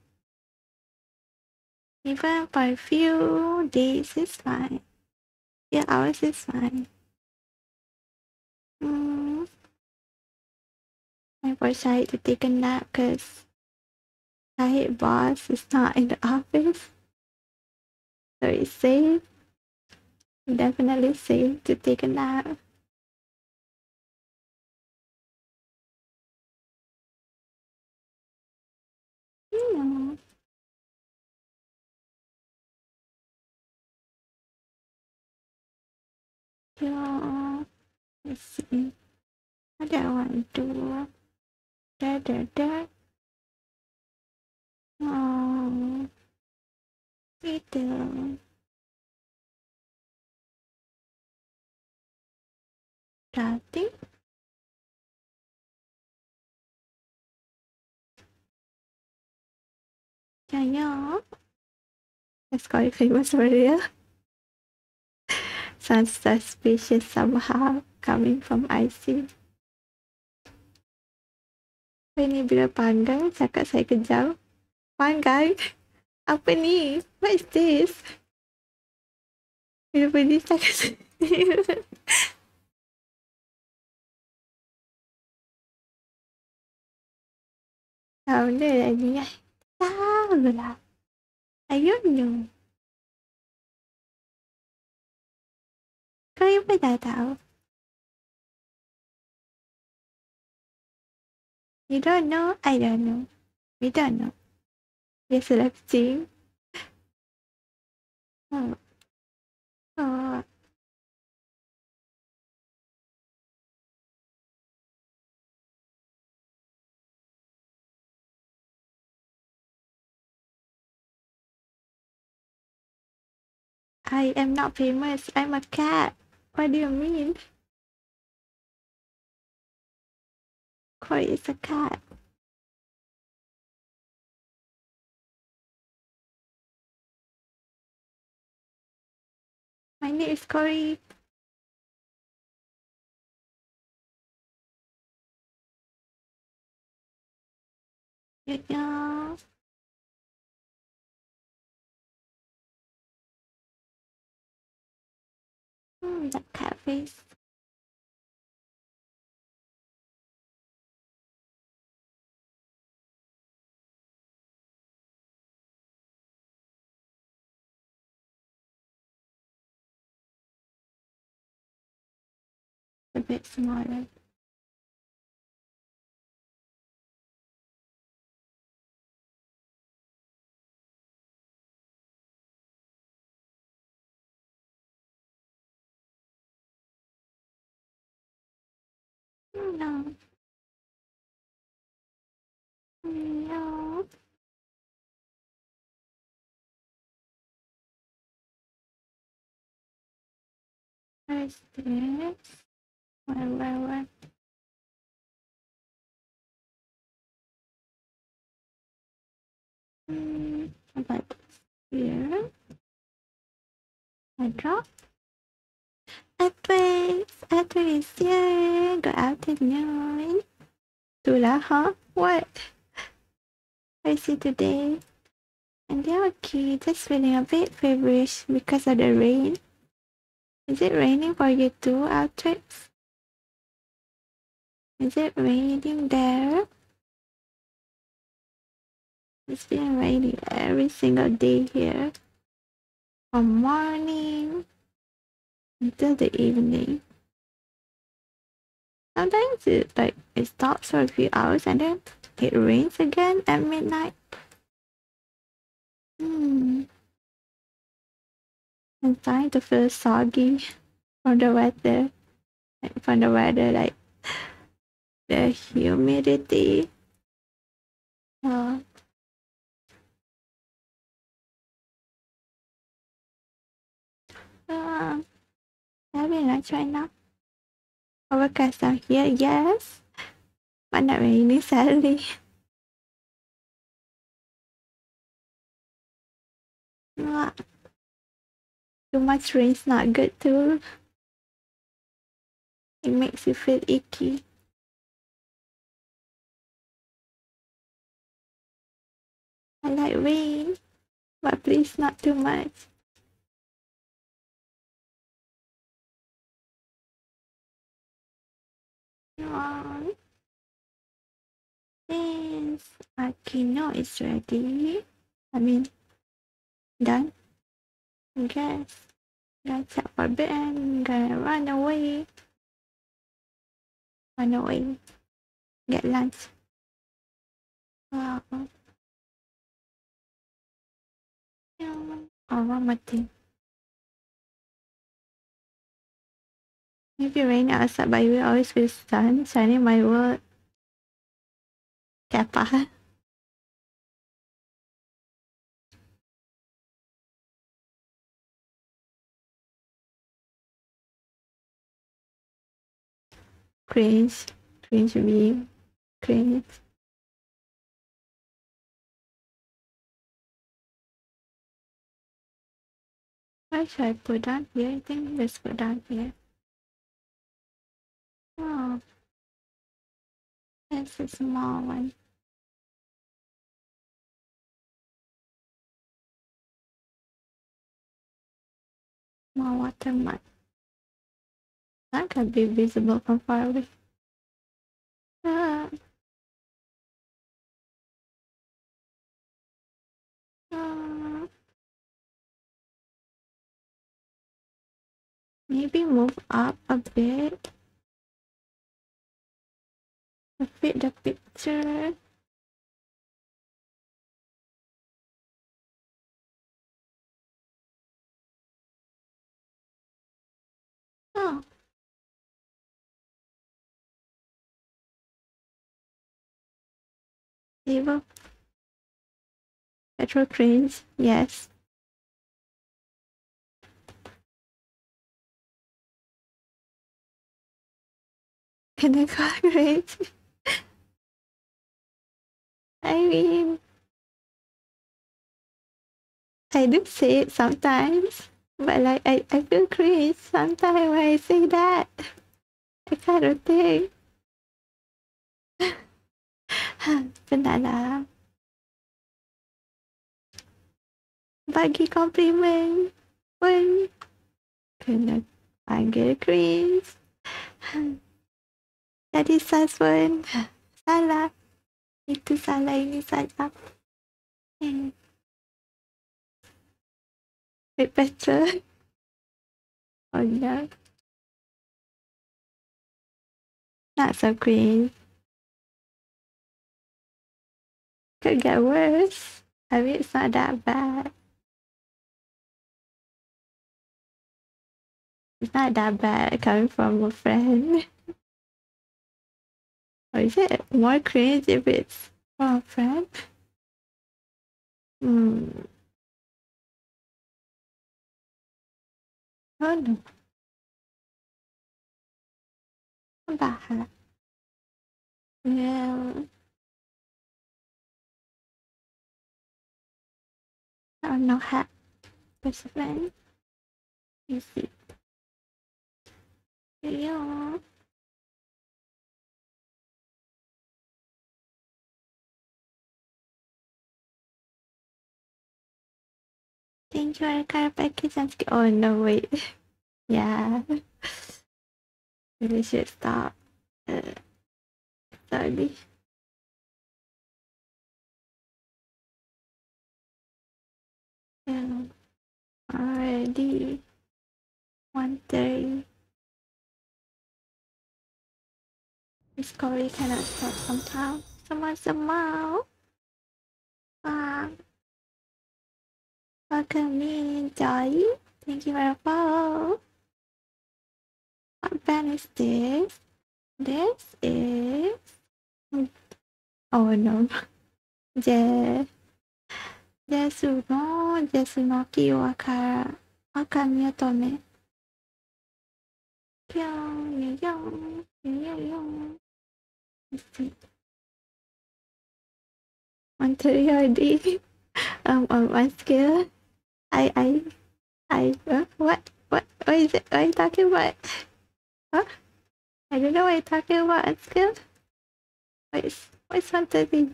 Even for a few days is fine. Yeah, hours is fine. Mm. I decided to take a nap because my boss is not in the office. So it's safe. Definitely safe to take a nap. Hmm. Yeah. Let's see. I want to do? Da da da. Oh. Gitu. Berarti kayaknya Let's call it famous area. Sounds suspicious somehow coming from IC. Ini bila panggang cakap saya kejam. Panggang? Apa ni? What is this? Bila pergi cakap saya. Tahu dia lagi kan? Tahu lah. I don't know. Kau pun dah tahu. You don't know, I don't know. We don't know. Biasalah kucing. Oh. Oh. I am not famous. I'm a cat. What do you mean? Koi is a cat. My name is Cory. Yeah, yeah. Hmm, that cat face. A bit smaller. No. No. Where's this? Where, where, where? Hmm, about here. I drop. Edward, Edward is here. Go afternoon. Tula, huh? What? Is he today? And they're okay, just feeling a bit feverish because of the rain. Is it raining for you too, Altrix? Is it raining there? It's been raining every single day here. From morning until the evening. Sometimes it like it stops for a few hours and then it rains again at midnight. Hmm. I'm starting to feel soggy from the weather. Like, from the weather, like the humidity. Oh. Uh, having lunch right now. Overcast out here, yes. But not raining sadly. Too much rain's not good too. It makes you feel icky. I like rain, but please not too much. Aww. Yes, Akino is ready. I mean, done. Guess. That's up for bed and gonna run away. Run away. Get lunch. Wow. More thing. Maybe rain outside, but you always feel sun shining my world. Kappa. Cringe. Cringe me. Cringe. Why should I put down here? I think let's put down here. Oh. That's a small one. Small watermark. That can be visible from far away. Ah. Ah. Maybe move up a bit. To fit the picture. Oh. Table. Petrol cranes, yes. Pinnacle cranes. I mean, I do say it sometimes, but like I, I feel cringe sometimes when I say that. I kind of think. Banana. Bagi compliment pun kena panggil cringe. Jadi sas pun salah. Itu salah, ini salah. Hmm. Bit better. Oh no. Not so cringe. Could get worse. I mean, it's not that bad. It's not that bad coming from a friend. Or is it more cringe if it's from friend? Hmm. Oh no. Bad. Yeah. I don't know how. Best friend. You see. Yeah. Thank you, Erica. Package and Oh no, wait. yeah. Maybe should stop. Uh, sorry. Yeah. Already. One thirty. Discovery cannot stop sometime. Someone, somehow. Ah. Welcome in, Joy. Thank you for the follow. What band is this? This is. Oh no. Je. Jesu no. Jesu no ki wakara. Wakami otome. Pyong, yo, yo, yo. Let's see. One to your ID. Um, on one skill. I, I, I, uh, what, what, what is it? What are you talking about? Huh? I don't know what you're talking about, unskilled. What is, what is one to be?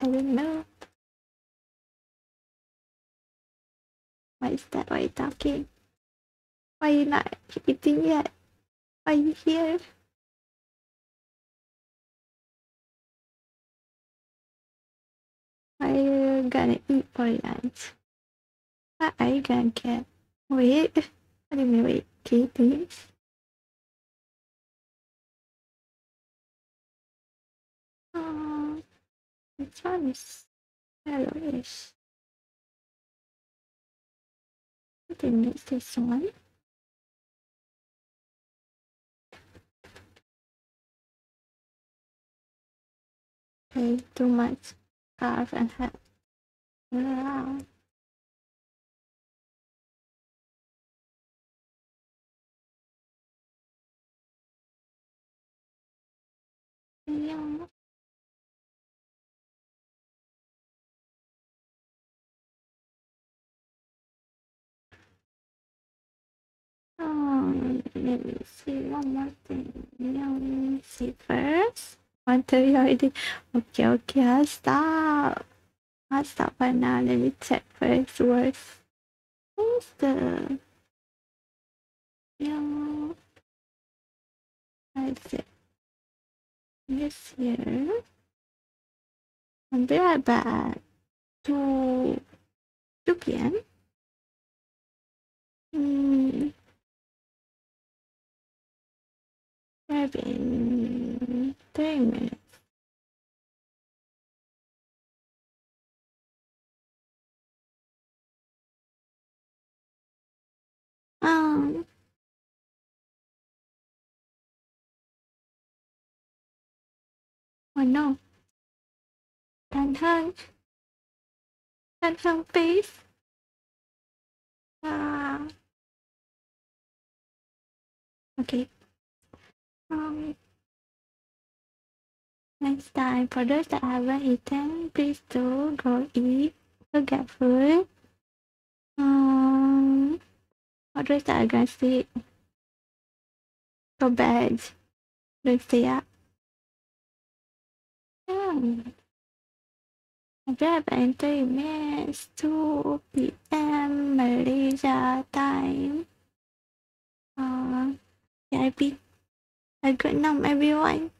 I don't know. What is that? What are you talking? Why are you not eating yet? Why are you here? Are you gonna eat for lunch? What are you gonna get? Wait. What do you mean wait? Can you please? Oh, this one is yellowish. I think it's this one. Okay, too much carve and hat. Wow. Yeah. Um, let me see one more thing. Let me see first. One you already. Okay, okay, I'll stop. I'll stop right now. Let me check first. Words. Where's the yeah? Is it? This here. I'll be right back. to two p.m. Hmm. Maybe in minutes. Um. Oh no. Cẩn thận. Cẩn thận, please. Ah. Okay. Um. Next time, for those that haven't eaten, please do go eat. Go get food. Um. For those that are gonna sleep, go bed. Don't stay up. Hmm. Be back in three minutes. 2 p.m. Malaysia time. Uh, VIP. A good night, everyone.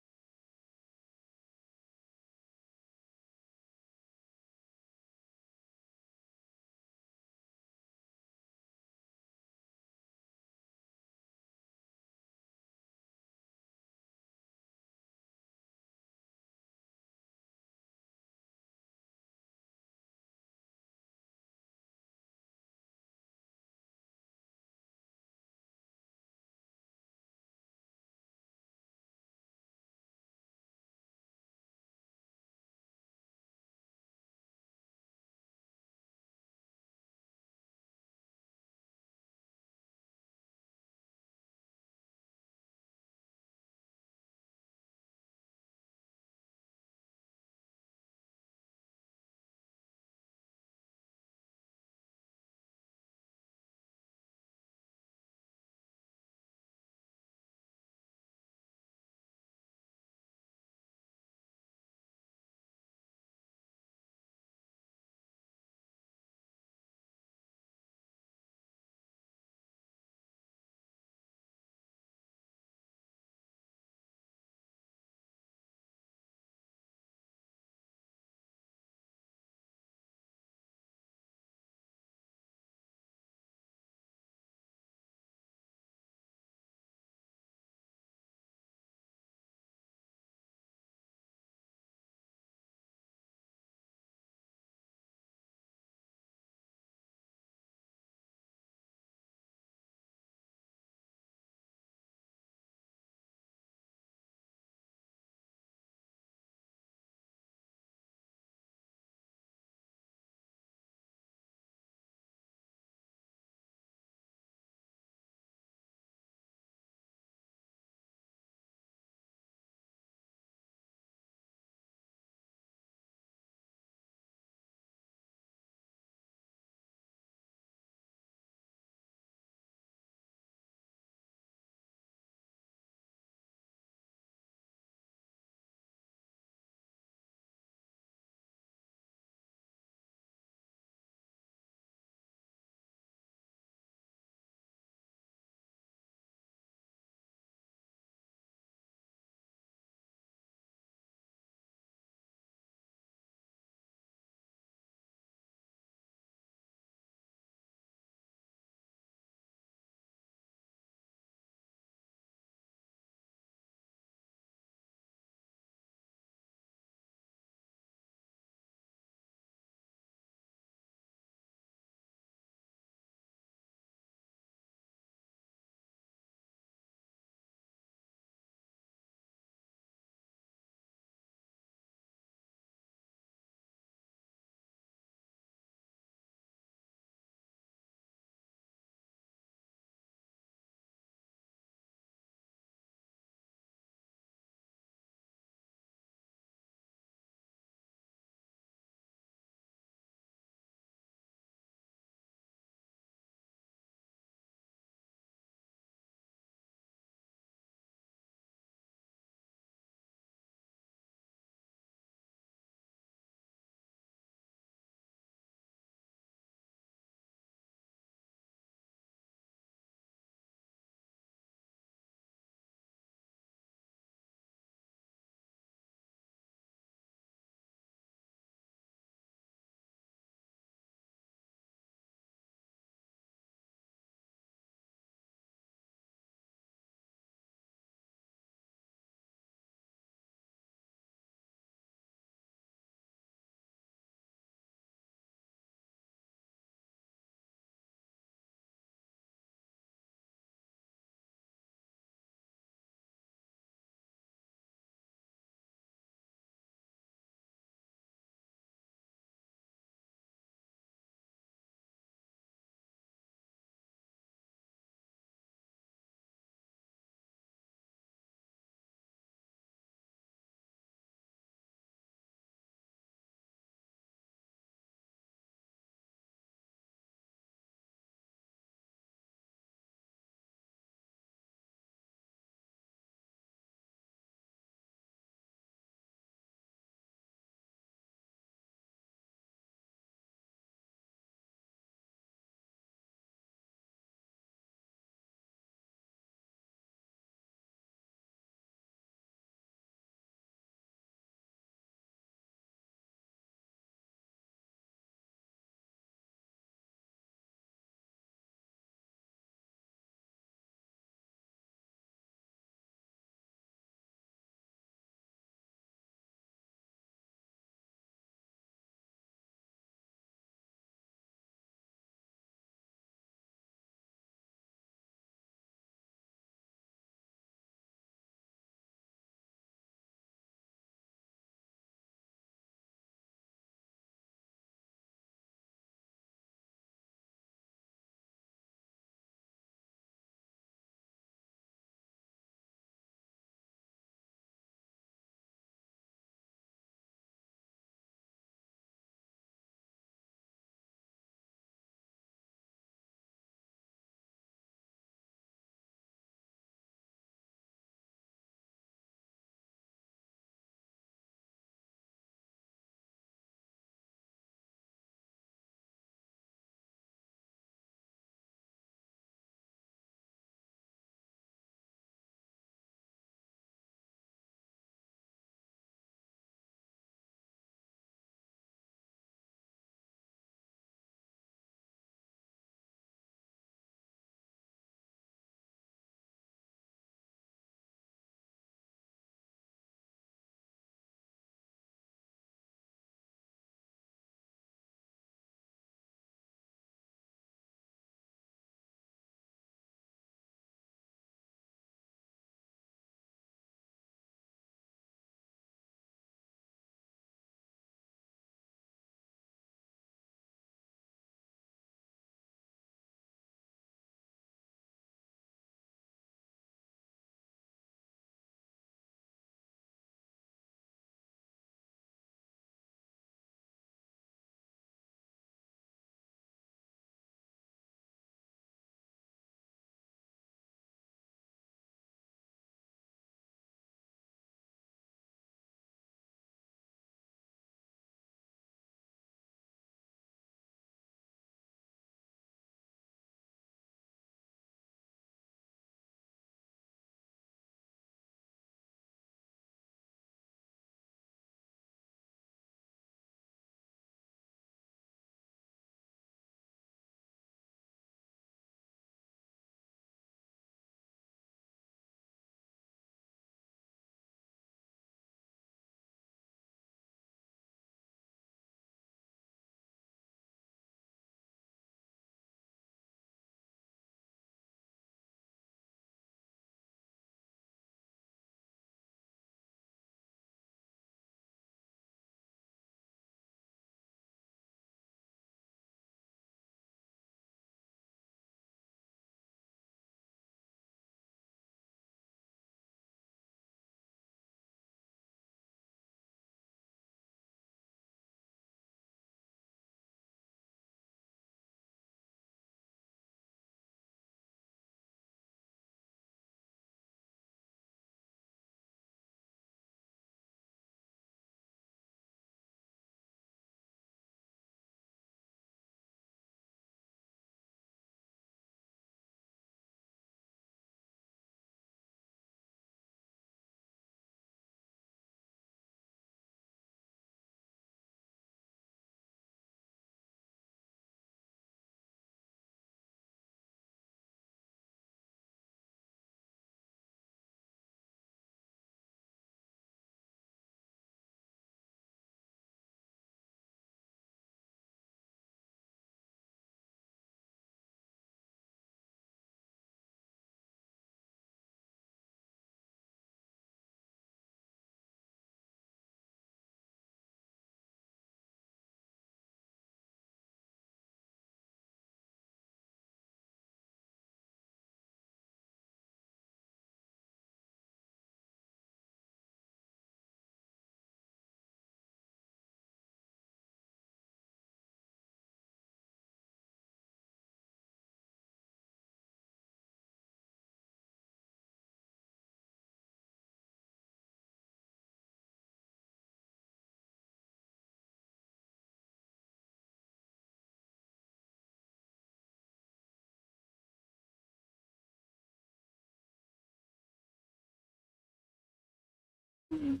Mm,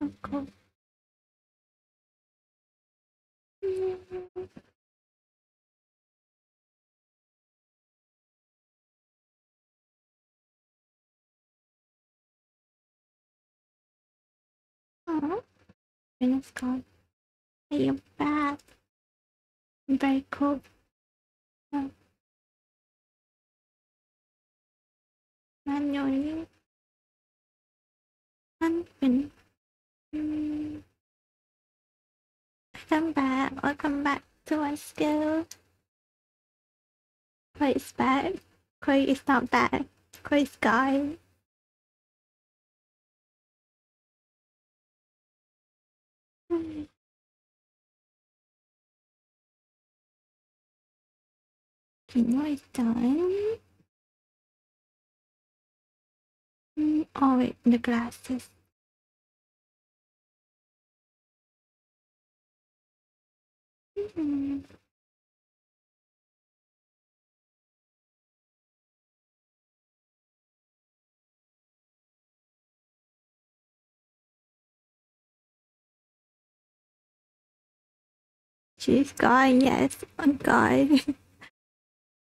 so cool. Oh, and it's. Hey, you're back. Very cool. Oh. Manually. Mm. Welcome back. Welcome back to our. Quite is back. Quite is not back. Quite is gone. Done. Oh wait, the glasses. Mm. She's gone, yes. Oh god.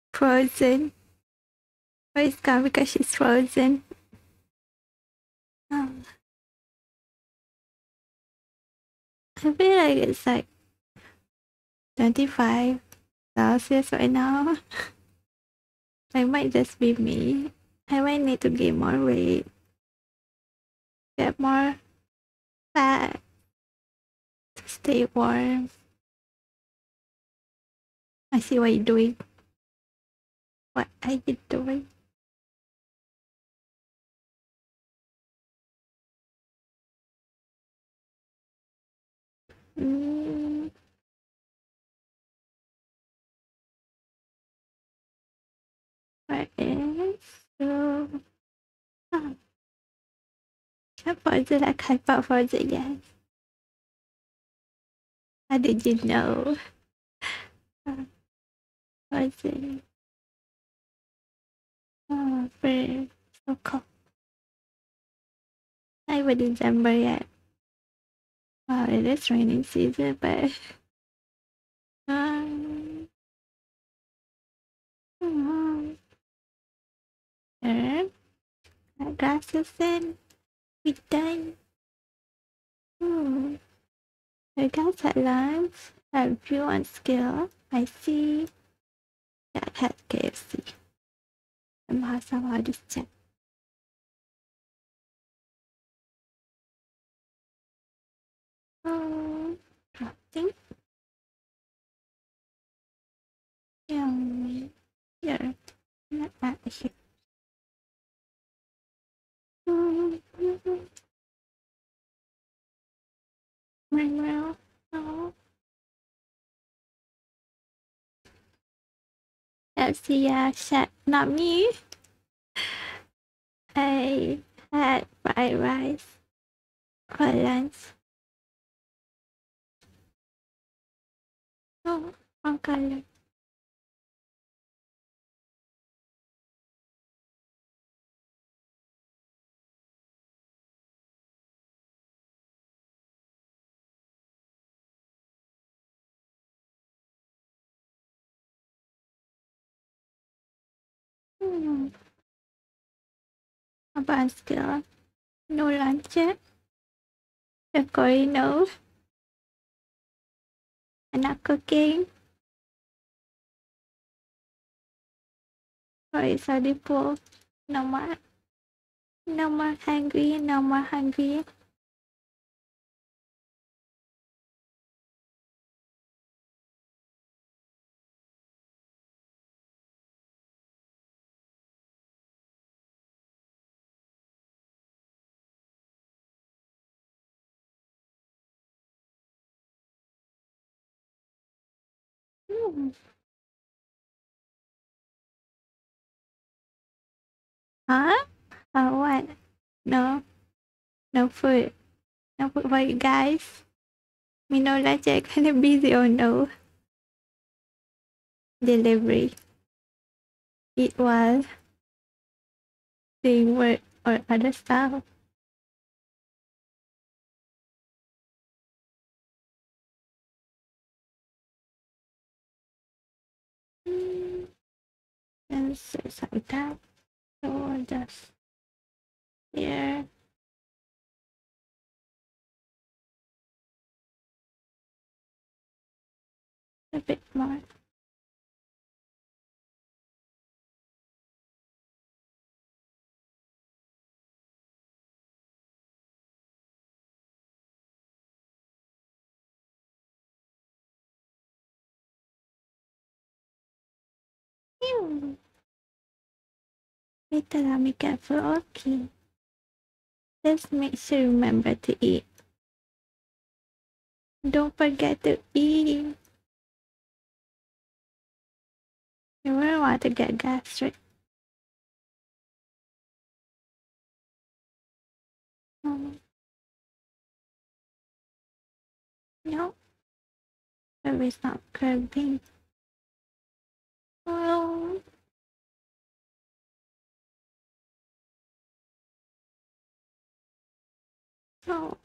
frozen. She's gone because she's frozen. Oh. I feel like it's like 25 Celsius right now. it might just be me. I might need to gain more weight. Get more fat to stay warm. I see what you're doing. What are you doing? Mm. Oh. I paused it, I can't pause it yet. How did you know? Uh, was it? Oh, very so cold. Not even December yet. Wow, it is raining season, but um, um there. Got glasses in. We done. Hmm. I got headlines. Have view on skill. I see. That had KFC. Somehow, somehow, just check. Oh, nothing. Yeah, here. Not that here. Manuel, no. FC, yeah, shit, not me. I had fried rice for lunch. Oh, wrong color. Hmm. About skill. No lunch yet. The Kouri knows. I'm not cooking. Corey already full. No more. No more hungry. No more hungry. Huh? Oh, what? No. No food. No food for you guys. Me no lunch. I kind of busy or no. Delivery. Eat while they work or other stuff. and since I'm so I just here. A bit more. Ew. Later, I'll be careful. Okay. Just make sure you remember to eat. Don't forget to eat. You wouldn't want to get gastric. Um, no. Maybe it's not. Oh. Oh.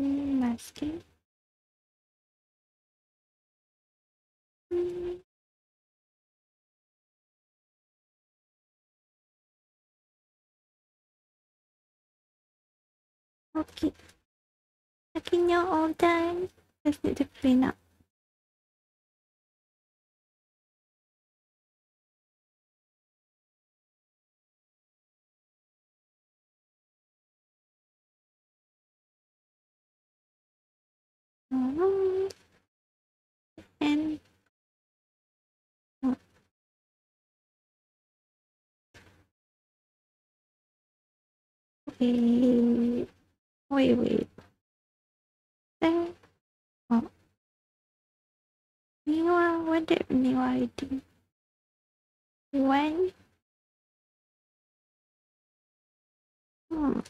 Mm, masking. Mm. Okay. Checking your all done. Just need to clean up. Mhm. And wait, wait, wait. There. Oh, Niwa, what did Niwa do? When? Hmm.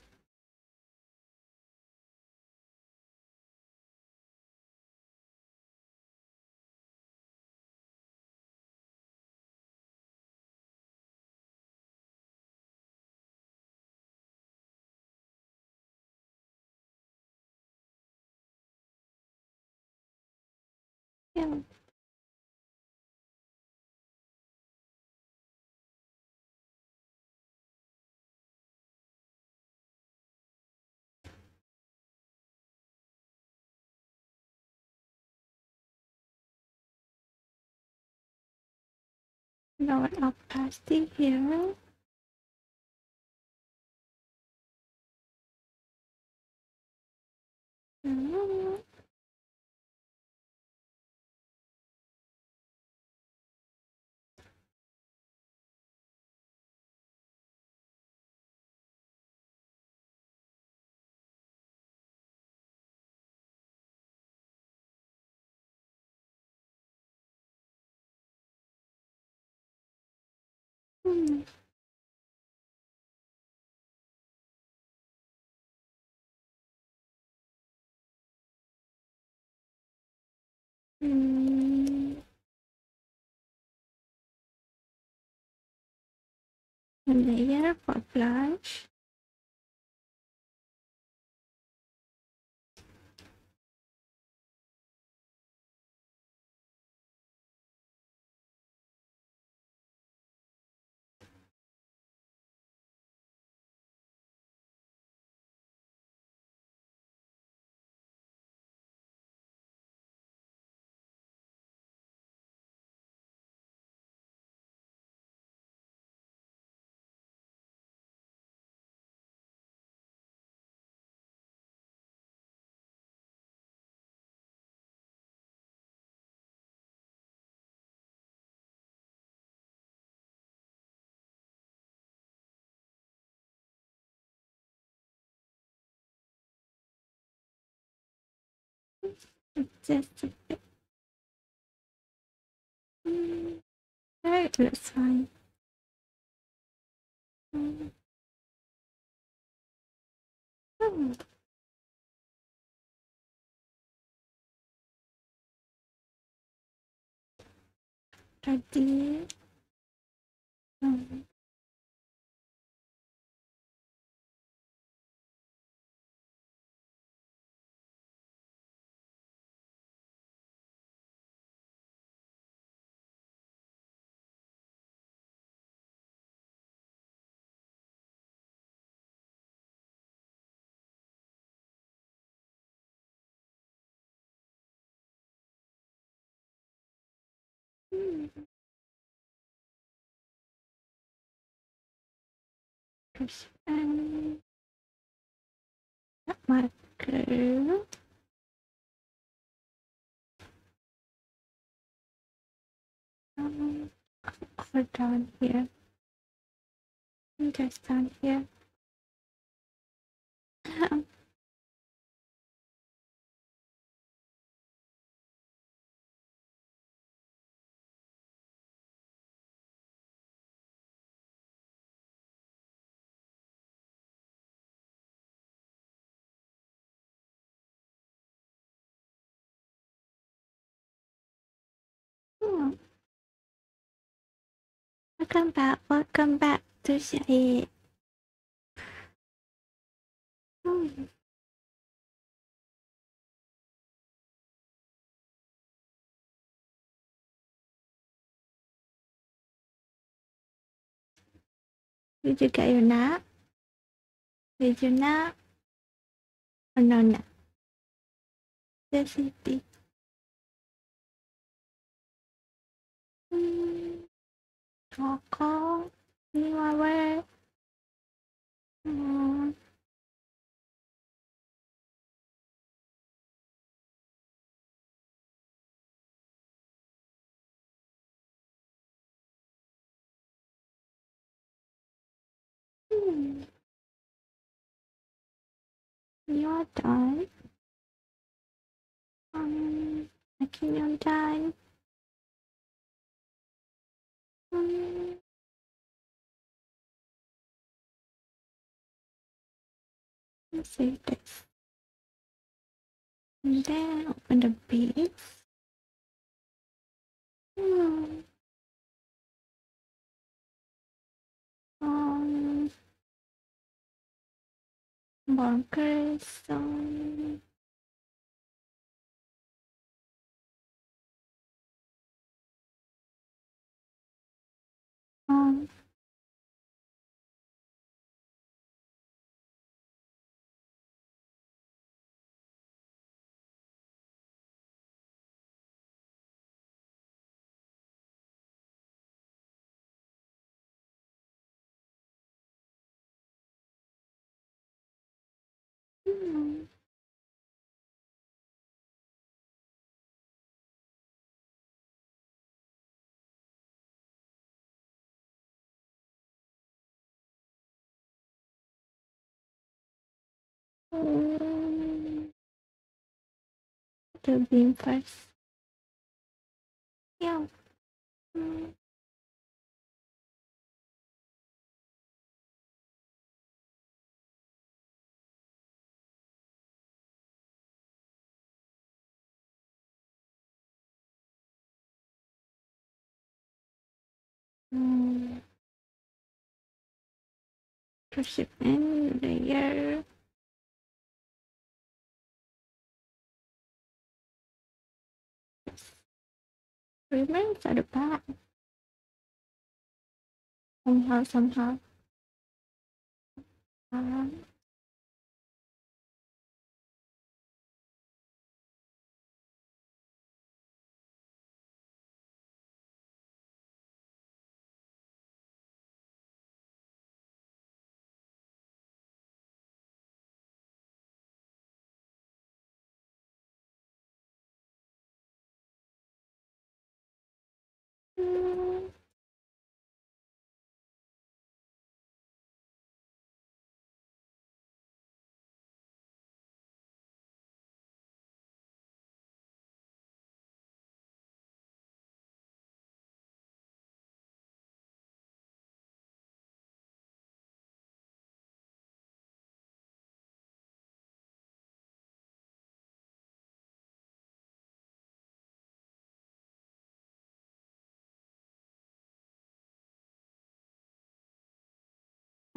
No, I'll pass the hero. Mm-hmm. Mhm. Hmm. Hmm. Layer for blush. Just a bit. Looks fine. Hmm. Ready. Hmm. Hmm. Terus and marker. Um, over down here. And just down here. Welcome back, welcome back to. Hmm. Did you get your nap? Did you nap? Or no nap? Yes, it did. Hmm. You are done. Um, I can you're done. Hmm. Let's save this. And then open the base. Hmm. Um, bunkers. Um, um, The beam first. Yeah. Hmm. To ship in layer. Remains at the back. Somehow, somehow. Um, hmm.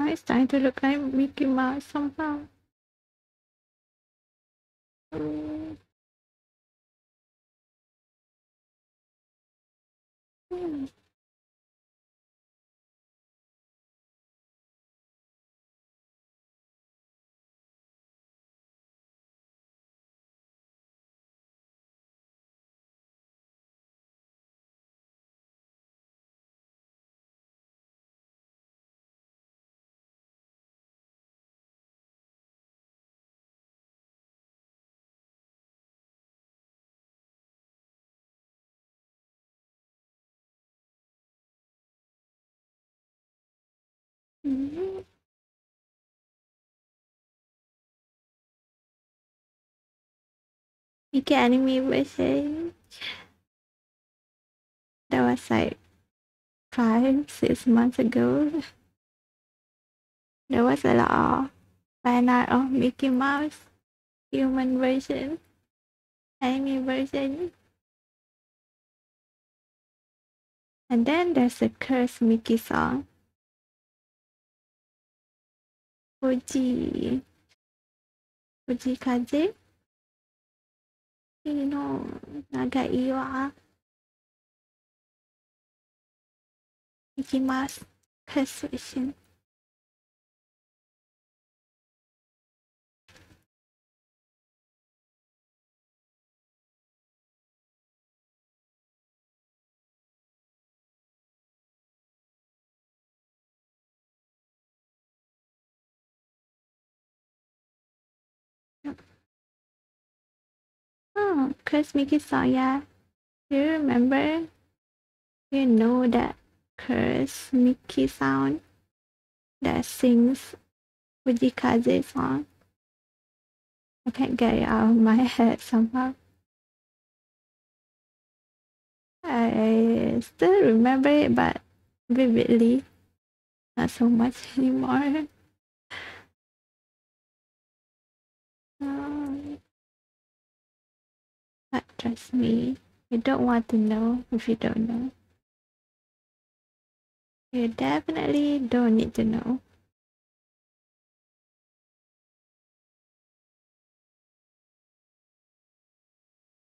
Now it's starting to look like Mickey Mouse somehow. Hmm. Hmm. Mhm. Mickey anime version. That was like five, six months ago. There was a lot of fan art of Mickey Mouse human version, anime version. And then there's a cursed Mickey song. Fuji. Fujii Kaze. You know, Naga Iwa. Mickey Mouse curse version. Oh, curse Mickey song, yeah. Do you remember? You know that curse Mickey sound that sings Fujii Kaze song? I can't get it out of my head somehow. I still remember it, but vividly. Not so much anymore. Um, but trust me, you don't want to know if you don't know. You definitely don't need to know.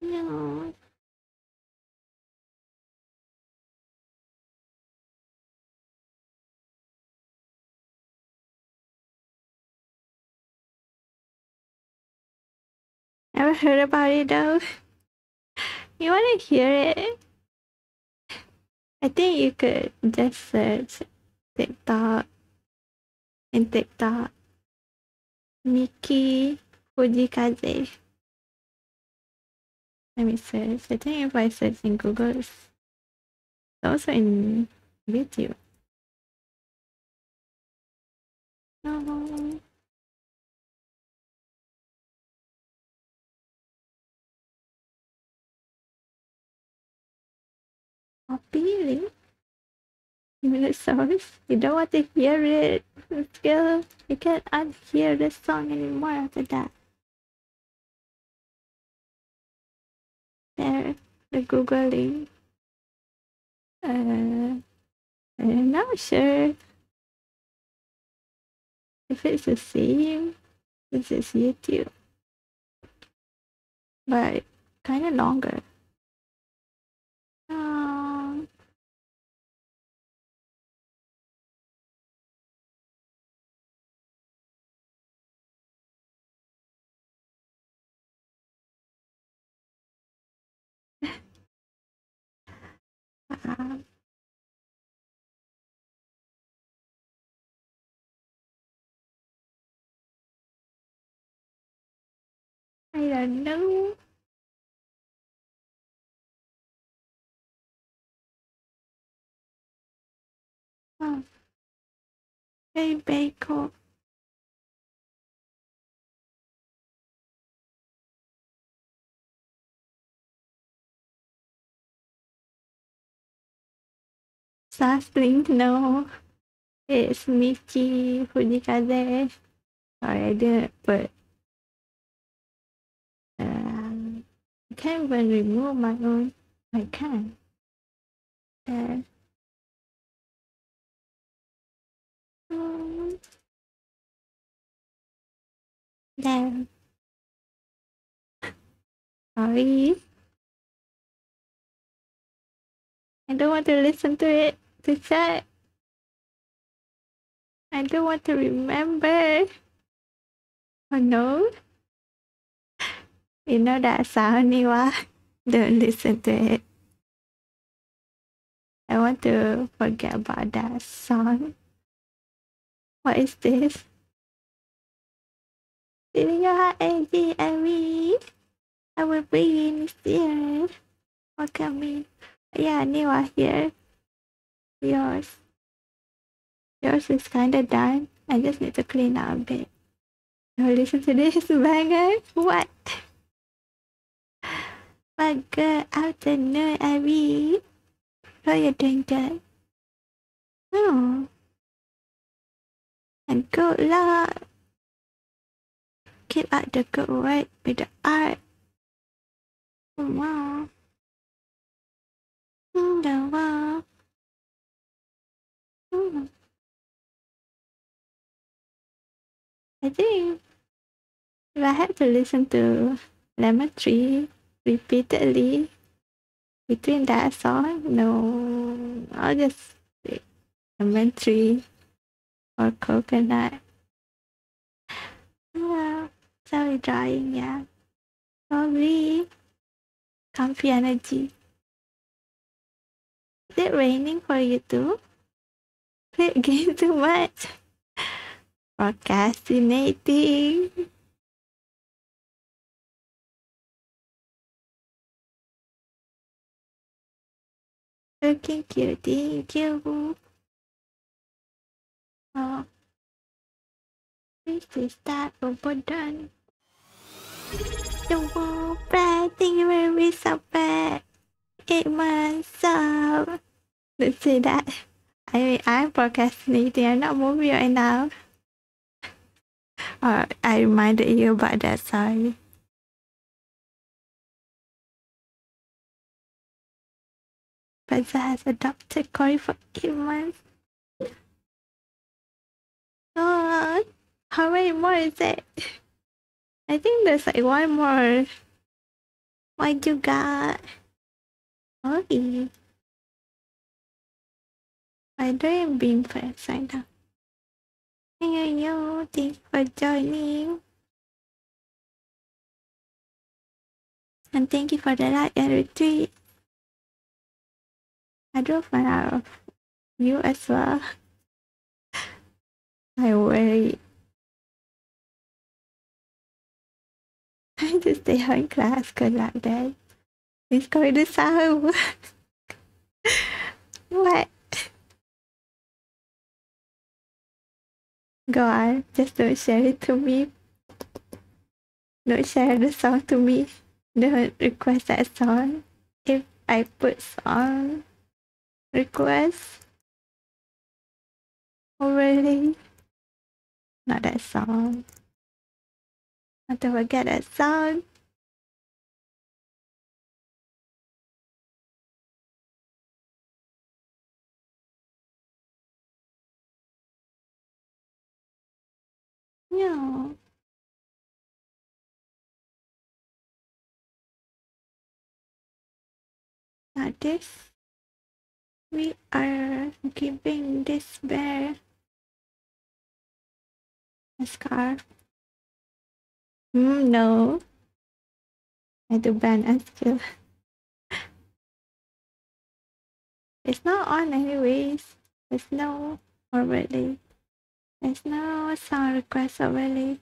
No. Never heard about it though. You wanna hear it? I think you could just search TikTok and TikTok. Miki Fujii Kaze. Let me search. I think if I search in Google, it's also in YouTube. No. Appealing. Source. You don't want to hear it. Still, you can't unhear the song anymore after that. There, the googling. Uh, I'm not sure if it's the same. This is YouTube, but kind of longer. Um, uh, I don't know. Oh. Very, very Sastling, no. It's Michi Fujii Kaze. Sorry, I didn't put. Um, I can't even remove my own. I can. There. Um. Sorry. I don't want to listen to it to check. I don't want to remember. Oh no. You know that sound, Niwa? Don't listen to it. I want to forget about that song. What is this? Feeling your heart and me. I will bring you this year. Welcome me. Yeah, Niwa here. Yours. Yours is kinda done. I just need to clean up a bit. Oh, listen to this banger. What? But good afternoon, Abby. How you doing good? Oh. And good luck. Keep up the good work with the art. Oh, wow. The wow. I think if I had to listen to Lemon Tree repeatedly between that song, no, I'll just say Lemon Tree or Coconut. Yeah, sorry, drying, yeah. Probably comfy energy. Is it raining for you too? Play game too much. Procrastinating. Looking cute, thank you. Oh. This is that over done. The wall bad thank you very so bad. Eight months up. Let's say that. I I'm procrastinating. I'm not moving right now. Uh, I reminded you about that. Sorry. Pezza has adopted Kouri for eight months. Oh, how many more is it? I think there's like one more. What you got? Okay. I don't being first right now. Thank you, for joining. And thank you for the like and retweet. I drove one out of you as well. I worry. I just stay home class good luck then. It's going to sound what? Go on, just don't share it to me. Don't share the song to me. Don't request that song. If I put song request. Oh really? Not that song. Not to forget that song. No. Now this, we are giving this bear a scarf. Mm, no. I do ban and skill. It's not on anyways. There's no already. There's no song request already.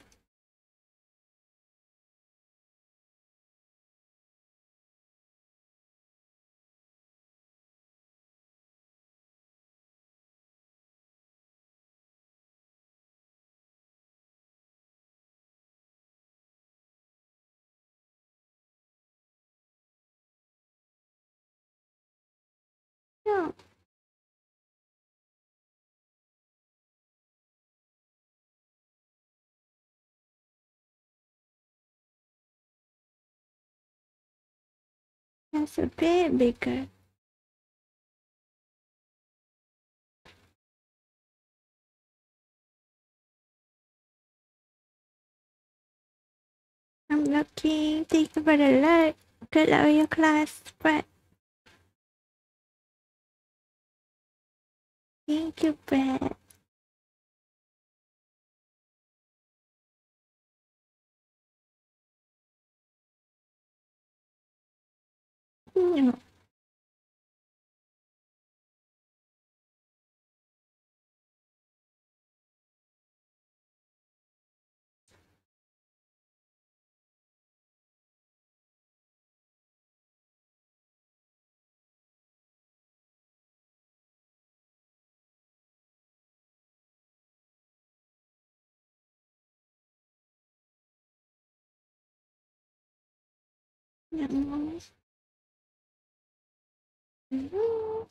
That's a bit bigger. I'm looking. Thank you for the alert. Good luck with your class, Brett. Thank you, いいの。Yeah, No.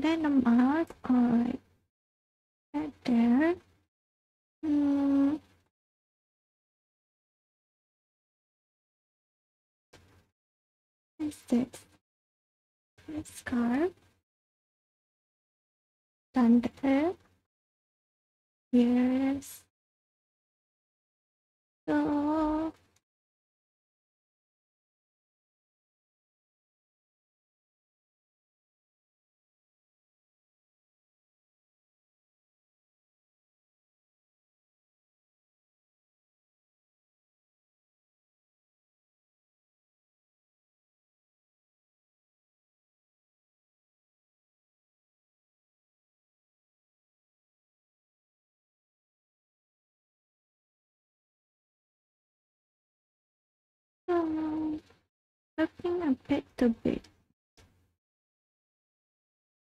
Dynamite or right there. Hmm. What's this? Scarf. Thunder. Yes. So a bit too big.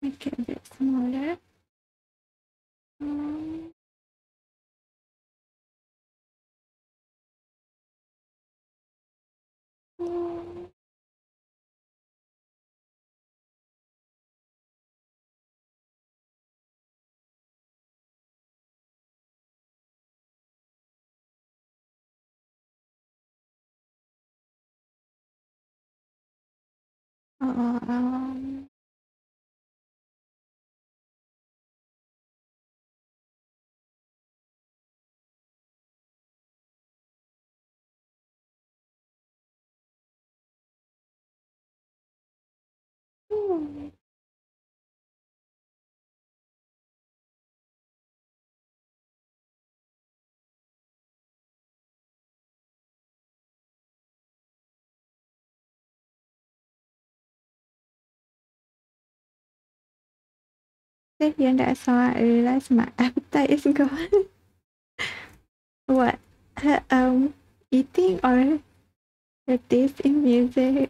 Make it a bit smaller. Um, um, hmm. This year that song, I realized my appetite is gone. what? Uh, um, eating or the taste in music?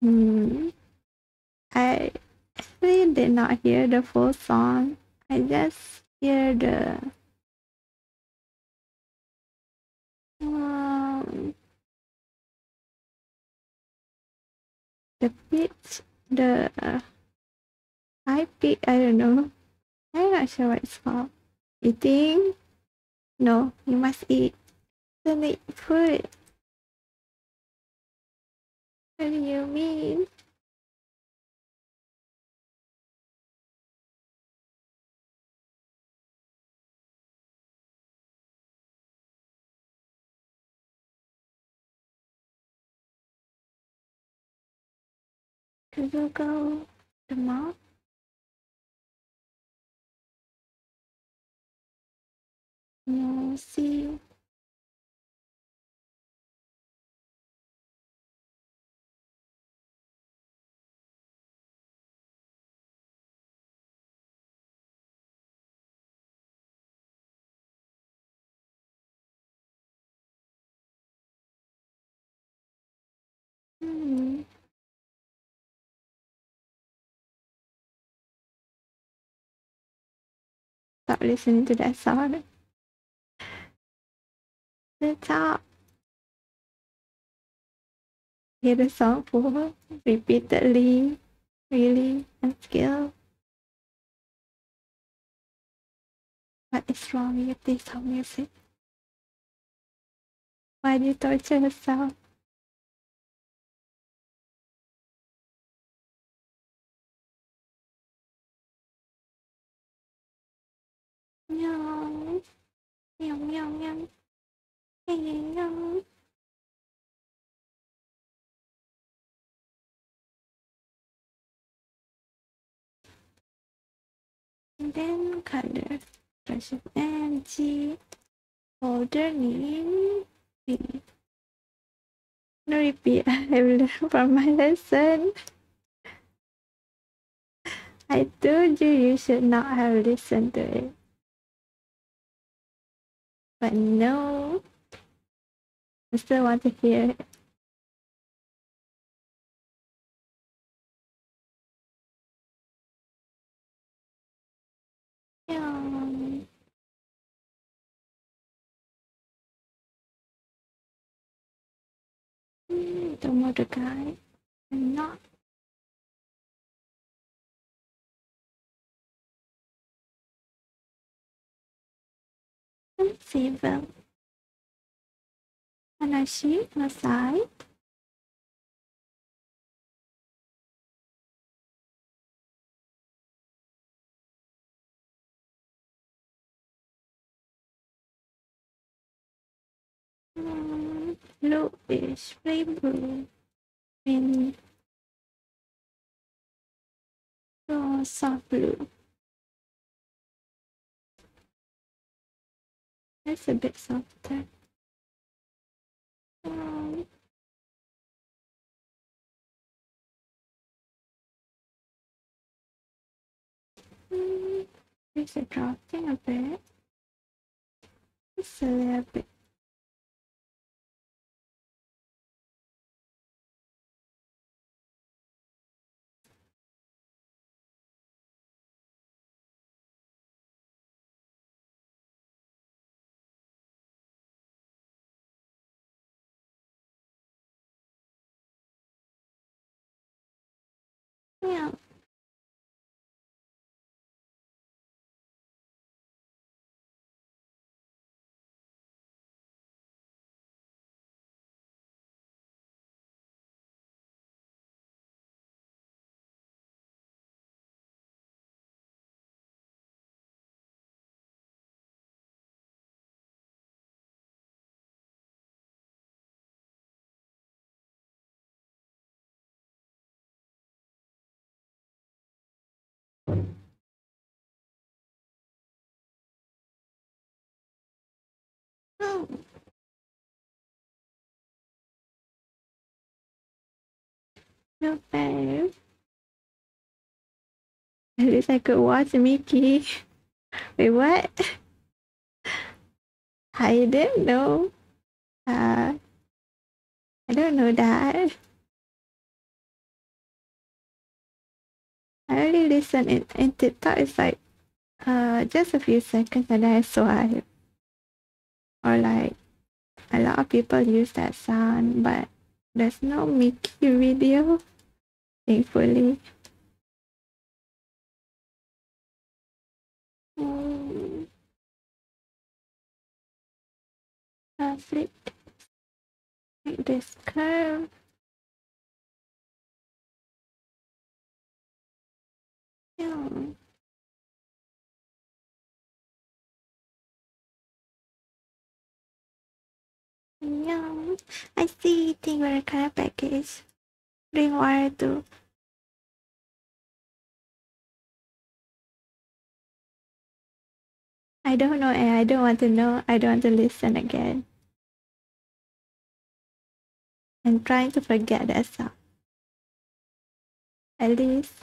Hmm. I actually did not hear the full song. I just hear the um the pitch, the uh, high. I don't know. I'm not sure what it's called. Eating? No, you must eat. Then eat food. What do you mean? Could you go the mall? No, see. Hmm. Stop listening to that song. The top. Hear the song for repeatedly. Really unskilled. What is wrong with this song music? Why do you torture yourself? Meow. Meow meow meow. Meow. And then color. Brush of energy. Folder name. B. No repeat. I have learned from my lesson. I told you you should not have listened to it. But no. I still want to hear it. Yeah. Mm, the mother guy. I'm not. Civil. Hanashi Masai. Mm, bluish, flame blue. And oh, soft blue. That's a bit softer. Um, mm, there's a drafting a bit. Just a little bit. Oh. Not bad. At least I could watch Mickey. Wait, what? I didn't know. Uh, I don't know that. I only listen in, in TikTok. It's like uh just a few seconds and then I swipe. Or like a lot of people use that sound, but there's no Mickey video. Thankfully. Mm. Uh, flip like this curve. Yeah. Yeah. I see thing very kind of package. Bring water too. I don't know and I don't want to know. I don't want to listen again. I'm trying to forget that song. At least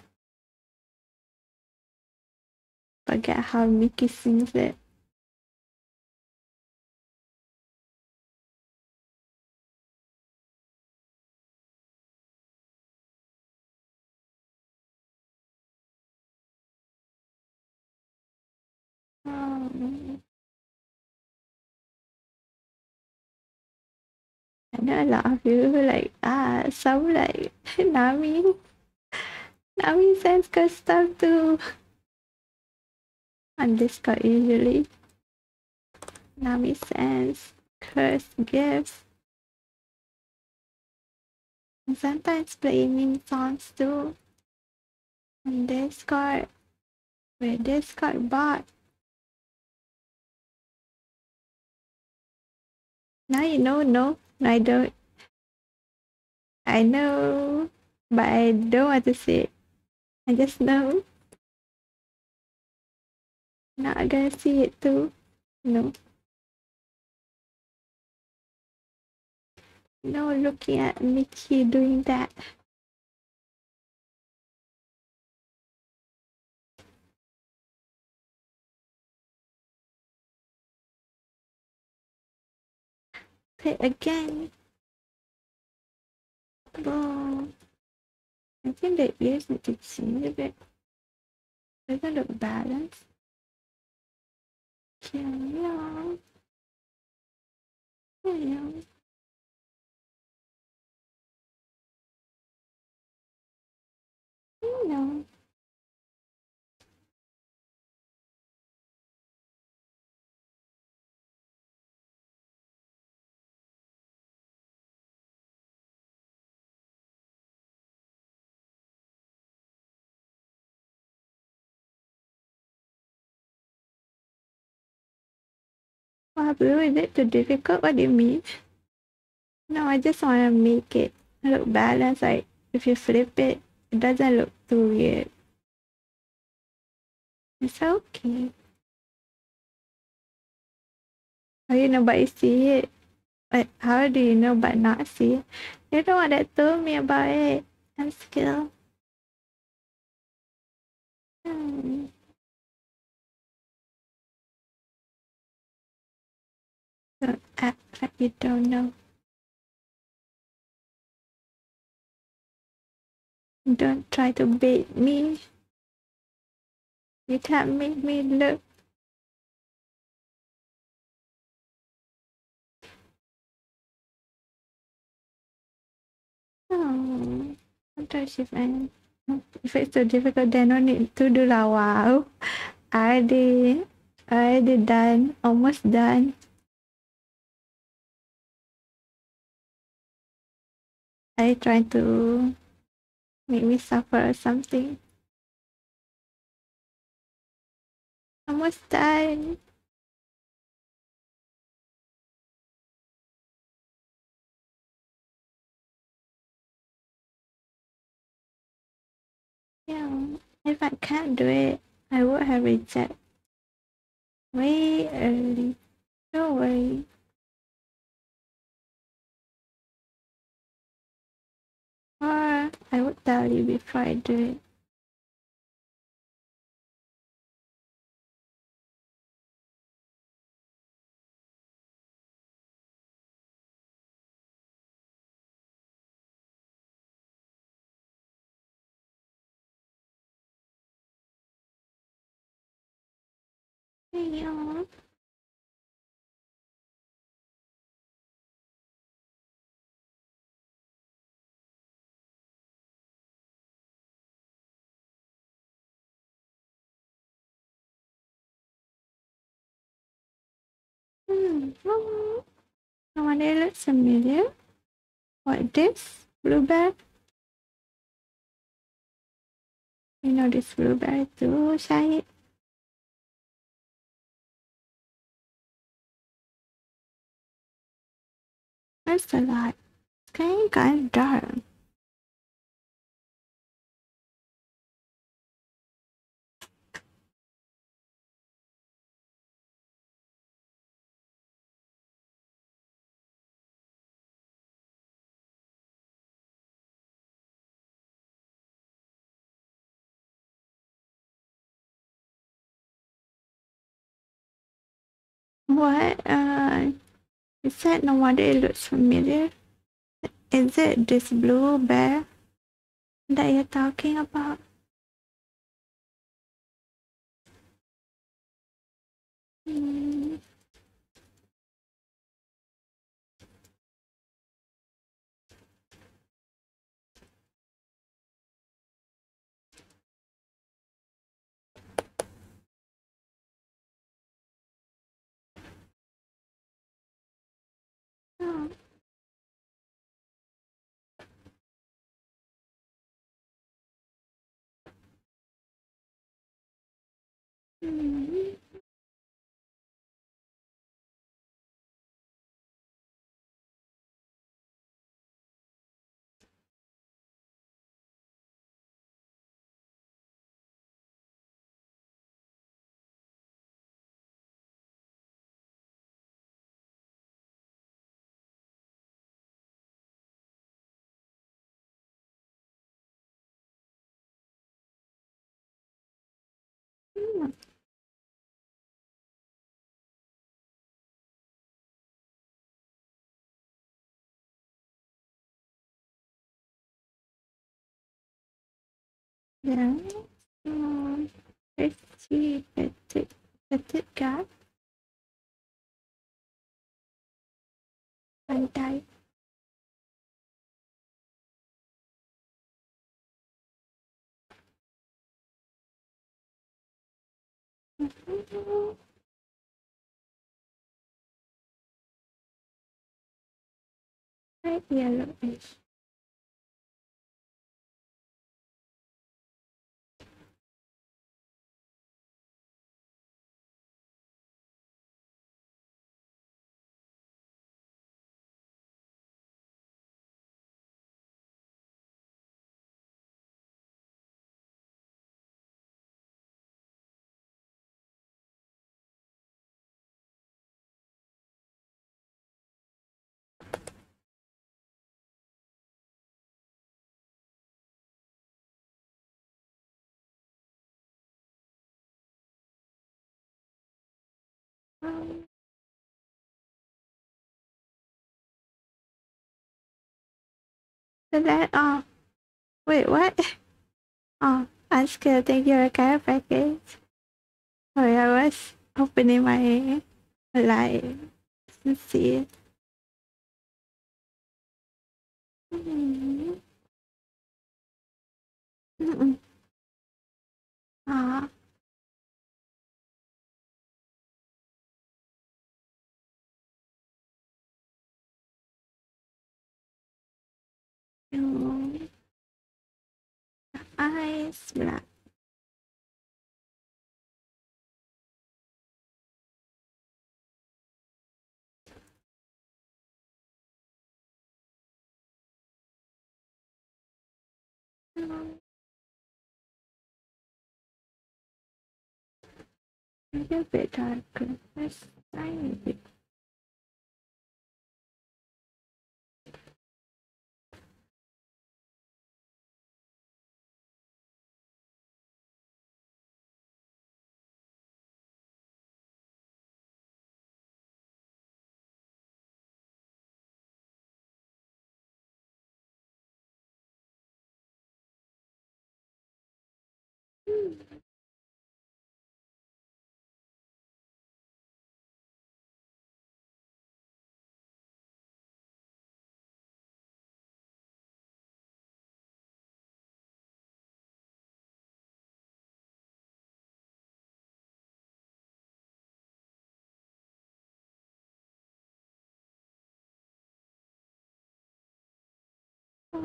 forget how Mickey sings it. I of you like ah some like Nami. Nami sends good stuff too. On Discord usually. Nami sends curse gifts. And sometimes playing songs too. On Discord. With Discord bot. Now you know, no, I don't. I know, but I don't want to say it. I just know. Not gonna see it too. No. No, looking at Mickey doing that. Play again. Boom. I think the ears need to change a bit. Doesn't look balanced. Carry on. Carry Carry blue, is it too difficult? What do you mean? No, I just want to make it look balanced. Like, if you flip it, it doesn't look too weird. It's okay. How you know but you see it? Like, how do you know but not see it? You're the one that told me about it. I'm still. Hmm. Don't act like you don't know. Don't try to bait me. You can't make me look. Oh, sometimes if I, if it's too difficult, then I need to do lah. Wow, I did, I did done, almost done. Are you trying to make me suffer or something? Almost done. Yeah, if I can't do it, I would have rejected way early. Don't worry. Or I would tell you before I do it. Yeah. Hmm. Wonder it looks familiar. What this? Blueberry? You know this blueberry too, Shahid? That's a lot. It's kind of dark. What? Uh, you said no wonder it looks familiar. Is it this blue bear that you're talking about? Hmm. Dạ. Um, petit, petit, petit gars. Bàn tay. Right yellowish. Did that? Oh, wait, what? Oh, I'm scared. Think you're a care package. Sorry, I was opening my live to see it. Mm. Mm-mm. Ah. Mm. Eyes black. Mm. A little bit darker. Tiny bit. Oh,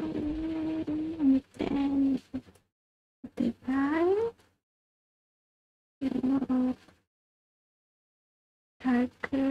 Mm. Then the. Yellow. Darker.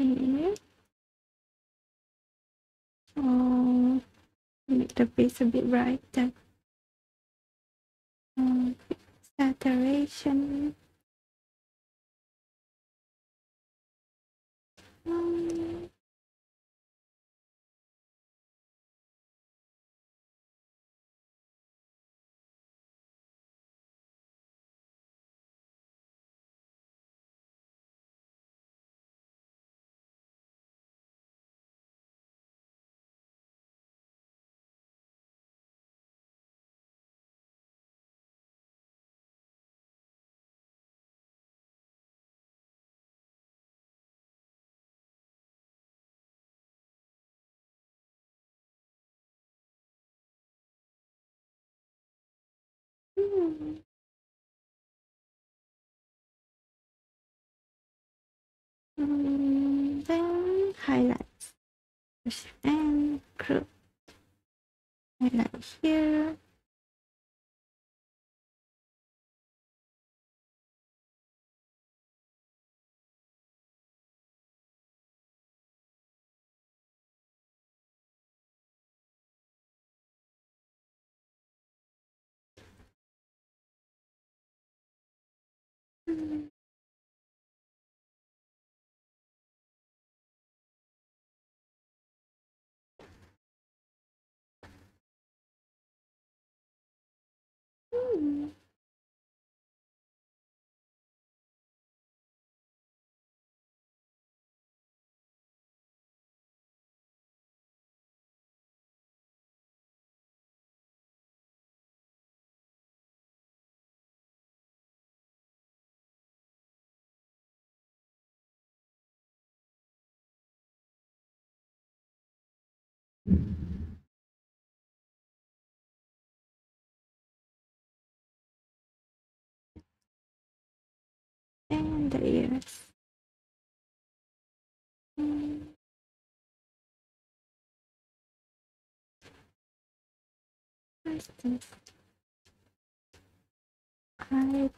Mm-hmm. Oh, make the face a bit brighter. then. Um, saturation. Um, highlights. And group. Highlight here and. Hmm. Where's this? Right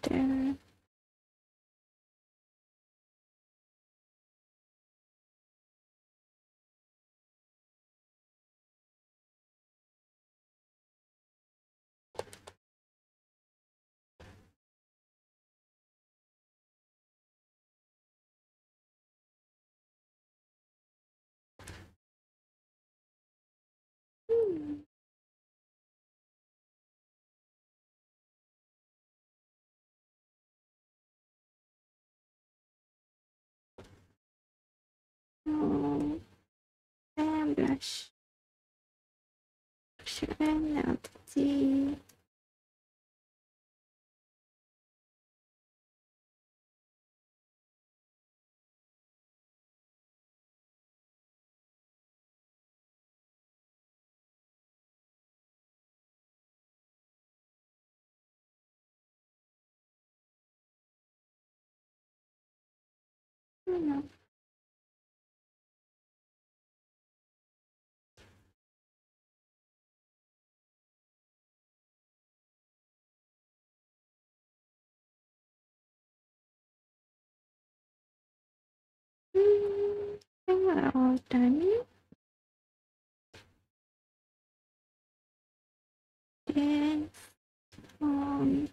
Oh, and blush. Blush and now No. All done. Then, um,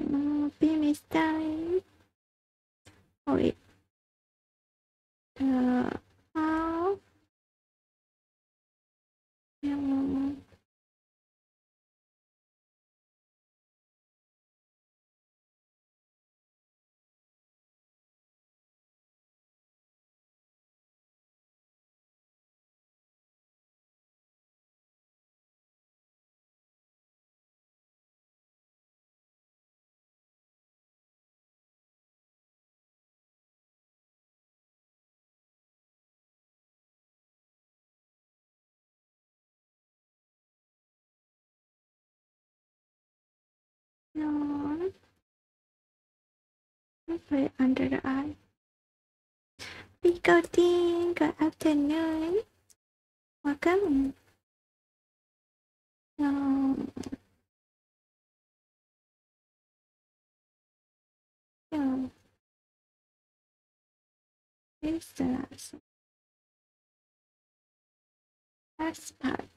uh, beam is done. Oh, wait. Uh, how? Let's put it under the eye. Pico Dean, good afternoon. Welcome. Um, no. No. Here's the last. Last part.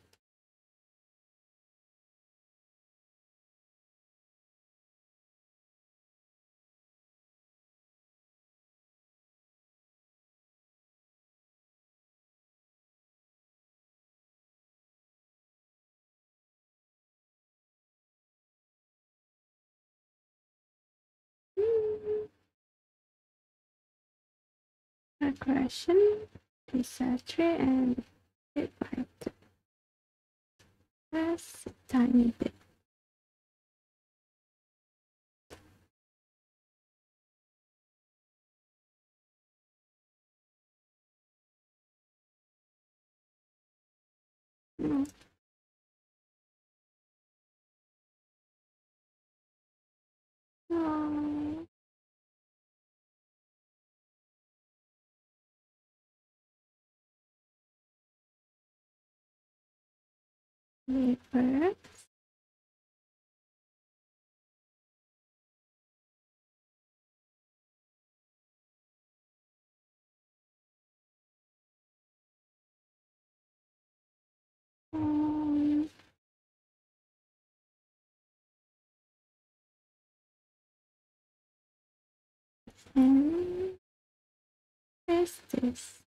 Aggression, disaster, and just a tiny bit. Mm. Oh. Liver. Um, and this?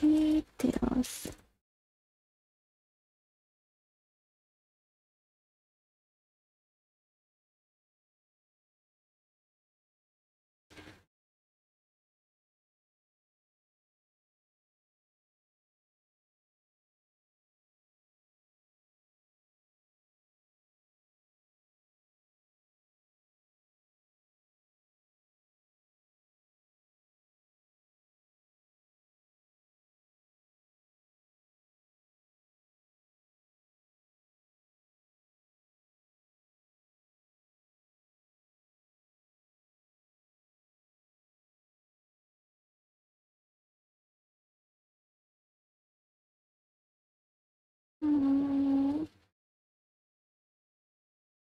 Details. Um,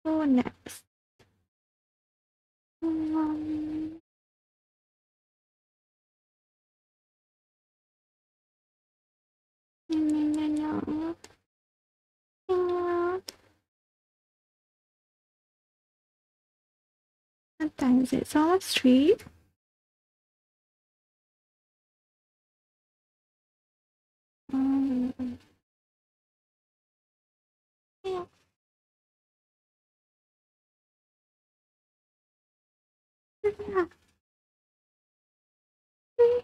so next. Um, no, no, no, no. It? It's almost three. Um, yeah. Yeah.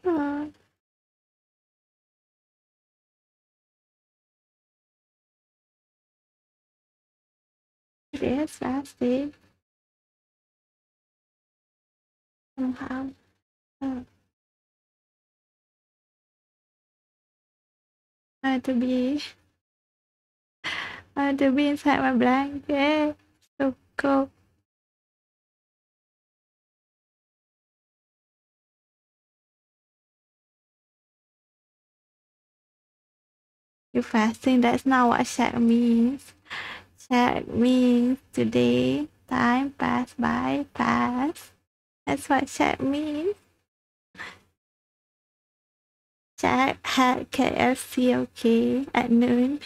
Yeah. It is fasting. Somehow. Uh, I had to be Had to be inside my blanket. So cold. You fasting, that's not what Shaq means. Shaq means today time pass by pass. That's what Shaq means. Shaq had KFC okay at noon.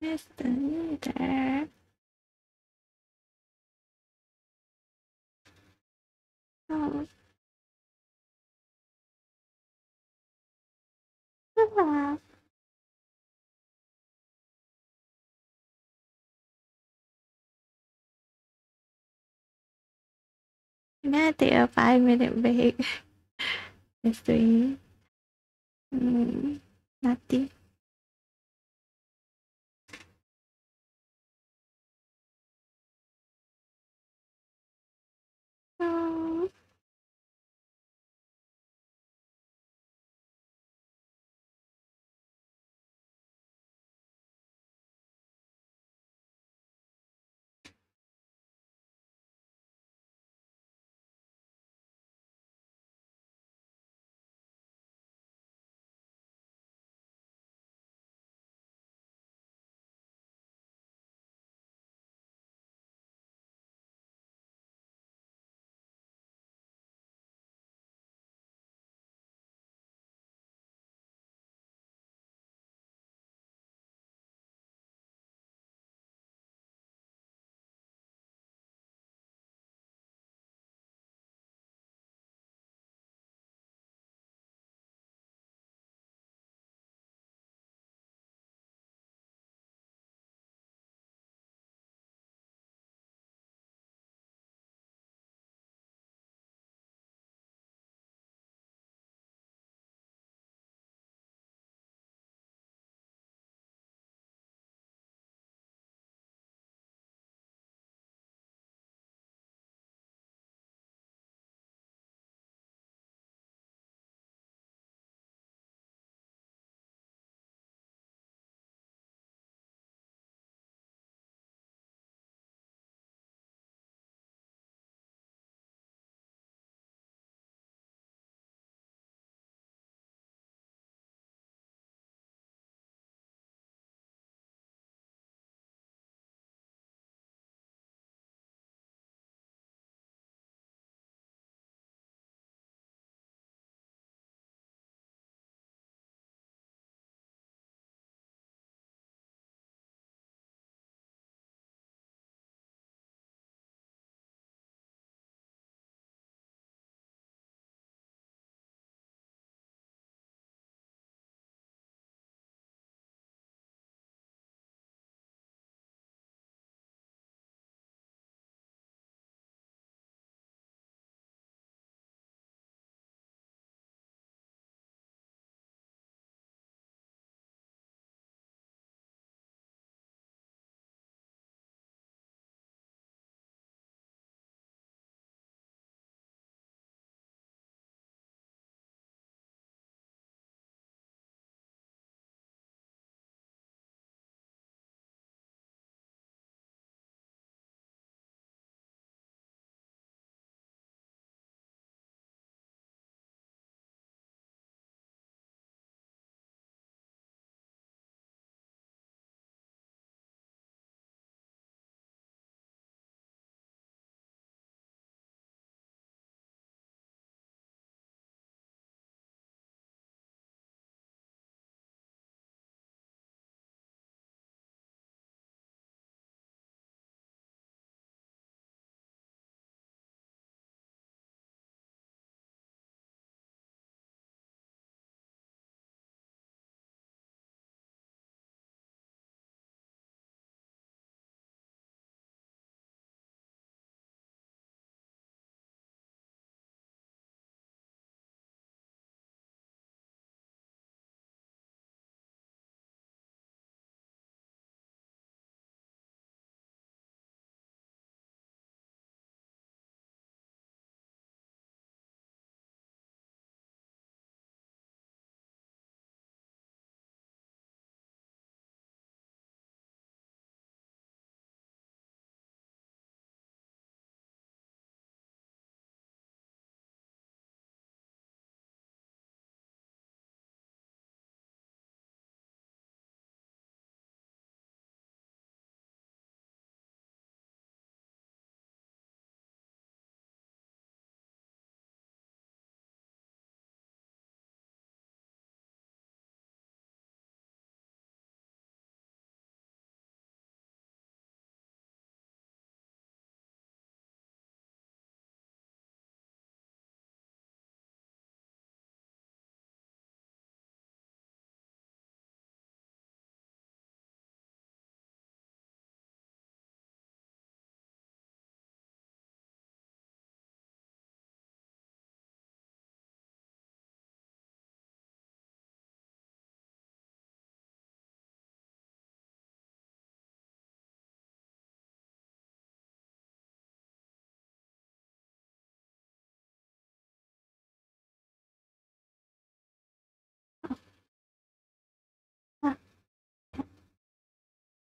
Where's leader? Oh. Take a five minute break. Just doing mm, なって。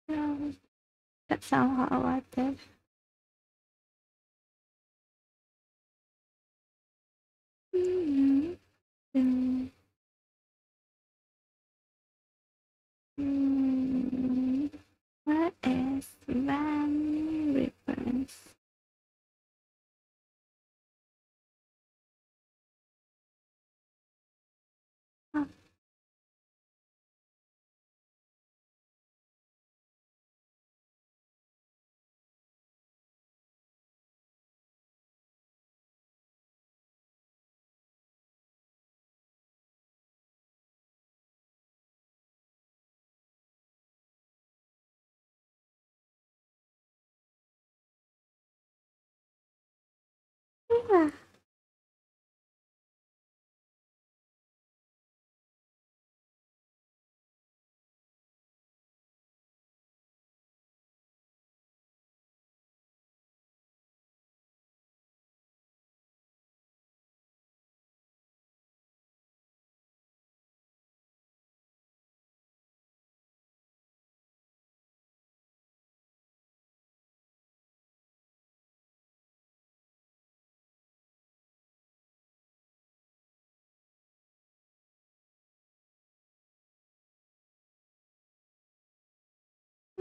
Got some hot water. Mm -hmm. Mm, what is one reference?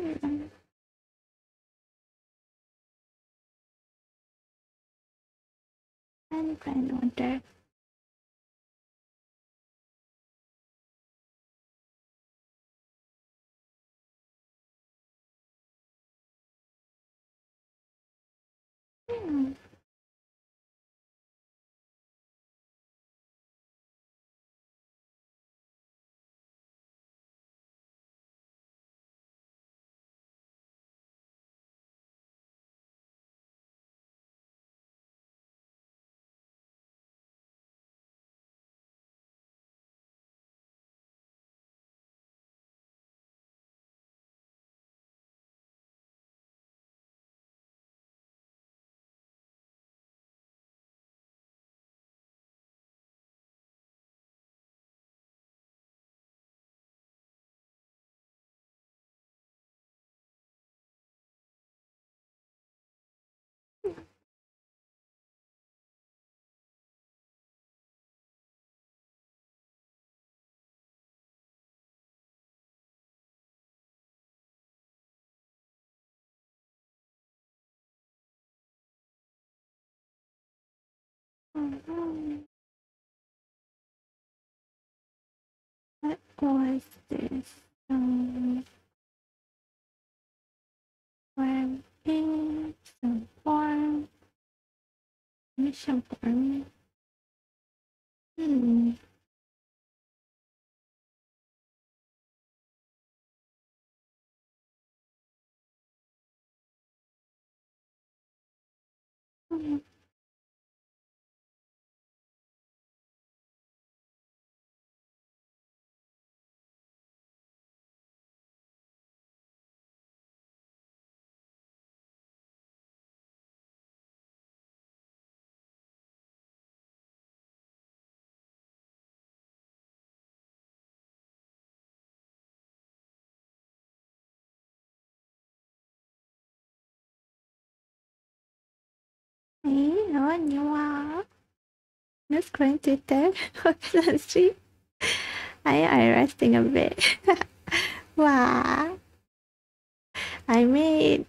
Mm. And granddaughter. Hmm. What was this? Um, form A, some form, mission form. Hmm. Hey, konniwa. Miss Coin Twitter. stream. I am resting a bit. wow. I made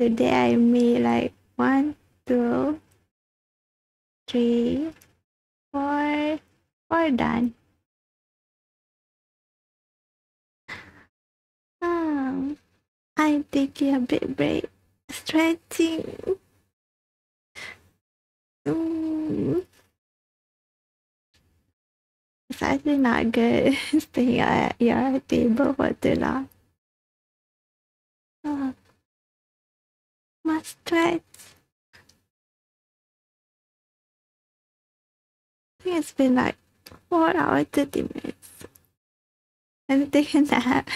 today I made like one, two, three, four, four done. Um, I'm taking a bit break, stretching. Mm. It's actually not good staying at your table for too long. Oh. Must stretch. I think it's been like 4 hours, 30 minutes. I'm taking a nap.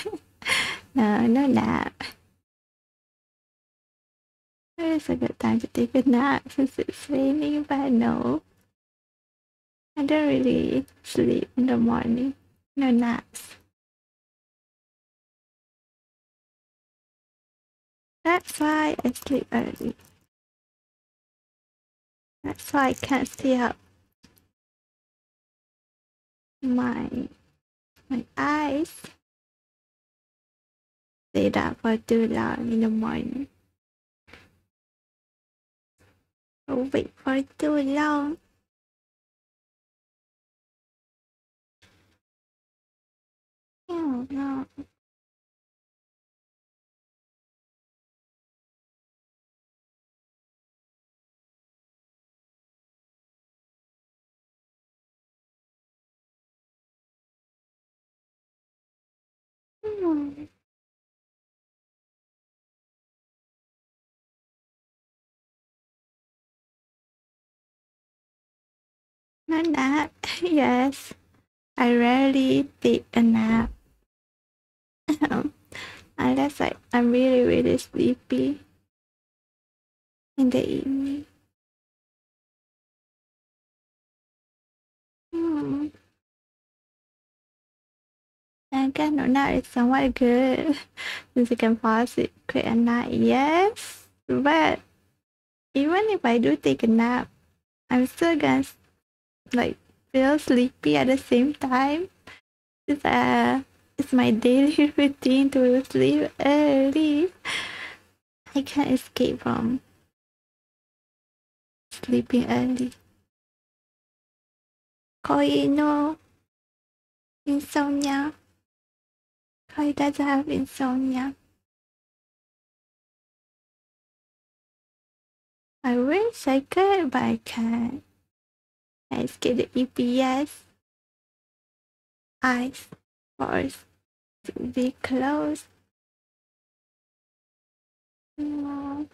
no, no nap. It is a good time to take a nap since it's raining, but no. I don't really sleep in the morning. No naps. That's why I sleep early. That's why I can't stay up. My my eyes stayed up for too long in the morning. Awake for too long. Oh no. Hmm. A nap? yes. I rarely take a nap. Unless I, I'm really, really sleepy in the evening. Hmm. And kind of nap is somewhat good since you can fall asleep quick at night. Yes, but even if I do take a nap, I'm still gonna like feel sleepy at the same time. It's uh it's my daily routine to sleep early. I can't escape from sleeping early. Koi no insomnia. Koi doesn't have insomnia. I wish I could, but I can't. I skip the EPS. Eyes forced to be closed. No.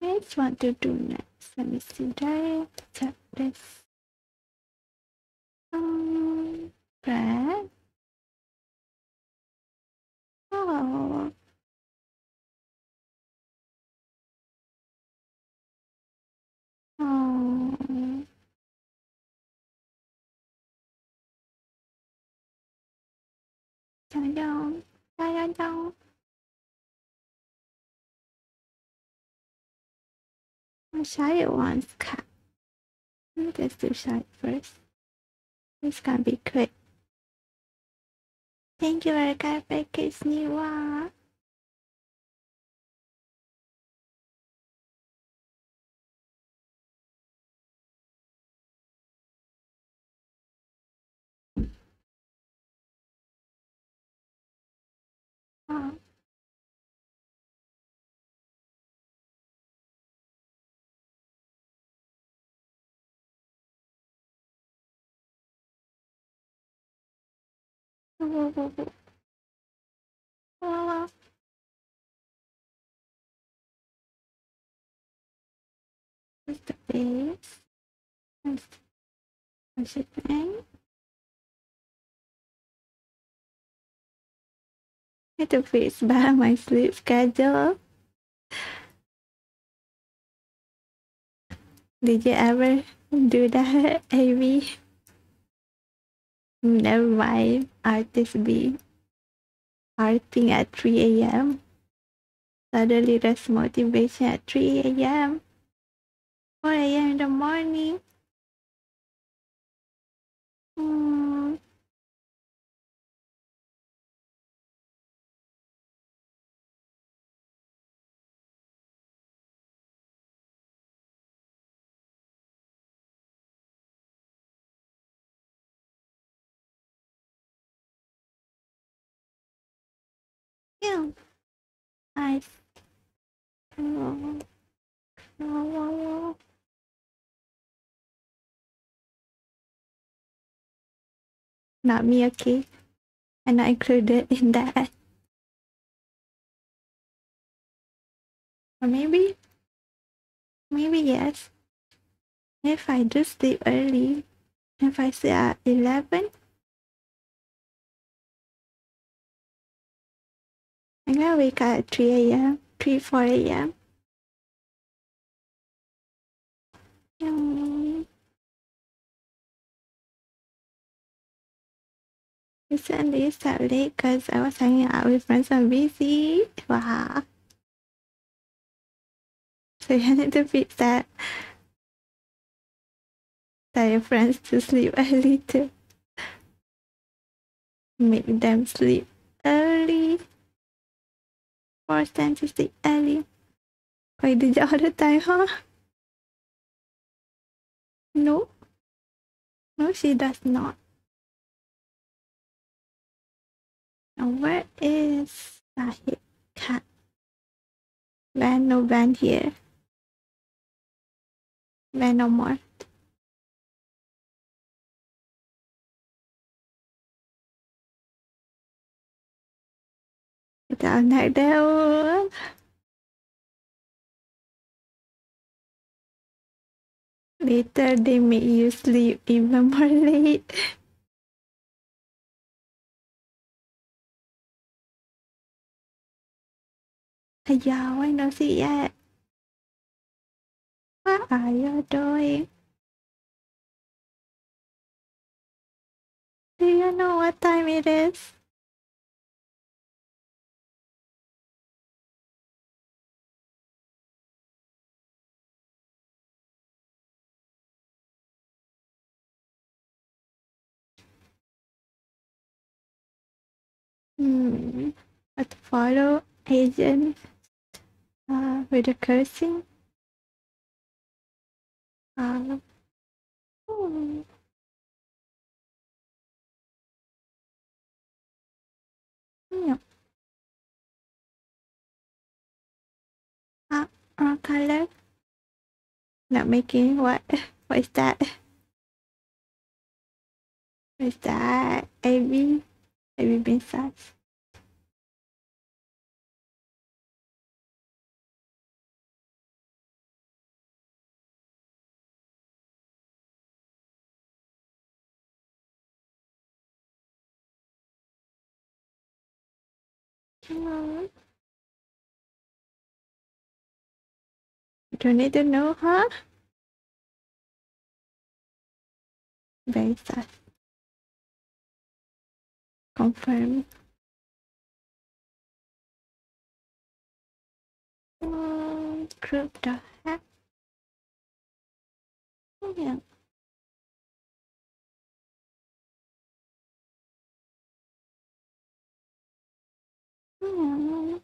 Just want to do next. Let me see. that. Tap this. Um, bread. Oh. Oh. Dun, dun, dun, dun, dun. I'll try it once, cat. Let me just do shy first. It's gonna be quick. Thank you, Erica, for kiss new Oh. Where's the base? Where's, where's the thing? I to fix back my sleep schedule. Did you ever do that, Amy? Never mind. Artist B. Arting at 3 a.m. Suddenly there's motivation at 3 a.m. 4 a.m. in the morning. Hmm. Not me, okay? And I'm not included in that. Or maybe, maybe yes. If I do sleep early, if I sleep at 11, I'm gonna wake up at 3 a.m., 3, 4 a.m. Um, Recently, that late because I was hanging out with friends on BC. Wow. So you need to fix that. Tell your friends to sleep early too. Make them sleep early. To sleep early. Why did you the time, huh? No. No, she does not. And where is Sahib cat? Van, no van here. Van no more. Kita anak dia. Later they make you sleep even more late. Aya, why not see yet? What are you doing? Do you know what time it is? Hmm. Let's follow agent uh, with the cursing. Uh, hmm. Yeah. Uh, uh, color. Not making what? What is that? What is that? AB? AB bean sauce. Come on. Don't need to know, huh? Very fast. Confirm. Um, group the heck. Yeah. Yeah.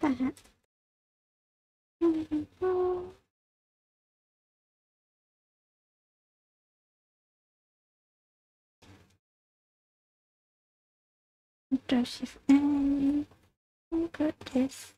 Entah. Hmm. Control Shift N. Got this.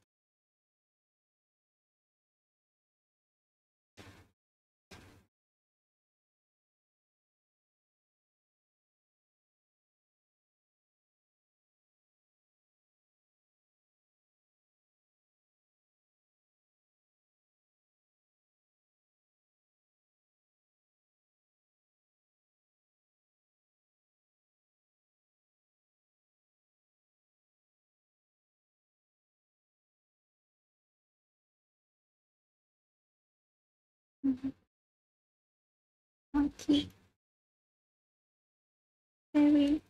Mm-hmm. Okay. Very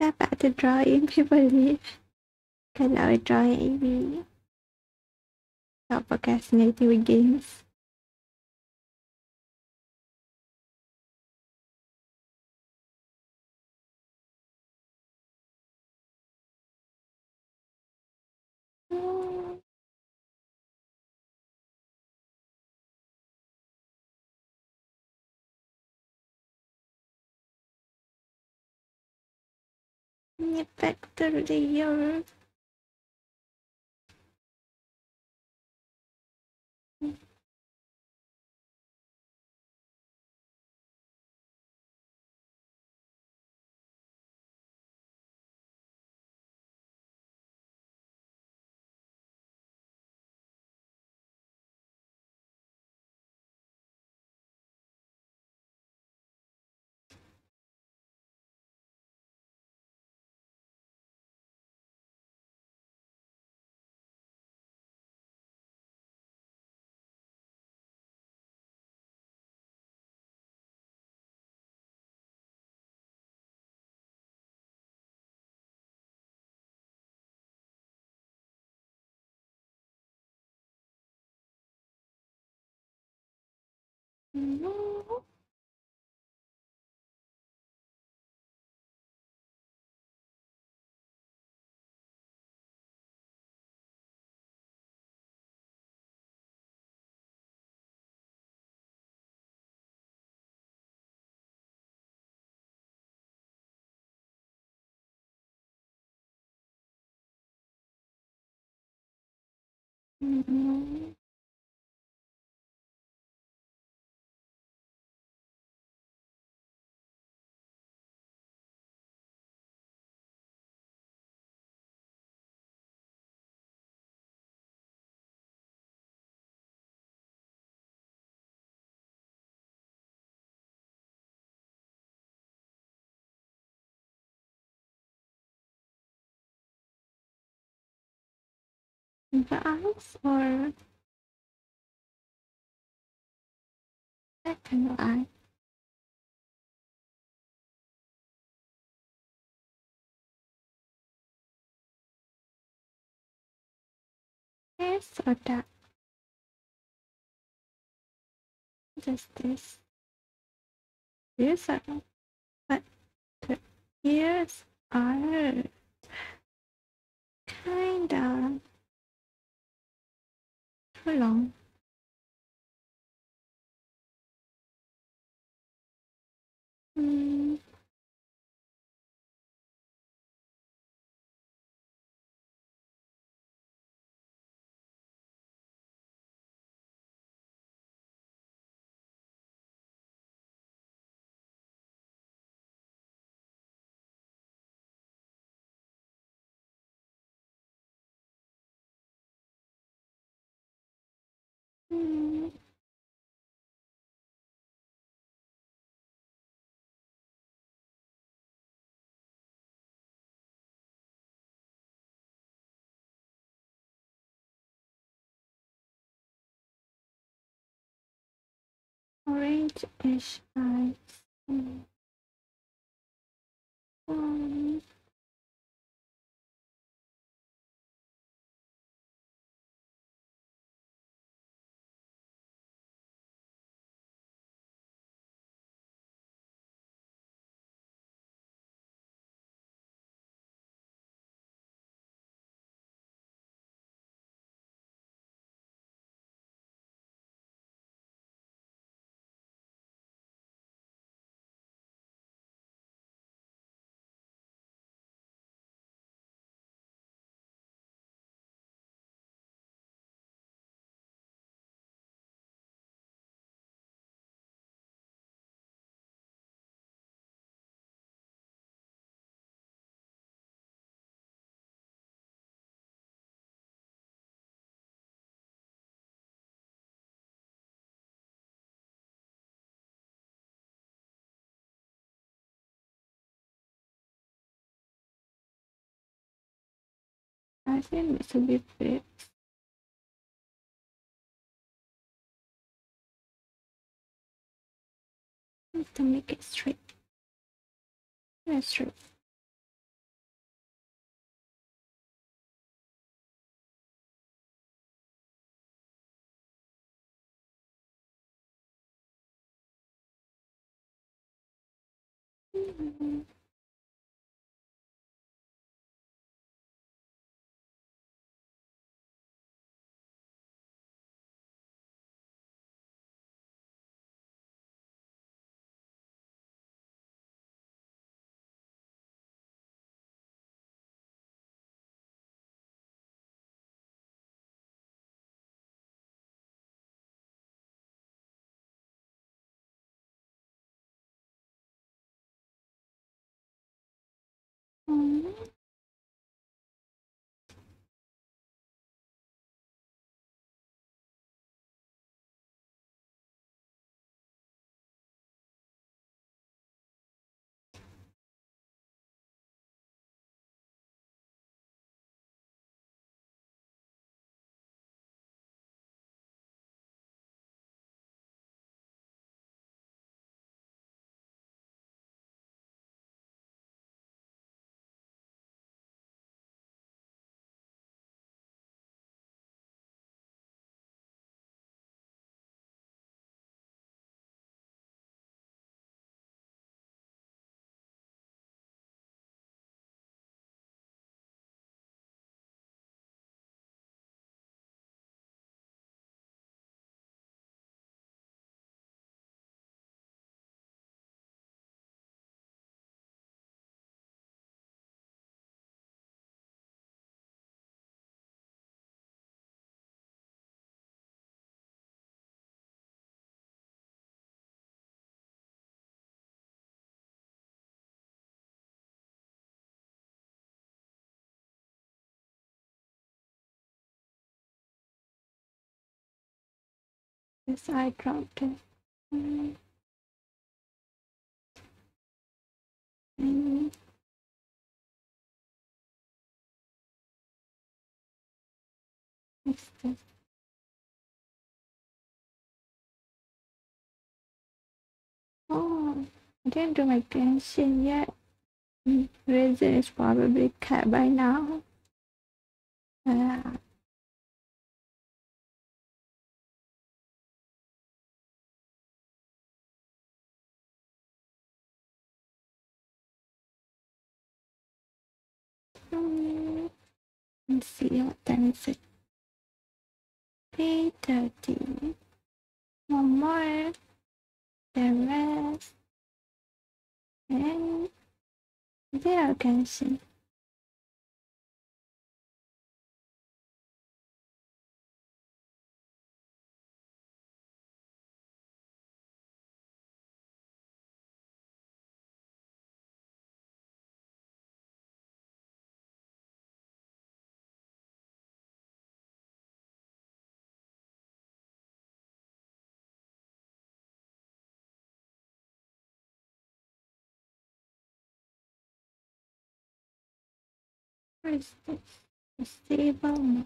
Dapat ada drawing boleh. Kalau drawing ini. Stop procrastinating with games. Hmm. Ni vector layer. No. No. The eyes or second eye. This or that. Just this. These are but the ears are kinda too long. Mm, mm. Orange-ish eyes. Mm. Um, I think it should be fixed. To make it straight. That's straight. Mm -hmm. Mm-hmm. Yes, I dropped it. What's this? Oh, I didn't do my genshin yet. Resin is probably cut by now. Ah. Let's see what time is it. 3.30. One more. The rest. And zero genshin. Where is this? Stable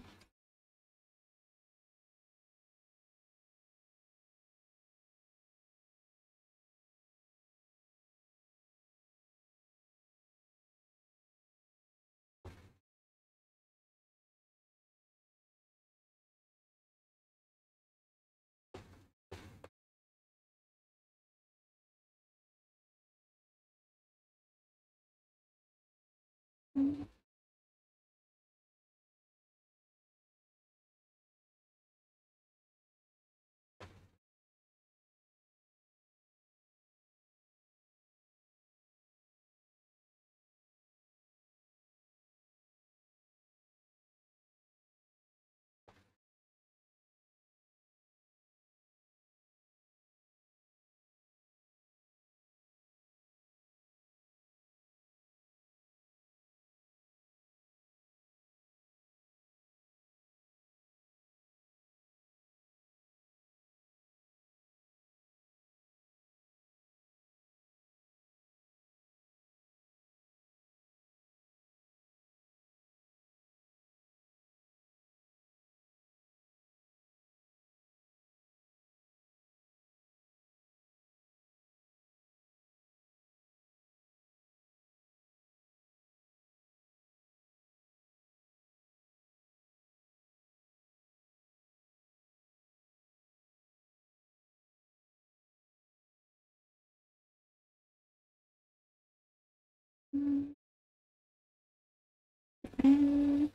And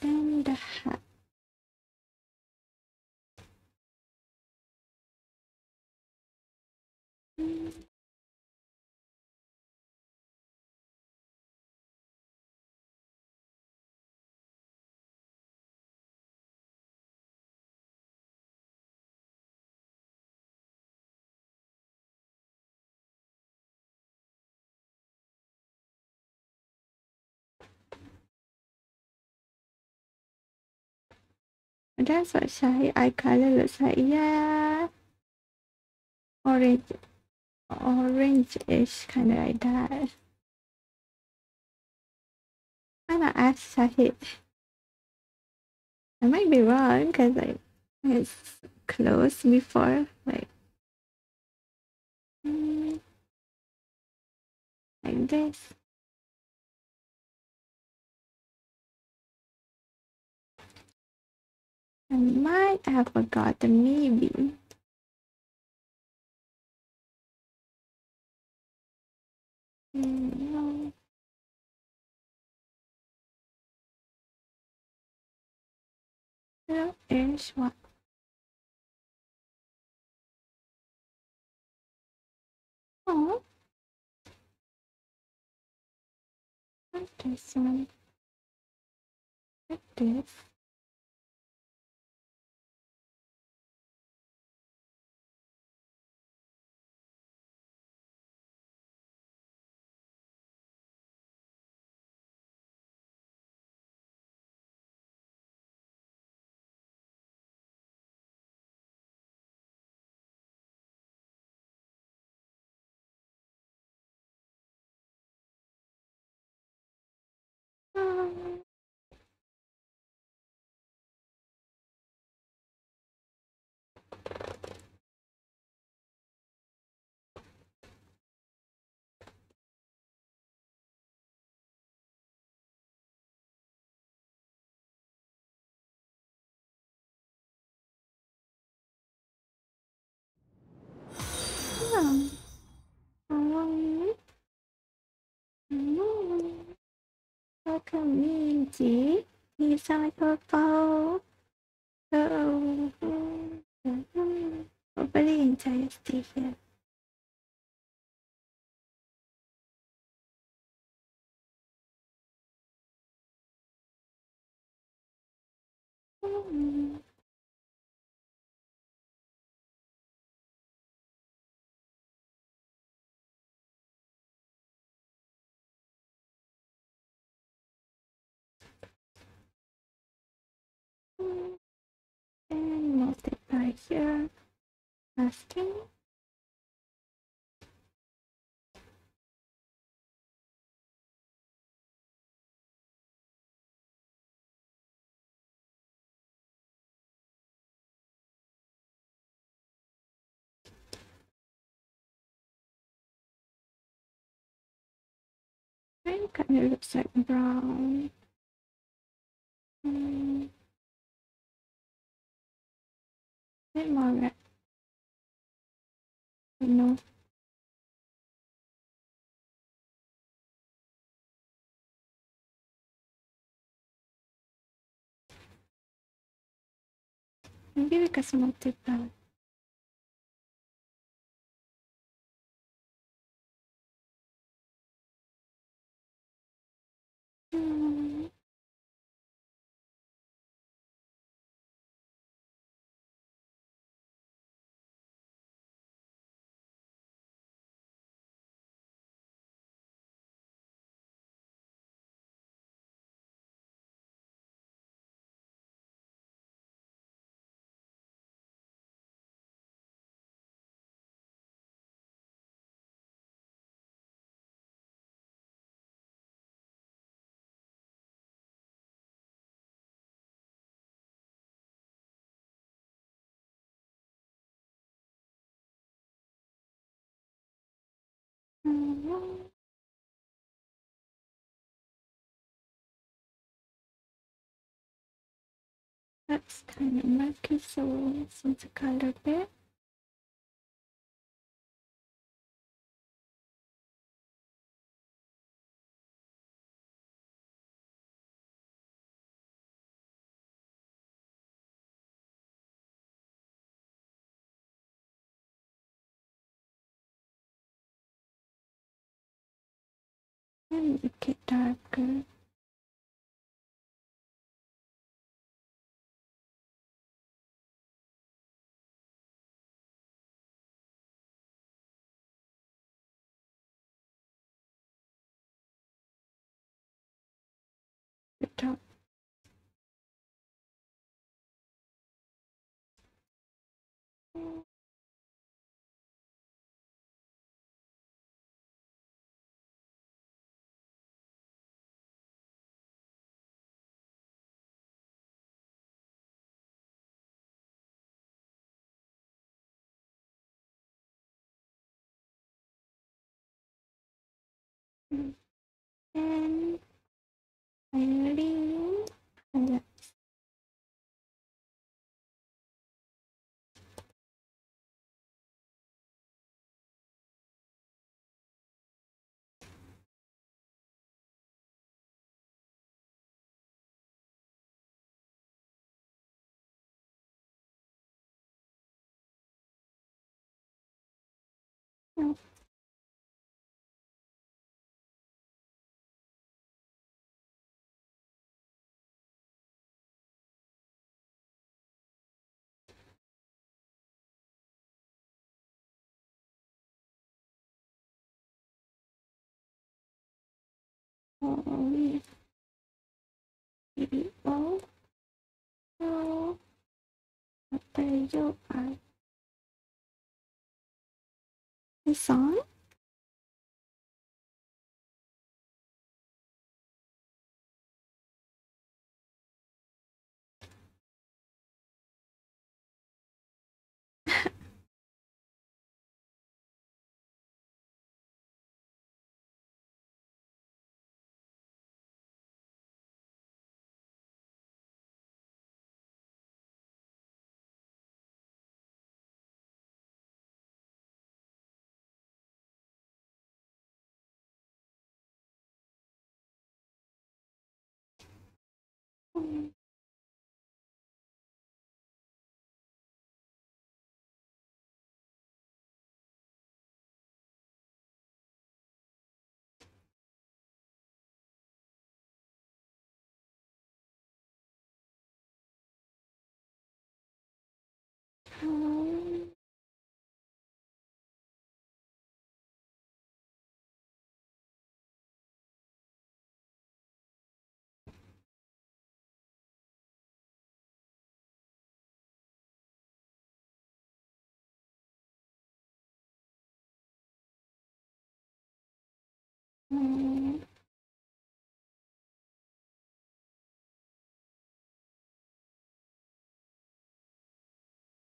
then the hat. That's what Shahid eye color looks like. Yeah. Orange. Orange-ish, kind of like that. I'm gonna ask. I might be wrong because like it's close before like mm, like this. I might have forgotten maybe. Mm, no. No, is what? Oh, one. Like this. You sound like a foe. Oh, hopefully enjoy your stay And multiply here. Asking. It kind of looks like brown. Mm, bit Margaret. No. Maybe because multiply. Mm, mm, That's kind of murky, so change the color a bit. Make it darker. The top. And finally, highlight. Oh, oh, oh, potato pie. This song? Oh, oh, oh,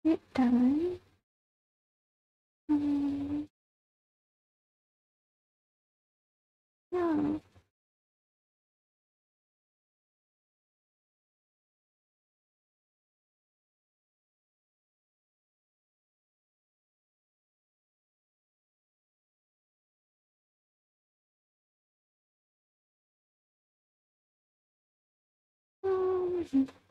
it done. Um, yeah.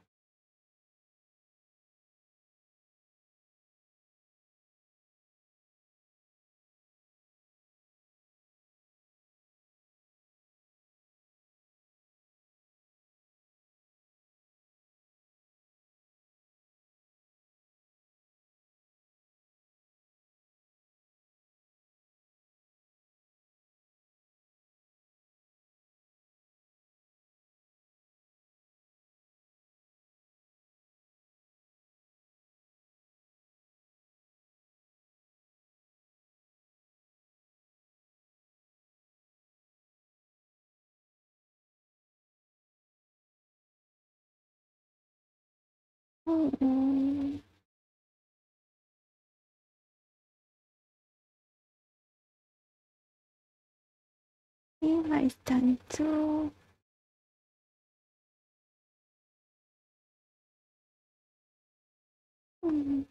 Um, oh, oh. Yeah, it's done too. Mm, mm,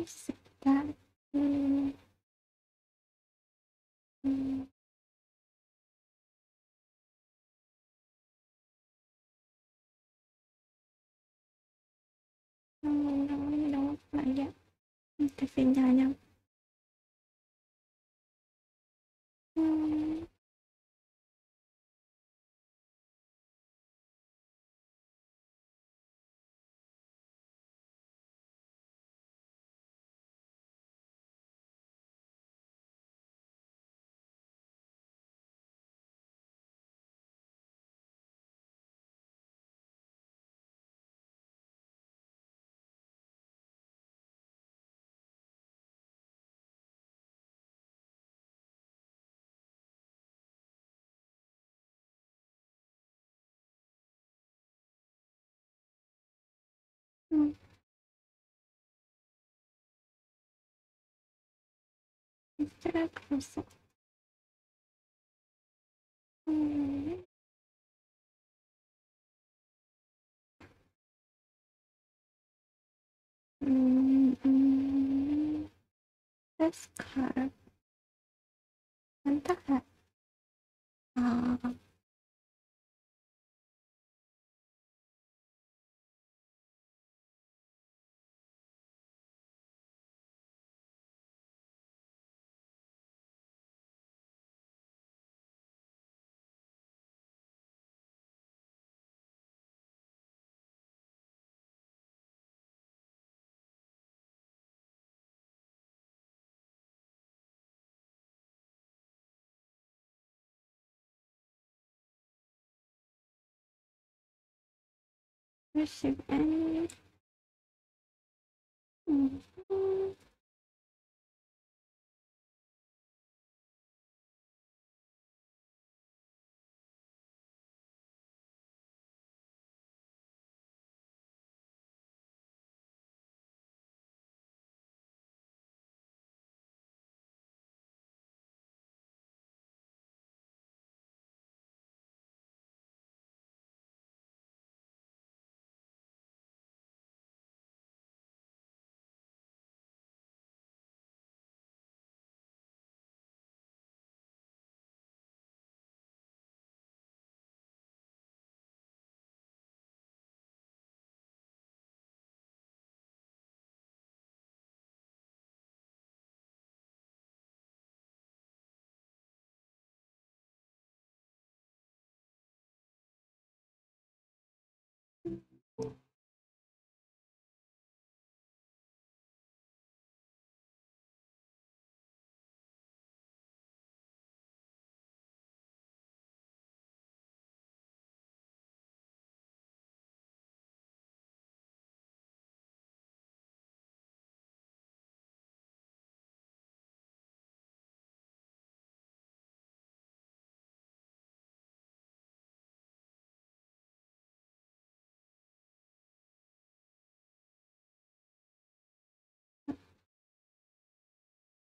mm, sit that. Mm, mm. No, no, no, not yet. Need to find out. Você... Hum. Hum, hum. This card. Entah. Ah. Receive any Mhm.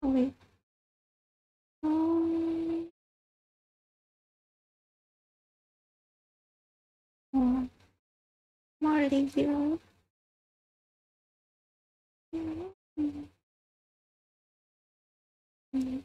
Wait. Um, oh, more review. Mhm. Mhm.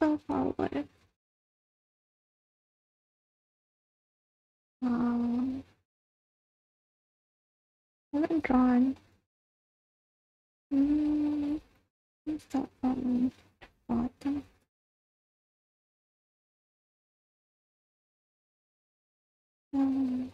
so far away. Um, I haven't drawn. Mm, let's start from. Um,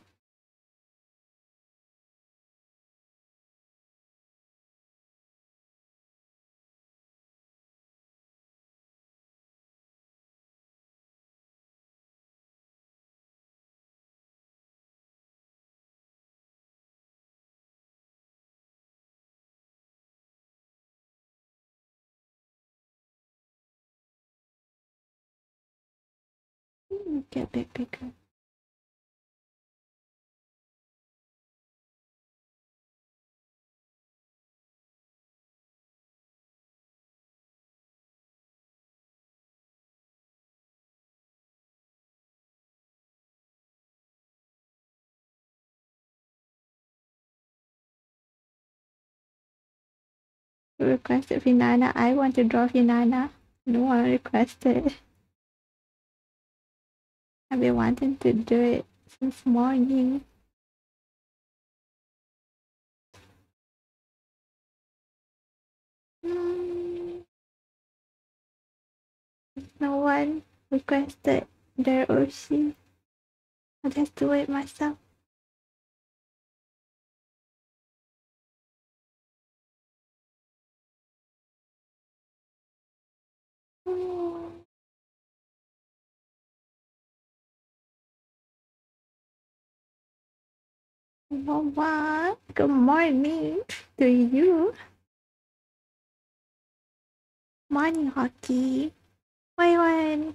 get a bit bigger. requested Finana. I want to draw Finana. No one requested. I've been wanting to do it since morning. Mm. No one requested their Oshi. I'll just do it myself. Mm. Mama, good morning to you. Morning, Hockey. Wait, wait.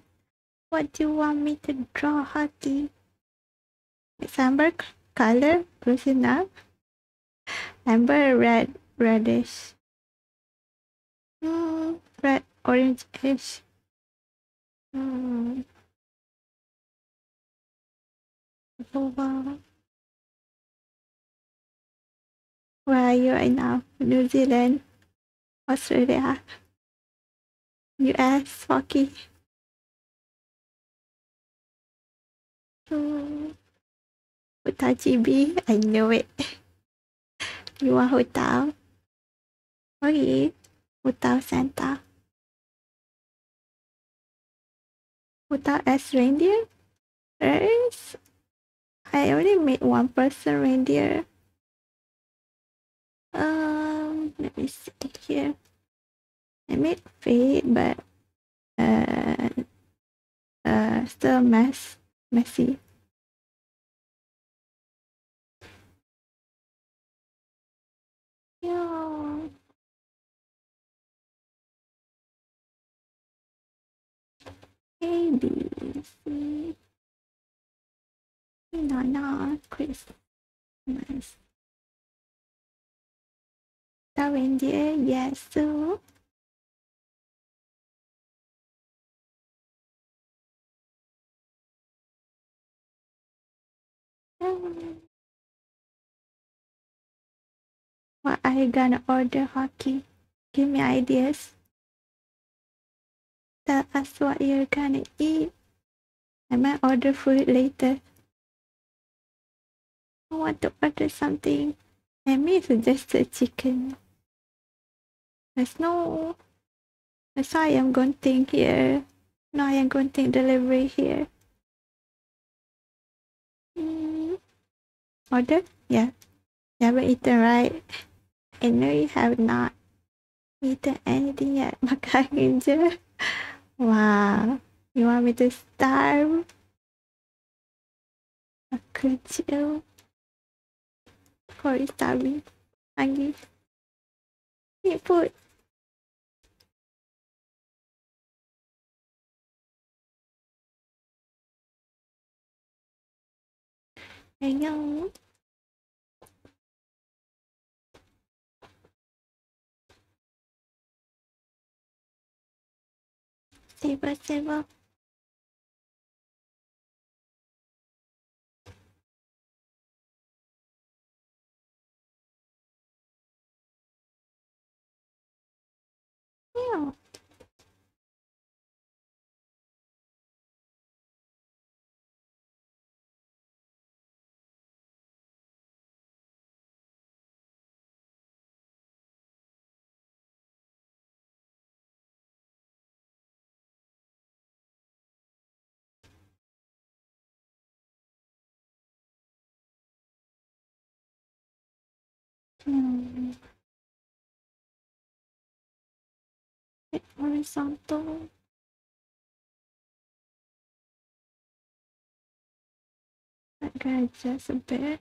What do you want me to draw, Hockey? It's amber color, close enough. Amber red, reddish. Mm, red, orange-ish. Mm. Oh, Where are you right now? New Zealand, Australia, US, Hockey. Mm. Hotel GB, I knew it. You want hotel? Okay. Hotel Santa. Hotel S reindeer? There is. I only made one person reindeer. Um, let me see here. I made fade, but uh, uh, still mess messy. Yeah. A B C. No, no, Christmas. The reindeer, yes. Um, what are you gonna order, Hockey? Give me ideas. Tell us what you're gonna eat. I might order food later. I want to order something. Amy suggested chicken. There's no there's going to gunting here. No to gunting delivery here. Mm. Order? Yeah. You haven't eaten, right? I know you have not eaten anything yet. Makan je. Wow. You want me to starve? Aku chill. For starving. Lagi. Eat food. 안 녕. 제발 제 발. 안 녕. Hmm. Horizontal. Gonna adjust a bit.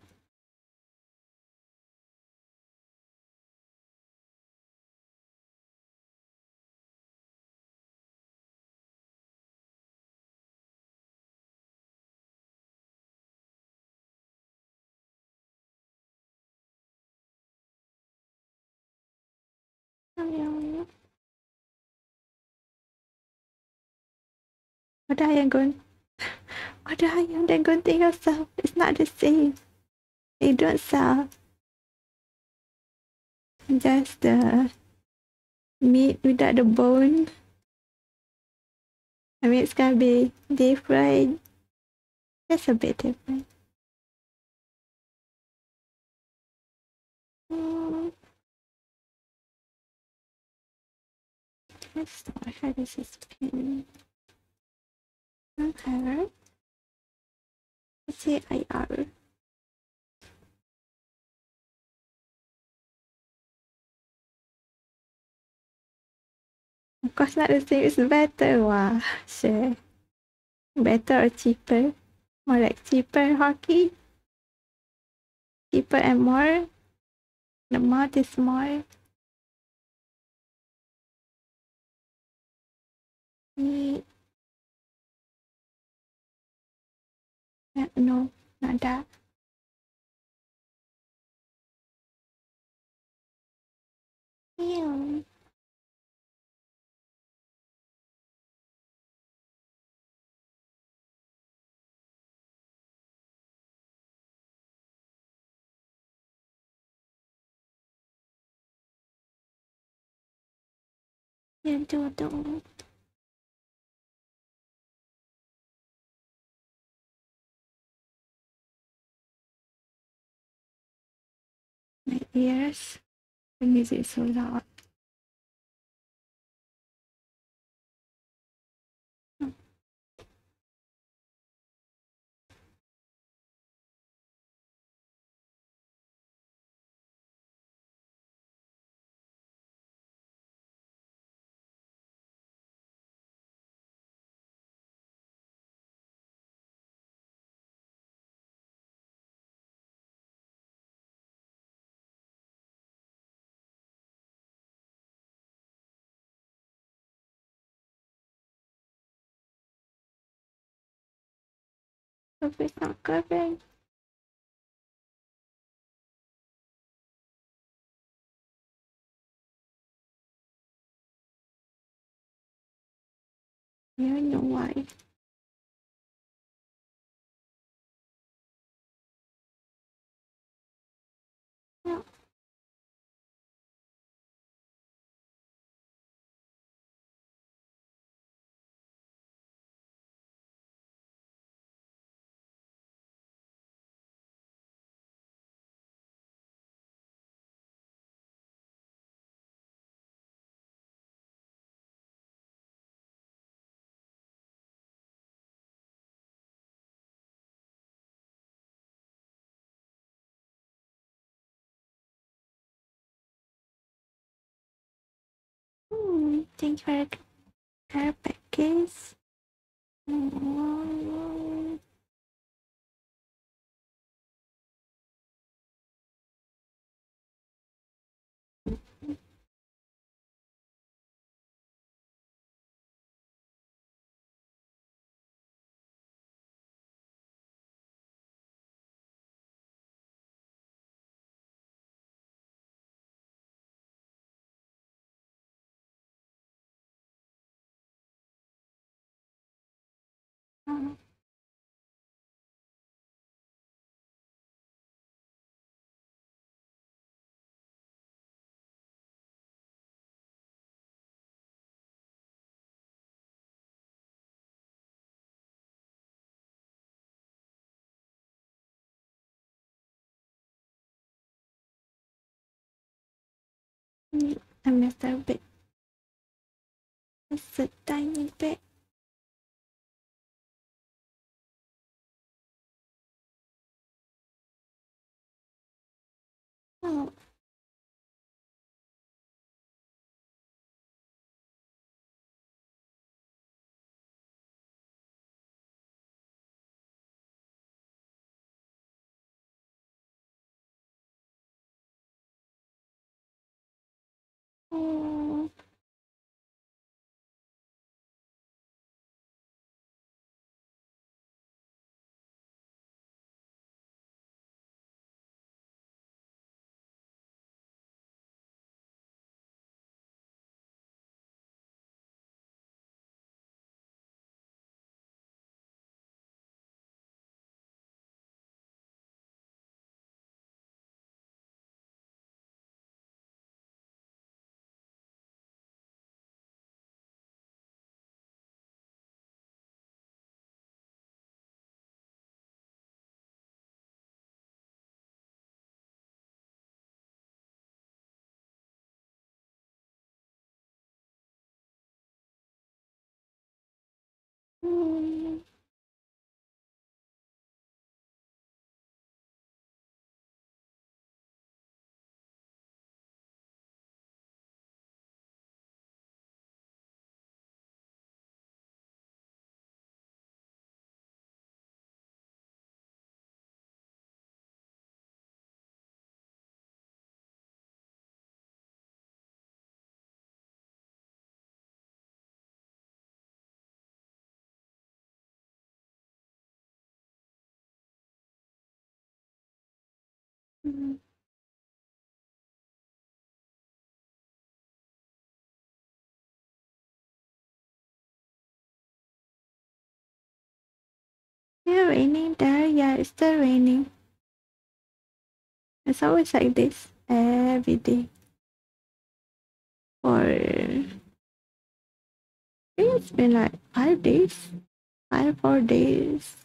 What are you going? What are you then going to yourself? It's not the same. They don't sell. Just the meat without the bone. I mean, it's gonna be fried. That's a bit different. Let's start how this is pin. Okay. Let's say IR. Of course not the same, it's better. Wow, sure. Better or cheaper? More like cheaper hockey? Cheaper and more? The amount is more. Meat. No, not that. Ew. Yan todo. My ears. The music is so loud. It's not covered. I don't know why. Thank you for care package. Mm, I messed up a bit. Just a tiny bit. Oh, Oh. Mm. Mm. Still raining there? Yeah, it's still raining. It's always like this every day. For it's been like five days, five four days.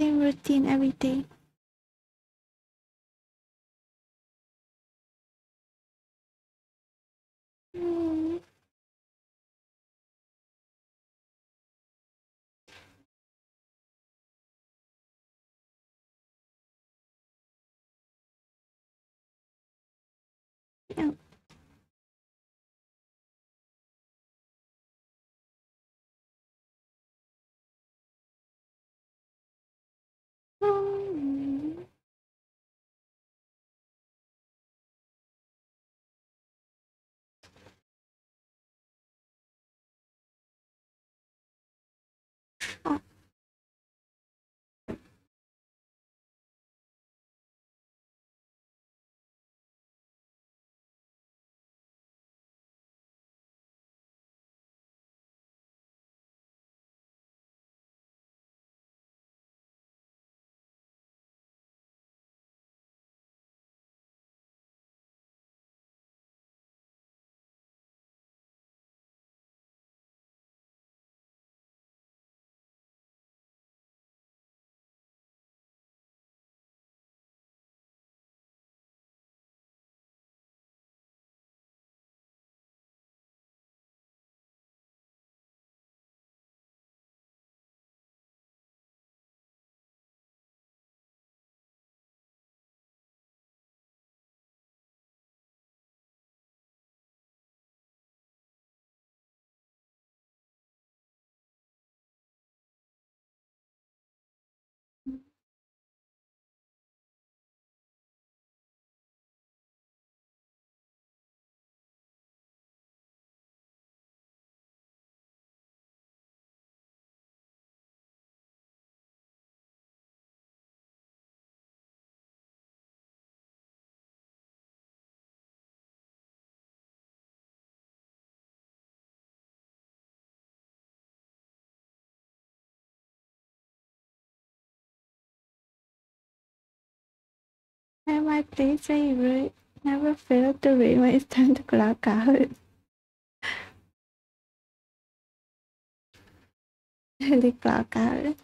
Same routine every day. Mm. Yeah. Mm. At my place, I re- never fail to read when it's time to clock out. the clock out.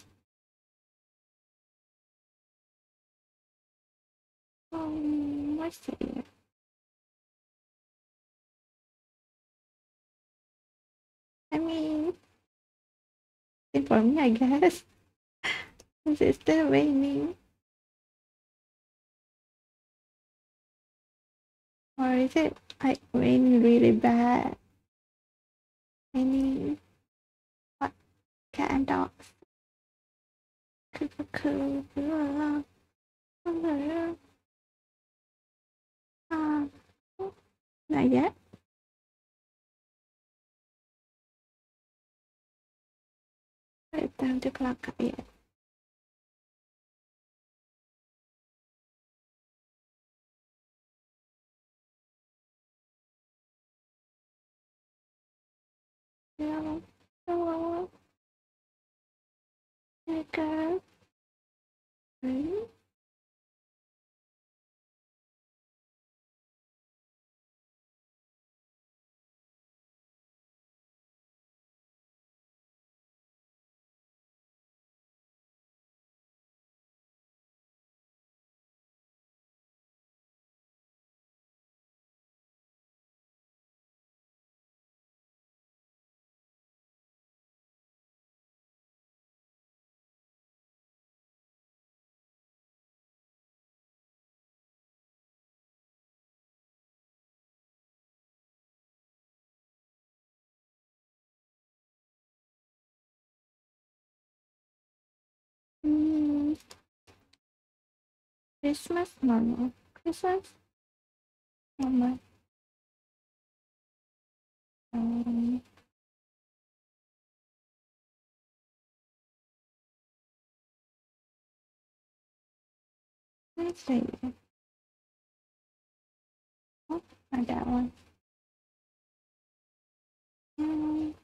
Um, what's it? I mean, for me, I guess. Is it still raining? Or is it like raining really bad? Any what cat and dogs? Um, Not yet. It's time to clock out yet. Hello. Hello. Hey, girl. Ready? Christmas? No. Christmas? Mama. Um, let's see. Oh, I got one. Mm,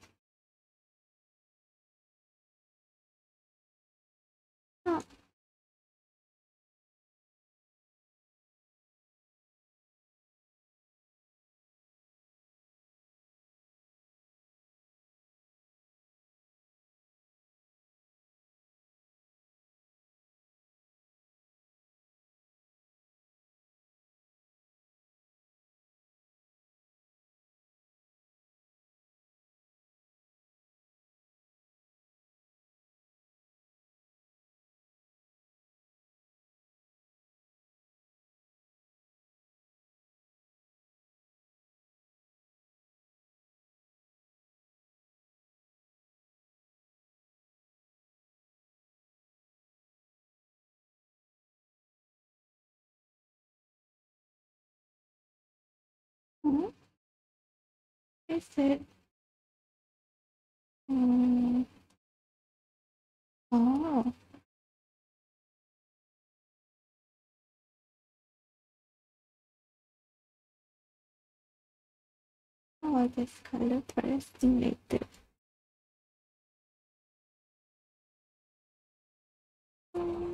oh, Is it? Mm, oh, oh, this kind of. Mm,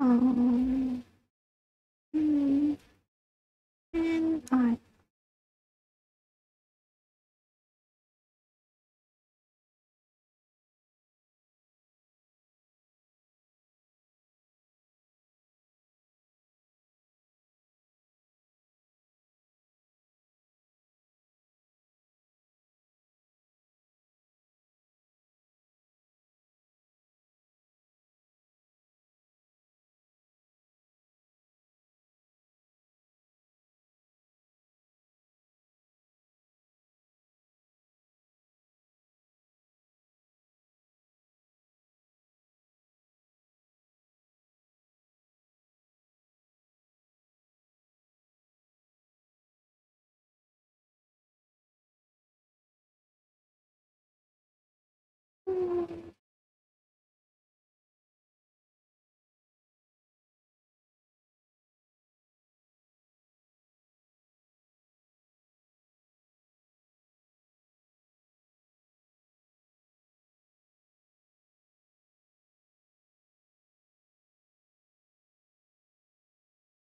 um, mm, and I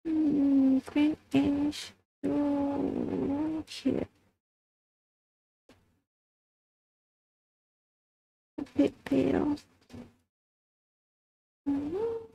Mm, Greenish. Oh. Bit pale. Mhm.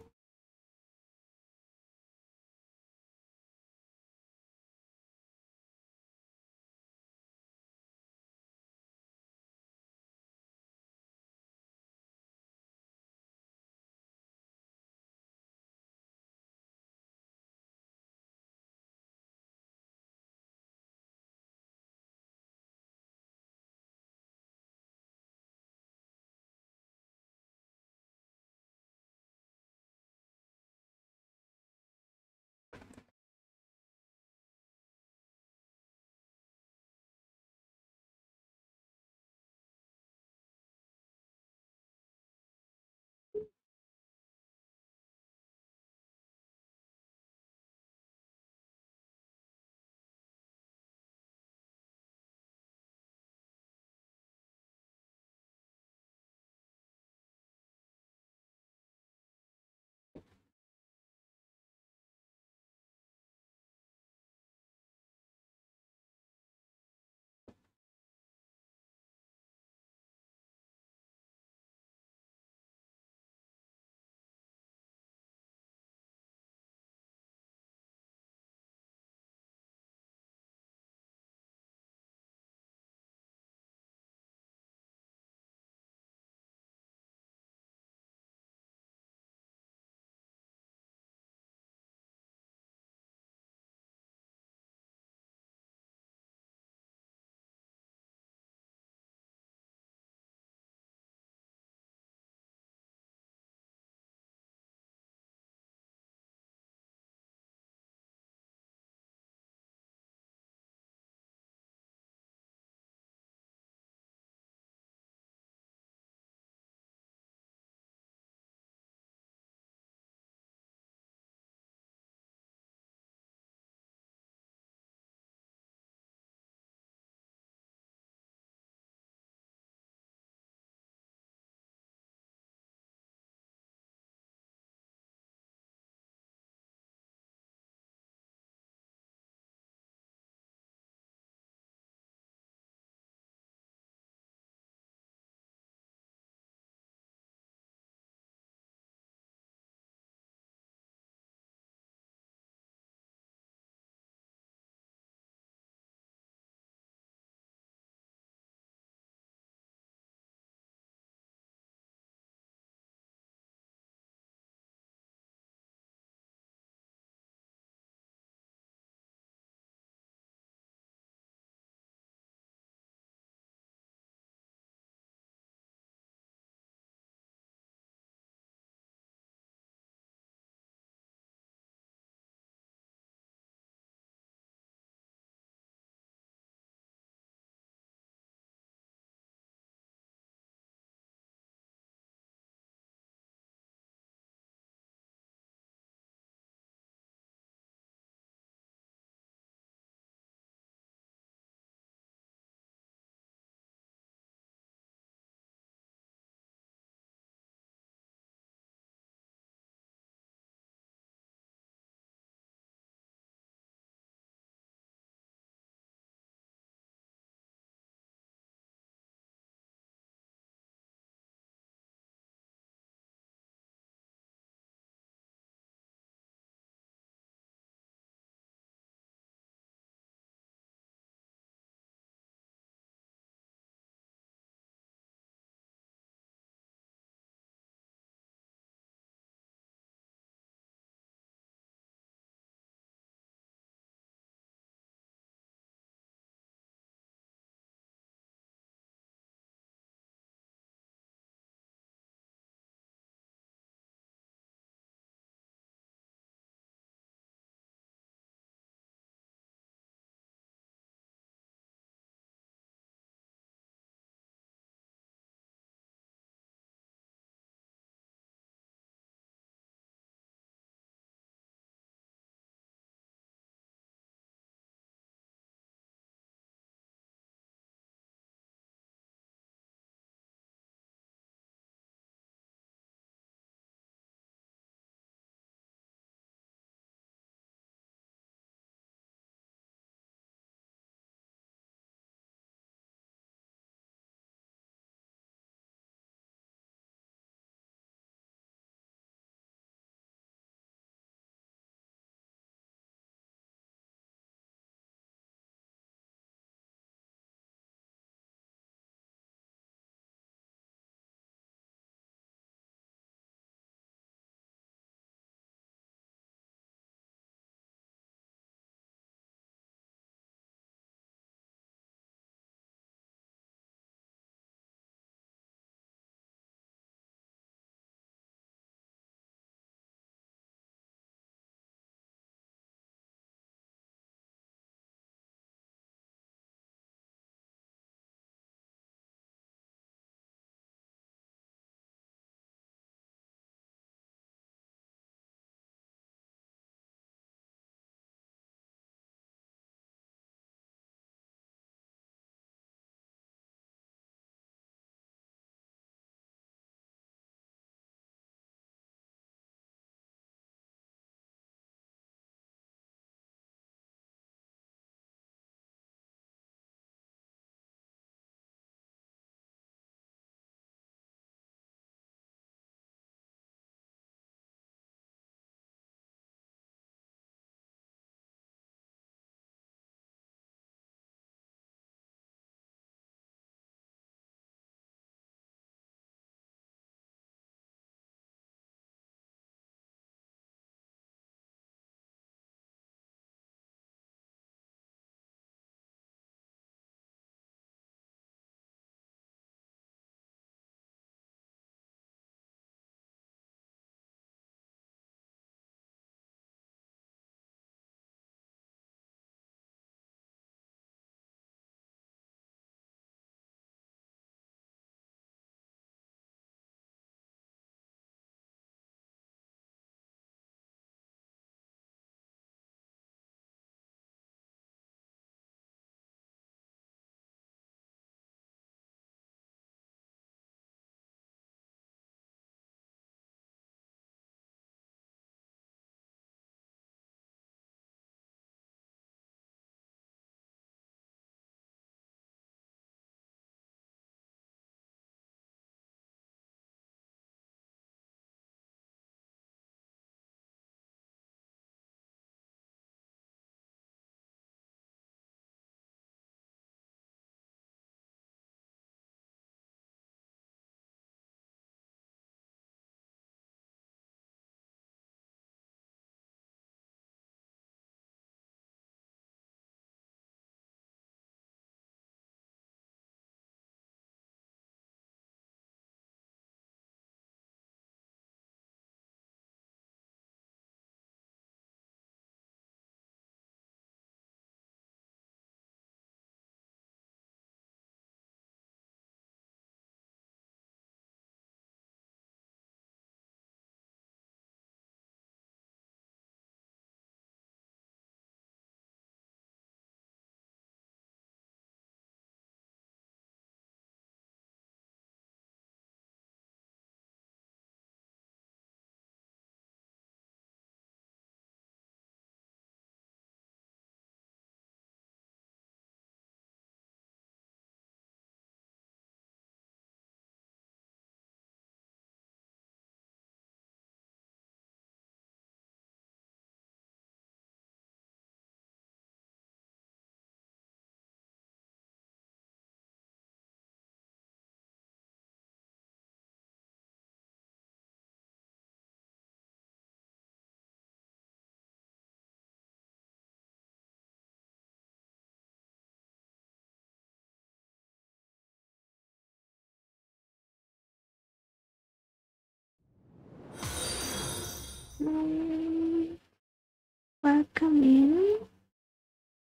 Welcome in.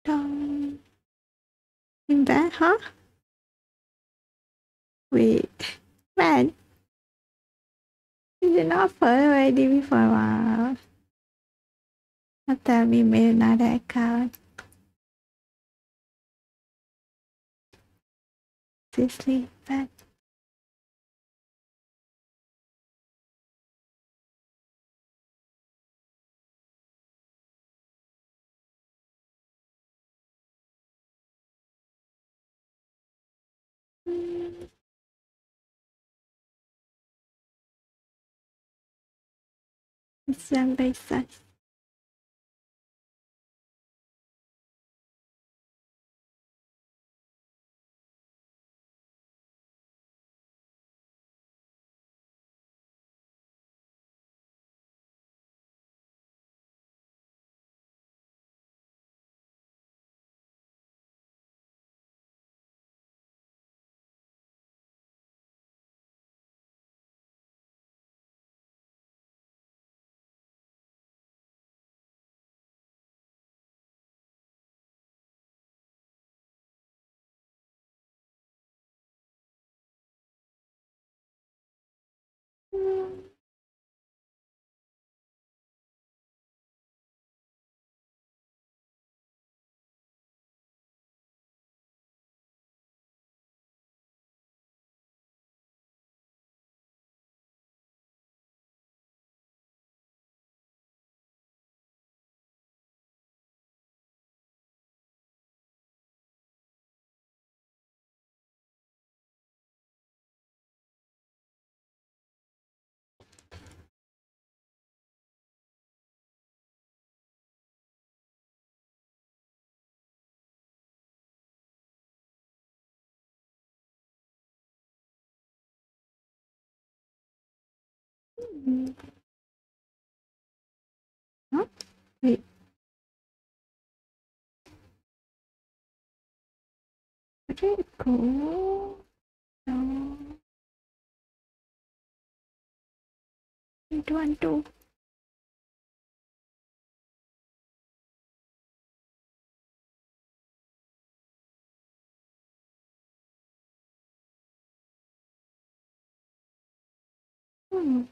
Don't in that, huh? Wait, man. You did not follow already before a while. After we made another account. Seriously, bad. It's very size. Mm. Wait. Okay, cool. Eight one two. Hmm.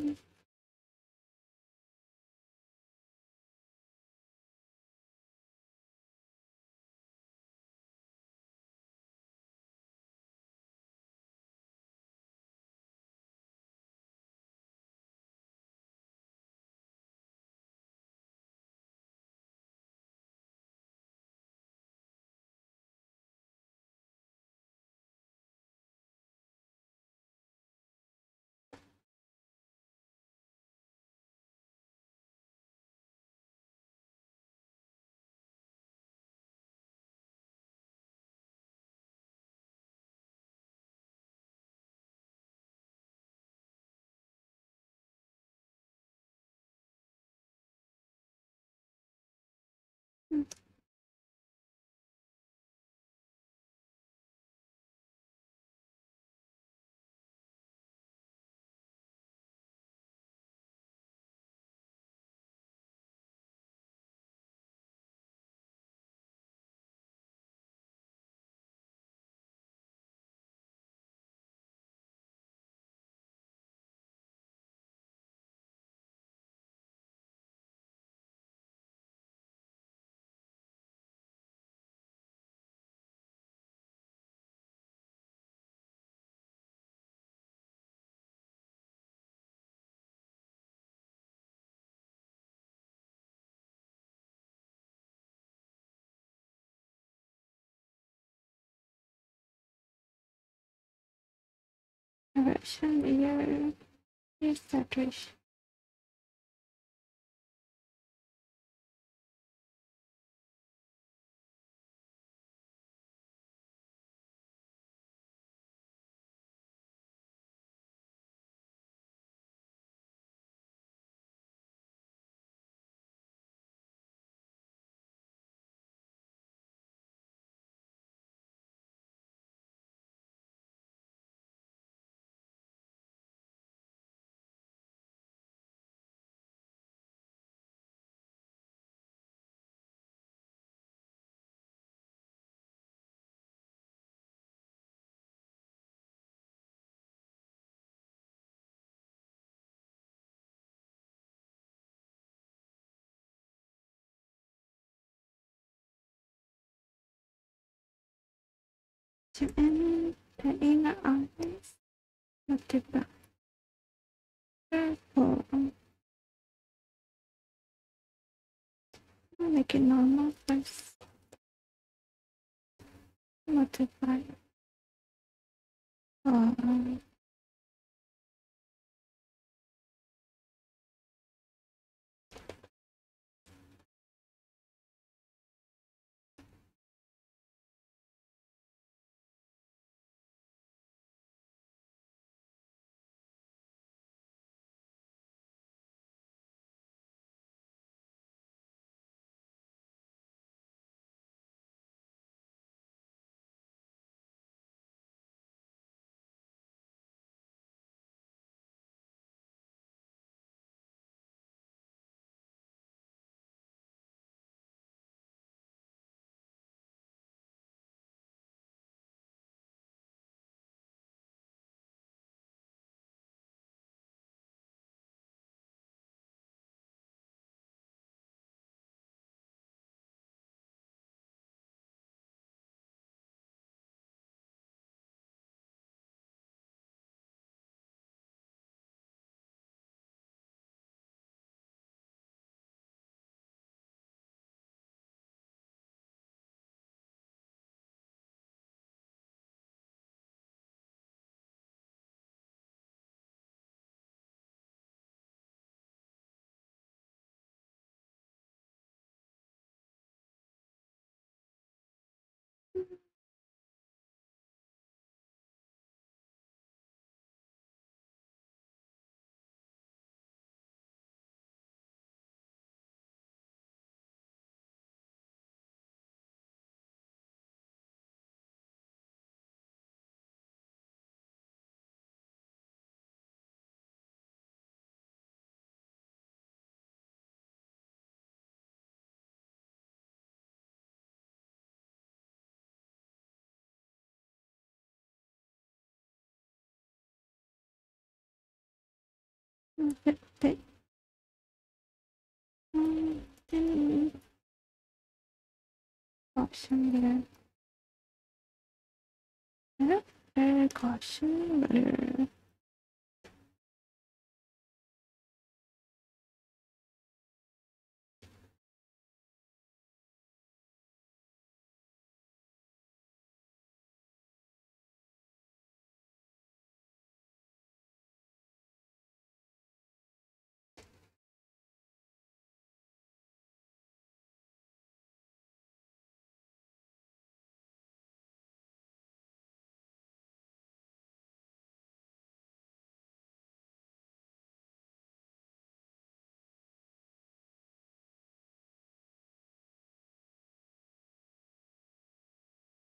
Mm-hmm. Correction error. Here's saturation. To end the inner office. Multiply. Purple. I'll make it normal first. Multiply. Um, fit, fit. Um, then caution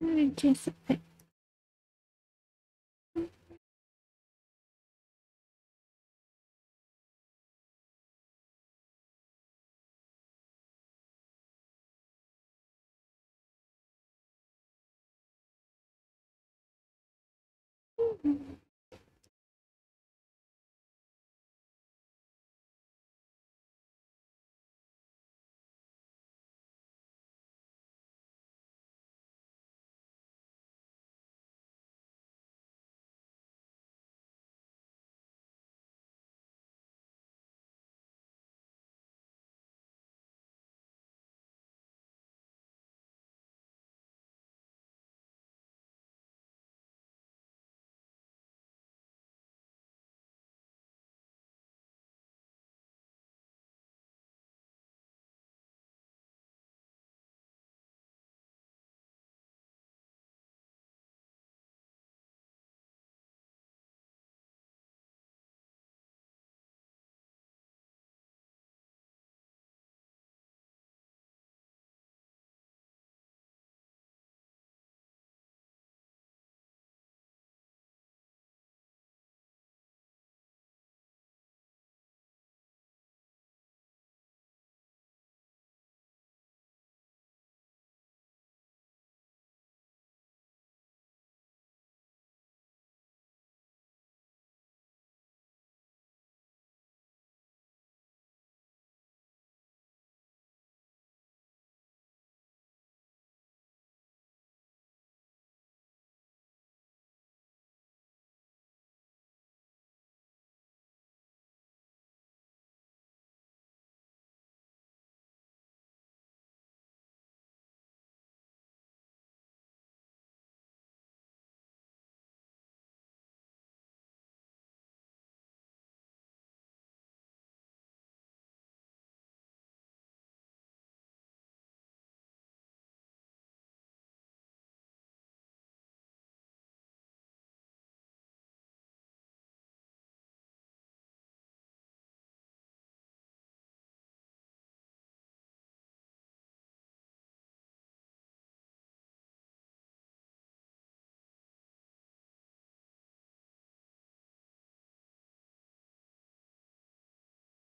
Anticipate.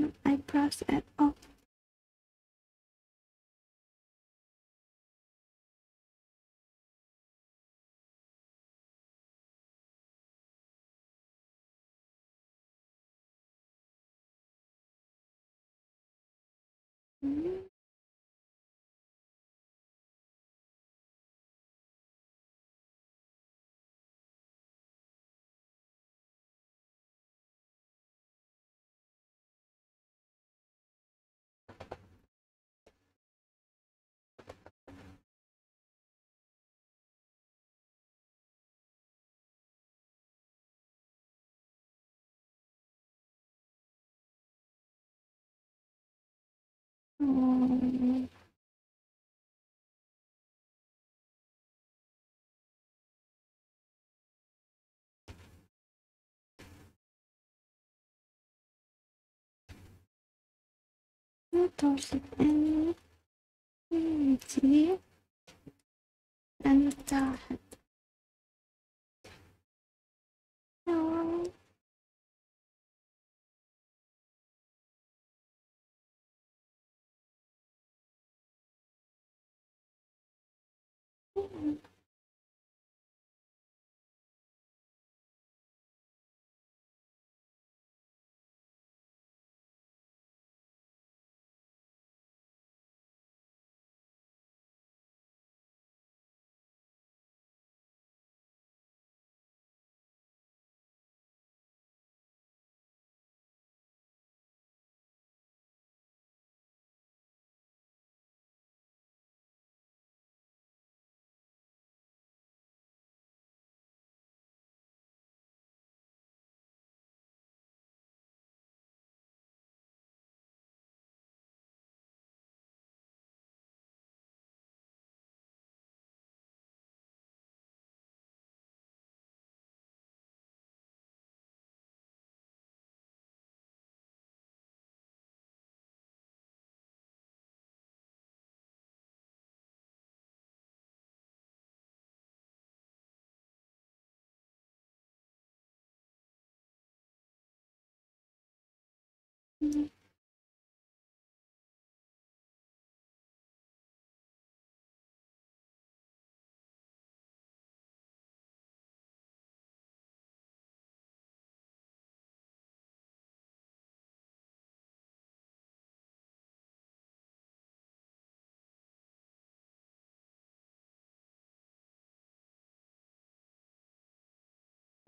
No eyebrows at all. Oh, no torso any unity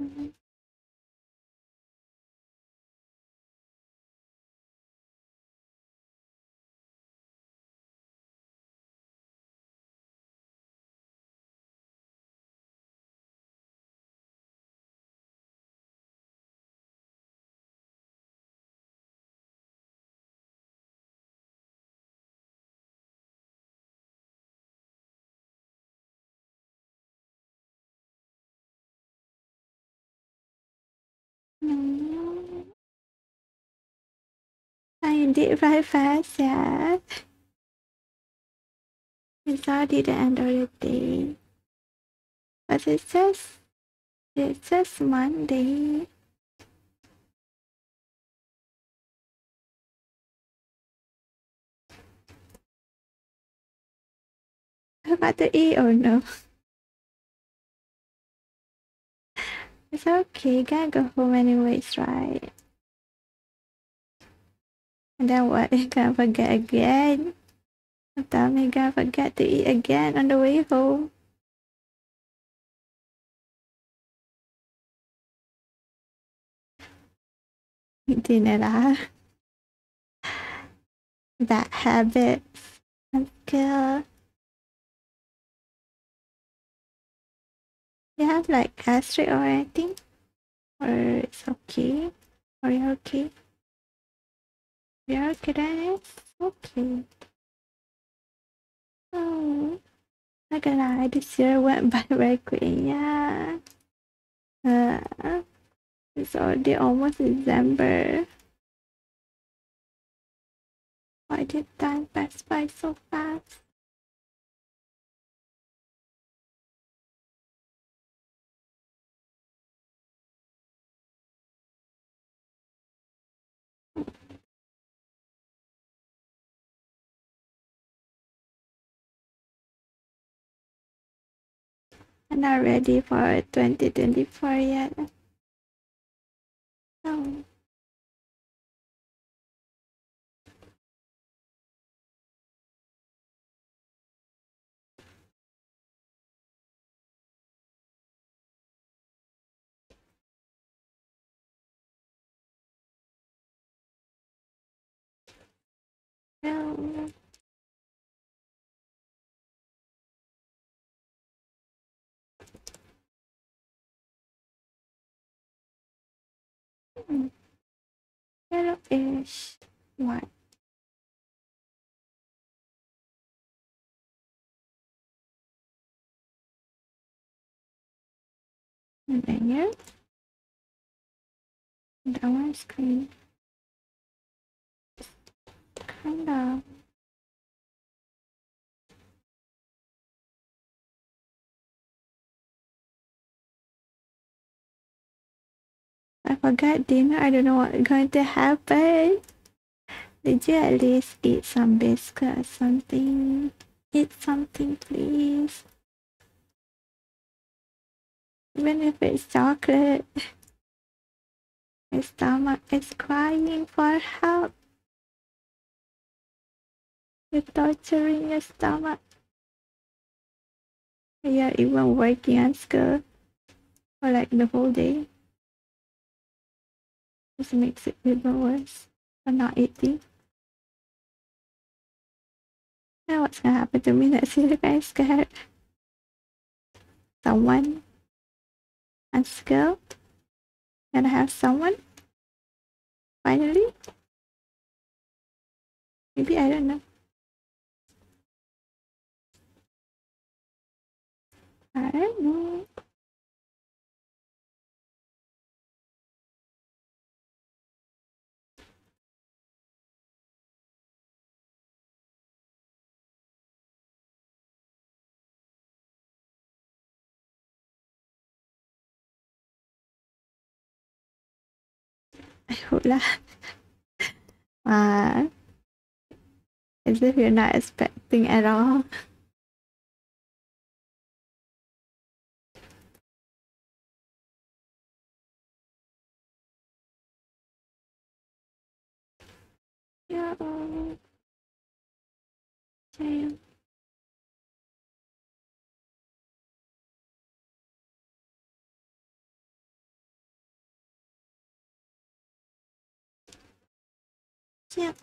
and No. I did very fast, yeah. It's already the end of the day. But it's just it's just Monday. How about to eat or no? It's okay, gotta go home anyways, right? And then what? You gonna forget again? Tell me gonna forget to eat again on the way home. Dinner. Bad habits. Uncle. You have like gastric or anything? Or it's okay? Are you okay? Yeah, guys. Okay. Oh, not gonna lie, this year went by very quickly. Yeah. Uh, it's already almost December. Why did time pass by so fast? Not ready for 2024 yet. No. Yellowish. What? And then here. That one's screen Kind of. I forgot dinner. I don't know what's going to happen. Did you at least eat some biscuit or something? Eat something, please. Even if it's chocolate. My stomach is crying for help. You're torturing your stomach. You're even working on school for like the whole day. This makes it even worse I'm not eating. Now what's gonna happen to me next year, guys? Scared. Someone school? Gonna have someone? Finally? Maybe I don't know. I don't know. Hope lah. Uh, as if you're not expecting at all. Yeah. Damn. Yep.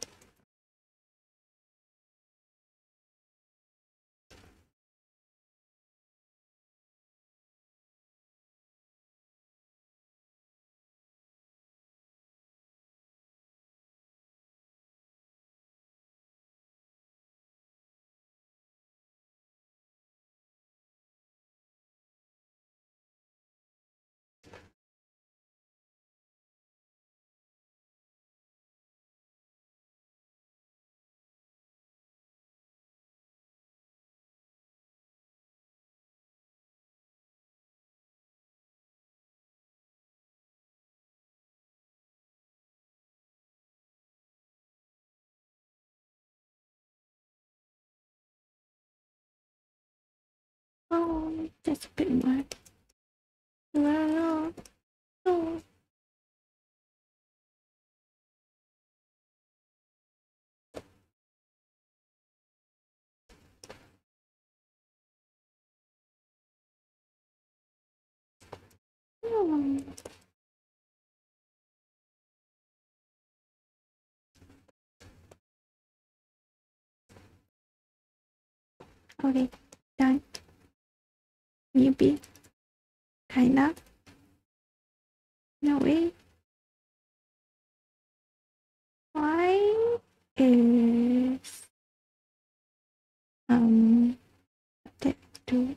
Oh, that's a bit much. No, no. No. Okay, done. Maybe. Kinda. No way. Why? is um that two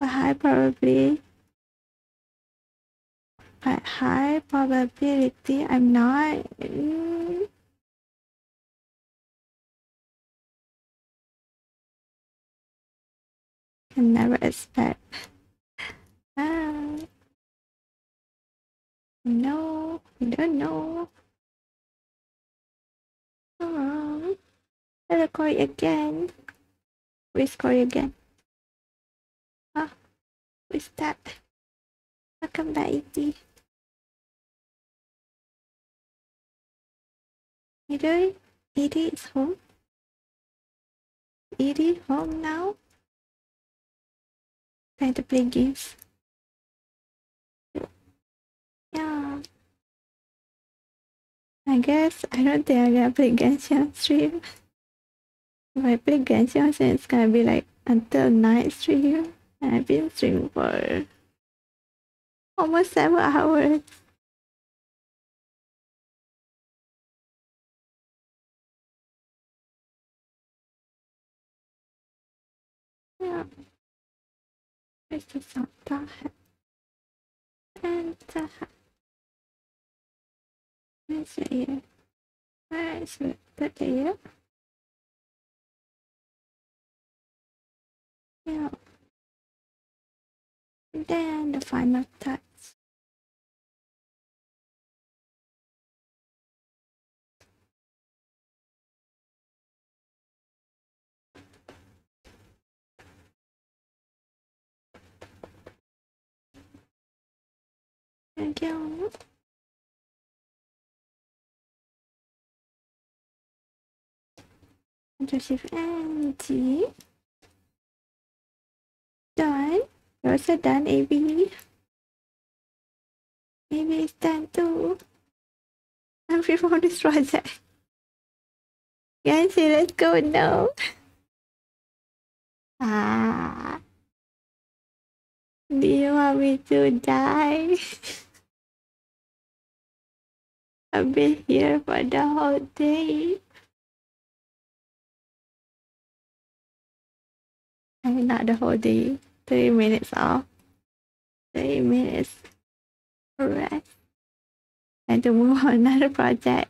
a high probability but high probability I'm not mm, can never expect ah. No we don't know um let's record again we score again? Ah who's that? Welcome back E.T. Edie, Edie is home. Edie home now. Trying to play games. Yeah. I guess I don't think I'm gonna play Genshin stream. If I play Genshin, it's gonna be like until night stream. And I've been streaming for almost seven hours. Yeah. Where is it? The ear? Yeah. Then the final touch. Thank you. Receive energy. Done. Yours are also done, AB. Maybe it's done too. I'm free from this project. Guys, let's go now. Ah. Do you want me to die? I've been here for the whole day. I mean, not the whole day. Three minutes off. Three minutes rest. And to move on another project.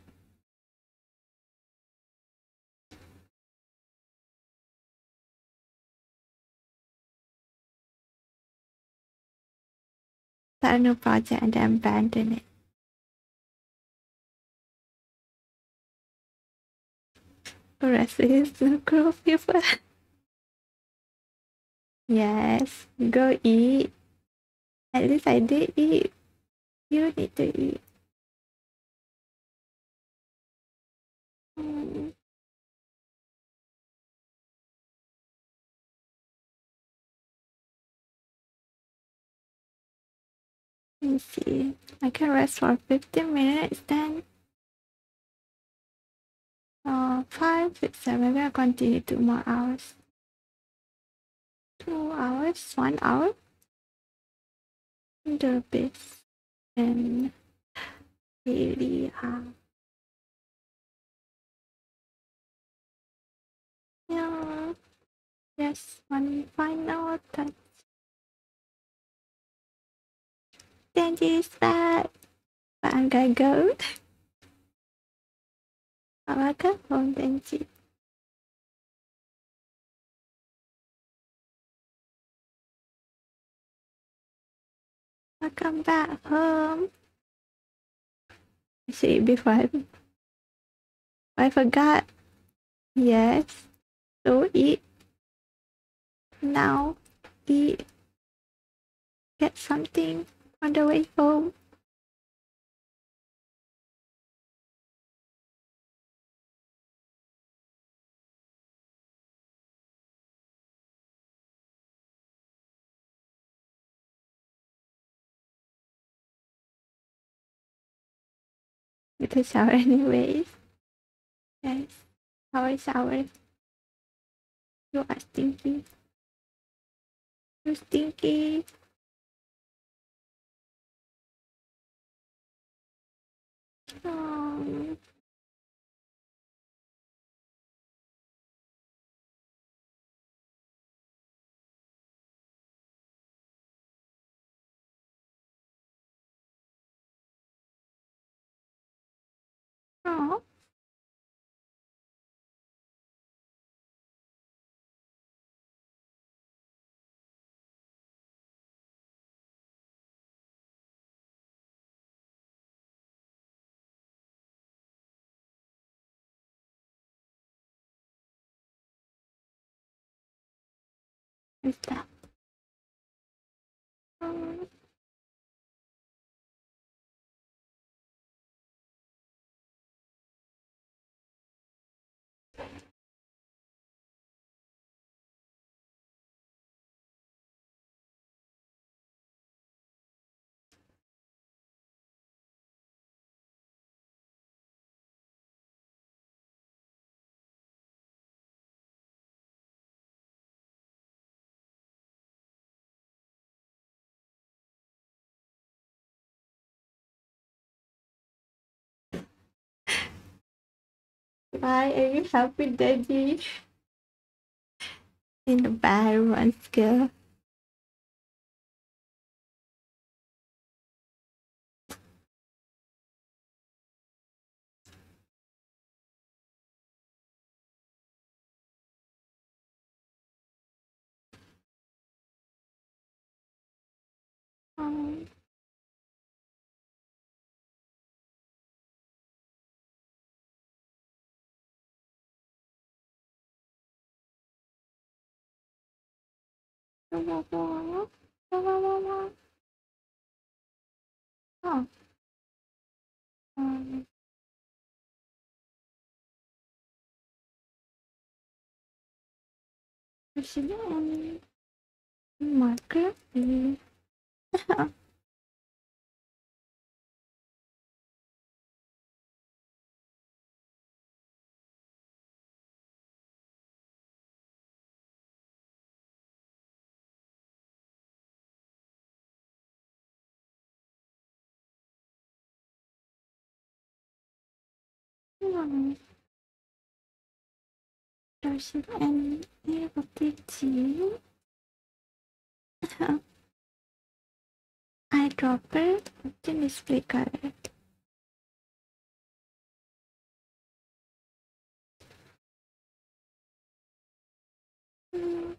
Start a new project and then abandon it. The grow people. Yes, go eat. At least I did eat. You need to eat. Let me see. I can rest for 15 minutes then. Uh, 5, 6, 7. We'll continue two more hours. Two hours, one hour. The base and really uh, yeah yes one final touch Denji's back but I'm gonna go home Denji welcome back home. See before I, I forgot. Yes. So eat now eat get something on the way home You shower anyways. Yes, shower, shower. You are stinky. You're stinky. Oh. Um, oh, who's that? Um, why are you happy, Daddy? In the bad one, girl. Ha. Hmm. Bir şey değil mi? Marka. Blah, blah, blah, blah, blah, blah, blah. Oh. Um, President Marker. Hmm. President Erotici. Eyedropper display color. Hmm. Mm,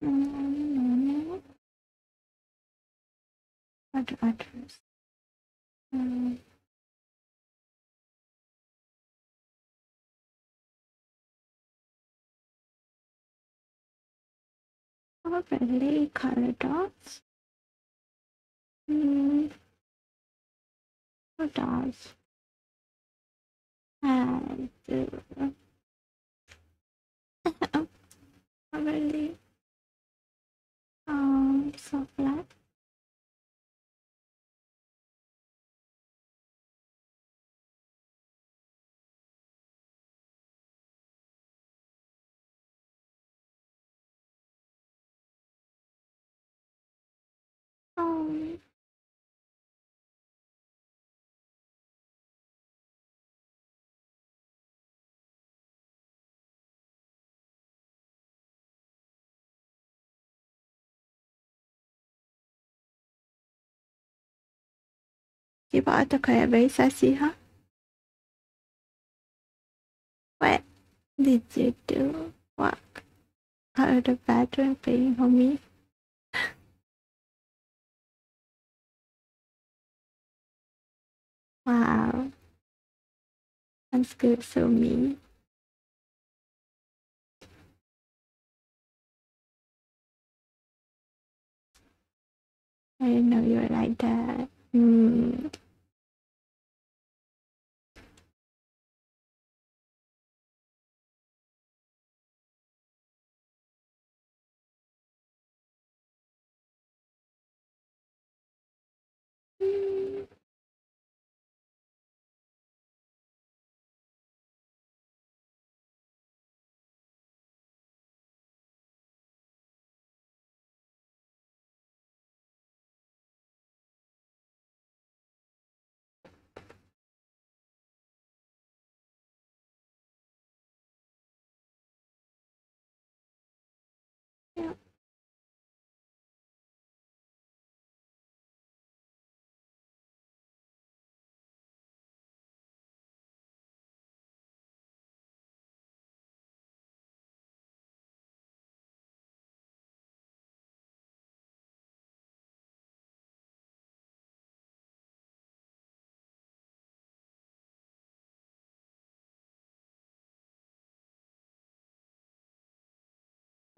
What others? Mm, oh, really? Color dots? Mm, what dots? And uh, really? Um, so flat. Um, Diba ata kaya very sassy, huh? What did you do? Walk out of the bathroom playing on me? Wow. That's good for me. I didn't know you were like that. Mm. Mm.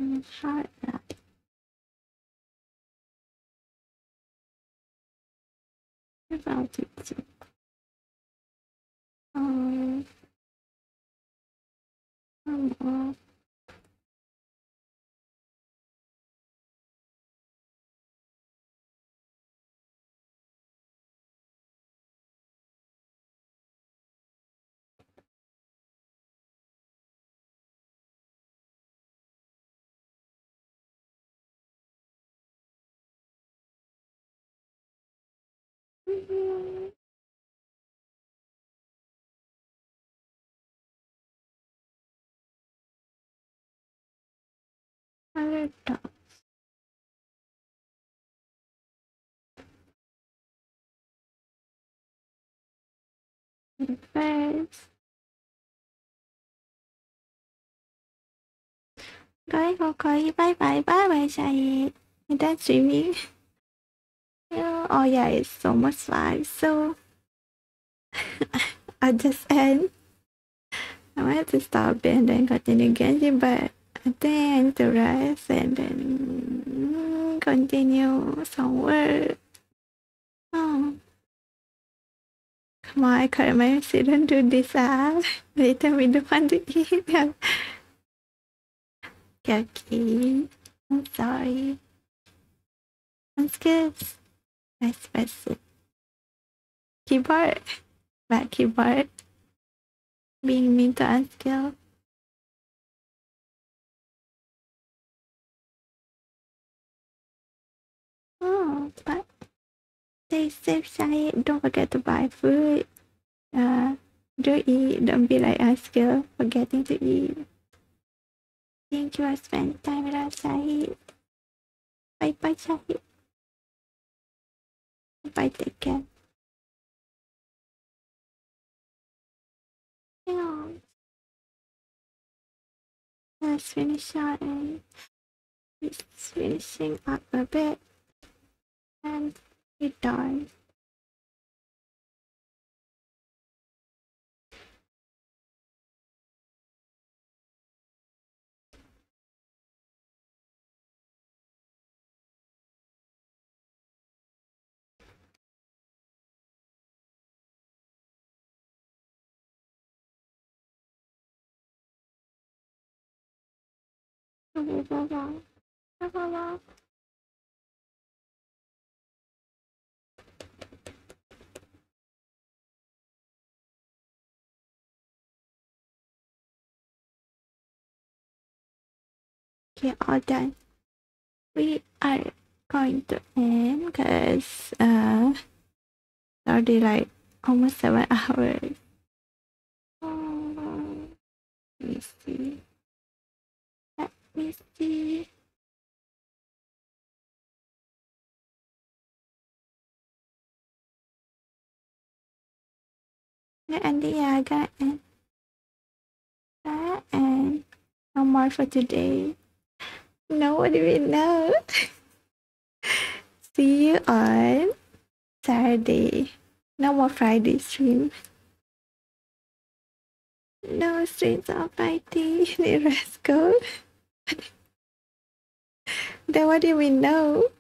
Hard that. About it. too. Oh, Other dog first. Guys, okay, bye bye, bye bye, Shahid. Is that streaming? Yeah. Oh yeah, it's so much fun. So I just end. I might to stop and then continue again, but Need to rest and then mm, continue some work. Oh. Come on, I cut my student do this ah. Later we don't want to eat. okay, okay. I'm sorry. That's good. Nice person. Keyboard. Back keyboard. Being mean to unskill. Oh, but stay safe, Shy. Don't forget to buy food. Uh, do eat. Don't be like unskill, forgetting to eat. Thank you for spending time with us, Shahid. Bye bye, Shahid. Bye, take care. Yeah. Let's finish out and it's finishing up a bit. And we're done. Blah, blah, Okay, all done. We are going to end because uh already like almost seven hours. Let me see. Let me see. And yeah, I got end that and no more for today. No one even know. See you on Saturday No more Friday stream. No streams on Friday. Let's go. then what do we know?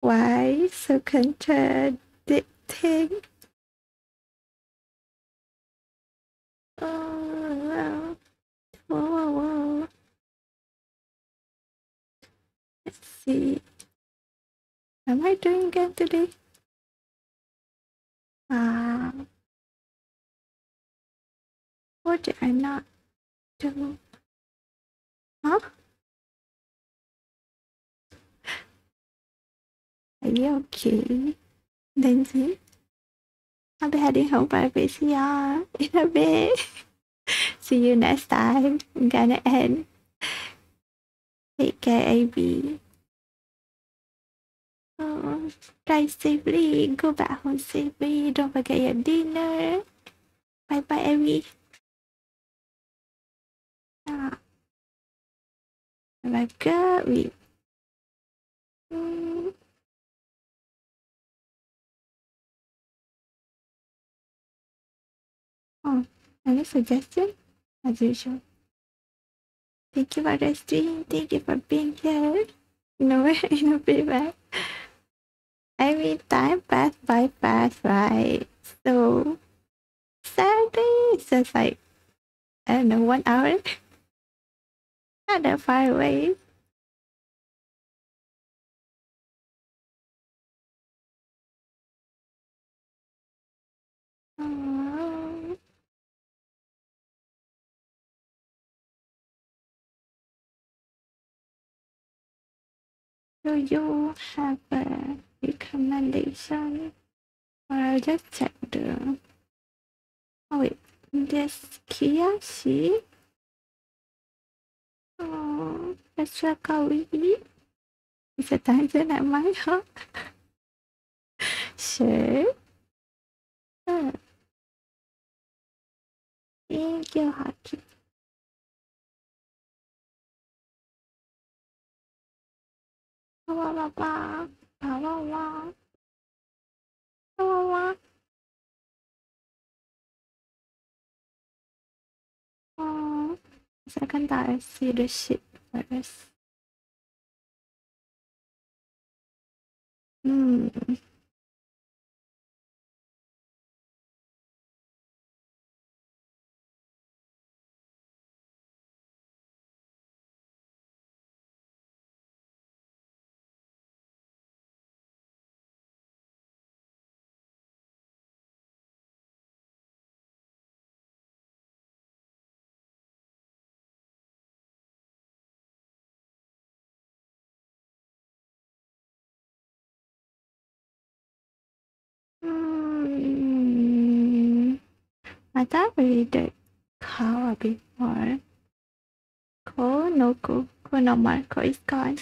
Why so contradicting? Oh, wow. Whoa, whoa, whoa. See. Am I doing good today? Uh, what did I not do? Huh? Are you okay? Lindsay? I'll be heading home by VCR in a bit. See you next time. I'm gonna end. Take care, AB. Oh, drive safely. Go back home safely. Don't forget your dinner. Bye bye, Abby. Ah. Like good. We. Mm. Oh, any suggestion? As usual. Thank you for the stream. Thank you for being here. No way, no feedback. Every time pass by fast, right? So Saturday is just like I don't know, one hour. Not that far away. Oh. Do you have a recommendation. Or I'll just check the oh wait this Kiyashi? Oh that's like a wee it's a dungeon at my heart sure. Oh. thank you Haki. Blah, blah, blah. Saya akan tak kasi the shit Tak Hmm. また無理で顔を見もこの子、この Marco is gone.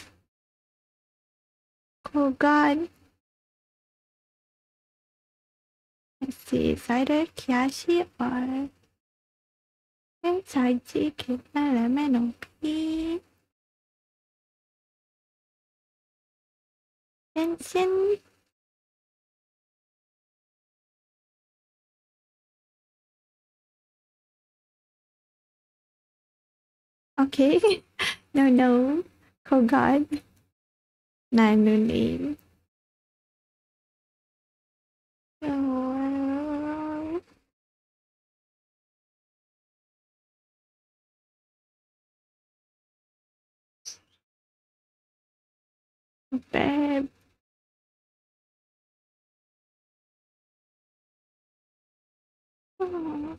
Ko gone. Let's see, it's either Kiyashi or Saiji Kitna Ramen Oki. Tenshin Okay. no, no. Oh God. Nah, no name. Oh. Babe. Oh.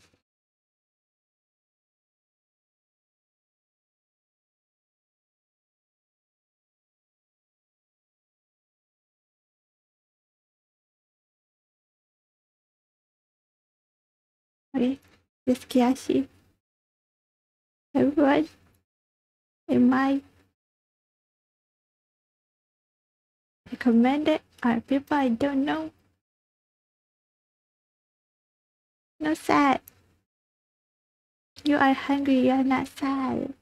Okay, this Kiyashi. Everyone, in my recommended are people I don't know. No sad. You are hungry, you are not sad.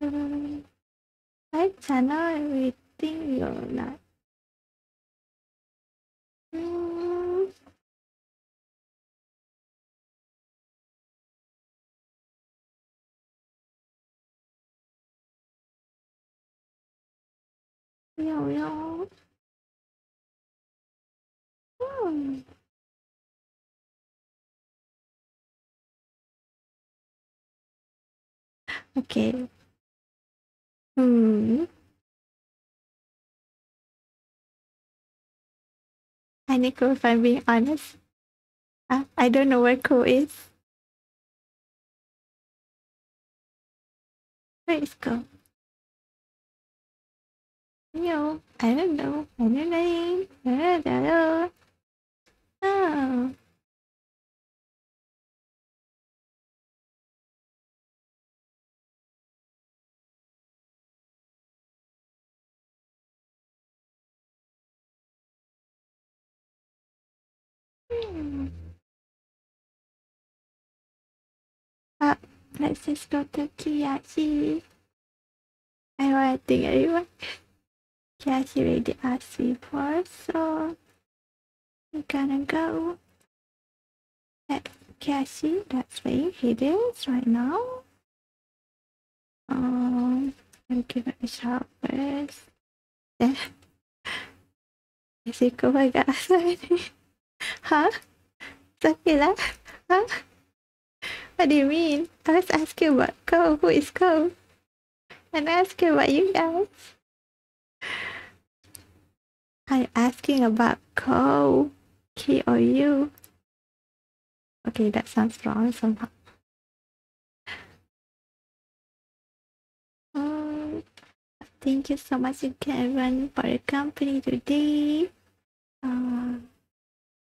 Um, I cannot everything you're not. Mm. Yo, yo. Hmm. Okay. Hmm. I Nico, if I'm being honest, uh, I don't know where Ko is. Where is Ko? Yo, I don't know. I don't know. I don't know. Oh. Hmm. Uh, let's just go to Kiyashi. I don't think anyone. Already asked me for, so we're gonna go at Kiyashi. That's where it is right now. Um, I'll give it a shot first. Then, is it go my god? huh? Sakila? Huh? What do you mean? I was asking about Ko. Who is Ko? And asking about you guys. I'm asking about Ko. K or. Okay, that sounds wrong somehow. Um, thank you so much Kevin for the company today. Uh,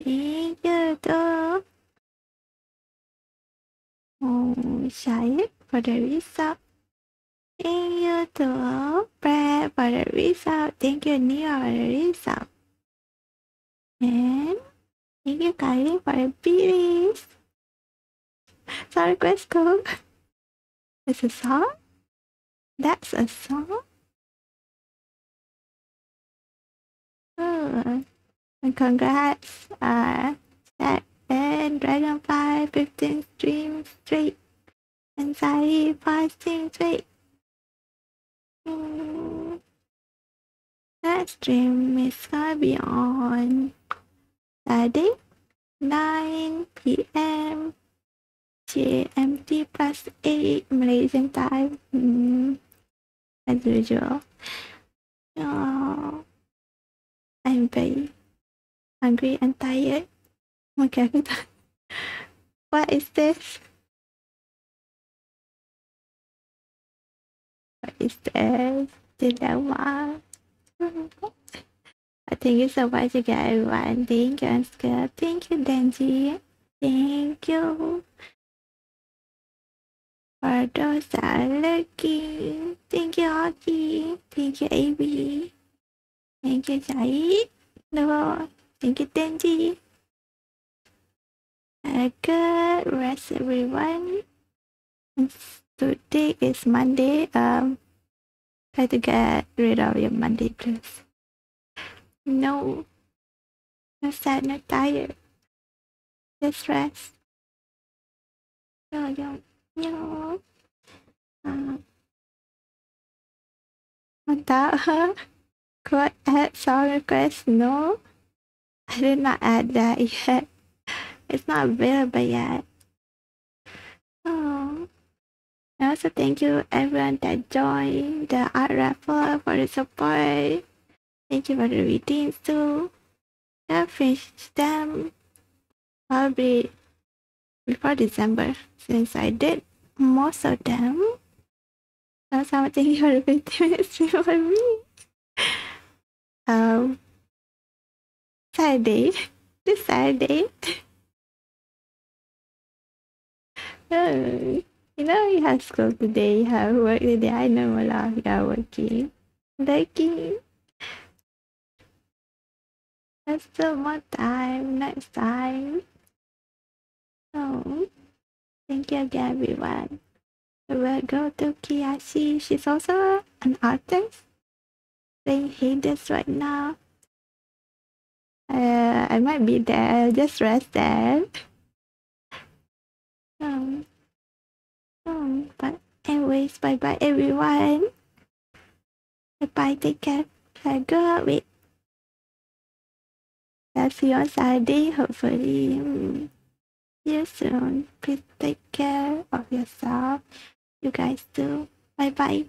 thank you though. Oh, Shahid for the resub. Thank you to Brad for the resub. Thank you Nia for the resub. And thank you Kylie for the beaties. Sorry, Quesco. It's a song? That's a song? Oh, and congrats, uh, Jack and Dragonfly 15 streams straight, and Sari 5 streams straight. That stream is gonna be on Saturday, 9 p.m. GMT plus 8 Malaysian time. Mm. As usual. Oh. I'm very hungry and tired. Tak. What is this? Is this? Dilemma. Thank you so much everyone. Thank you, Anska. Thank you, Denji. Thank you. For those are looking. Thank you, Hockey. Thank you, AB. Thank you, Jai. No, thank you, Denji. A good rest, everyone. Today is Monday. Um, try to get rid of your Monday blues. No, no sad, no tired. Just rest. No, no, no. Uh, mantap. Could add song request? No, I did not add that yet. It's not available yet. Oh. And also thank you everyone that joined the art raffle for the support. Thank you for the redeems too. I finished them probably before December since I did most of them. Also, thank you for the 50 minutes for me um Saturday. This Saturday. oh, you know you have school today, you have work today. I know a lot of you are working. Lucky. There's still more time next time. Oh, thank you again, everyone. We will go to Kiyashi. She's also an artist playing Hades right now. Uh, I might be there. Just rest there. Um, um, but anyways, bye bye everyone. Bye bye. Take care. I go out with. I'll see you on Saturday. Hopefully, um, see you soon. Please take care of yourself. You guys too. Bye bye.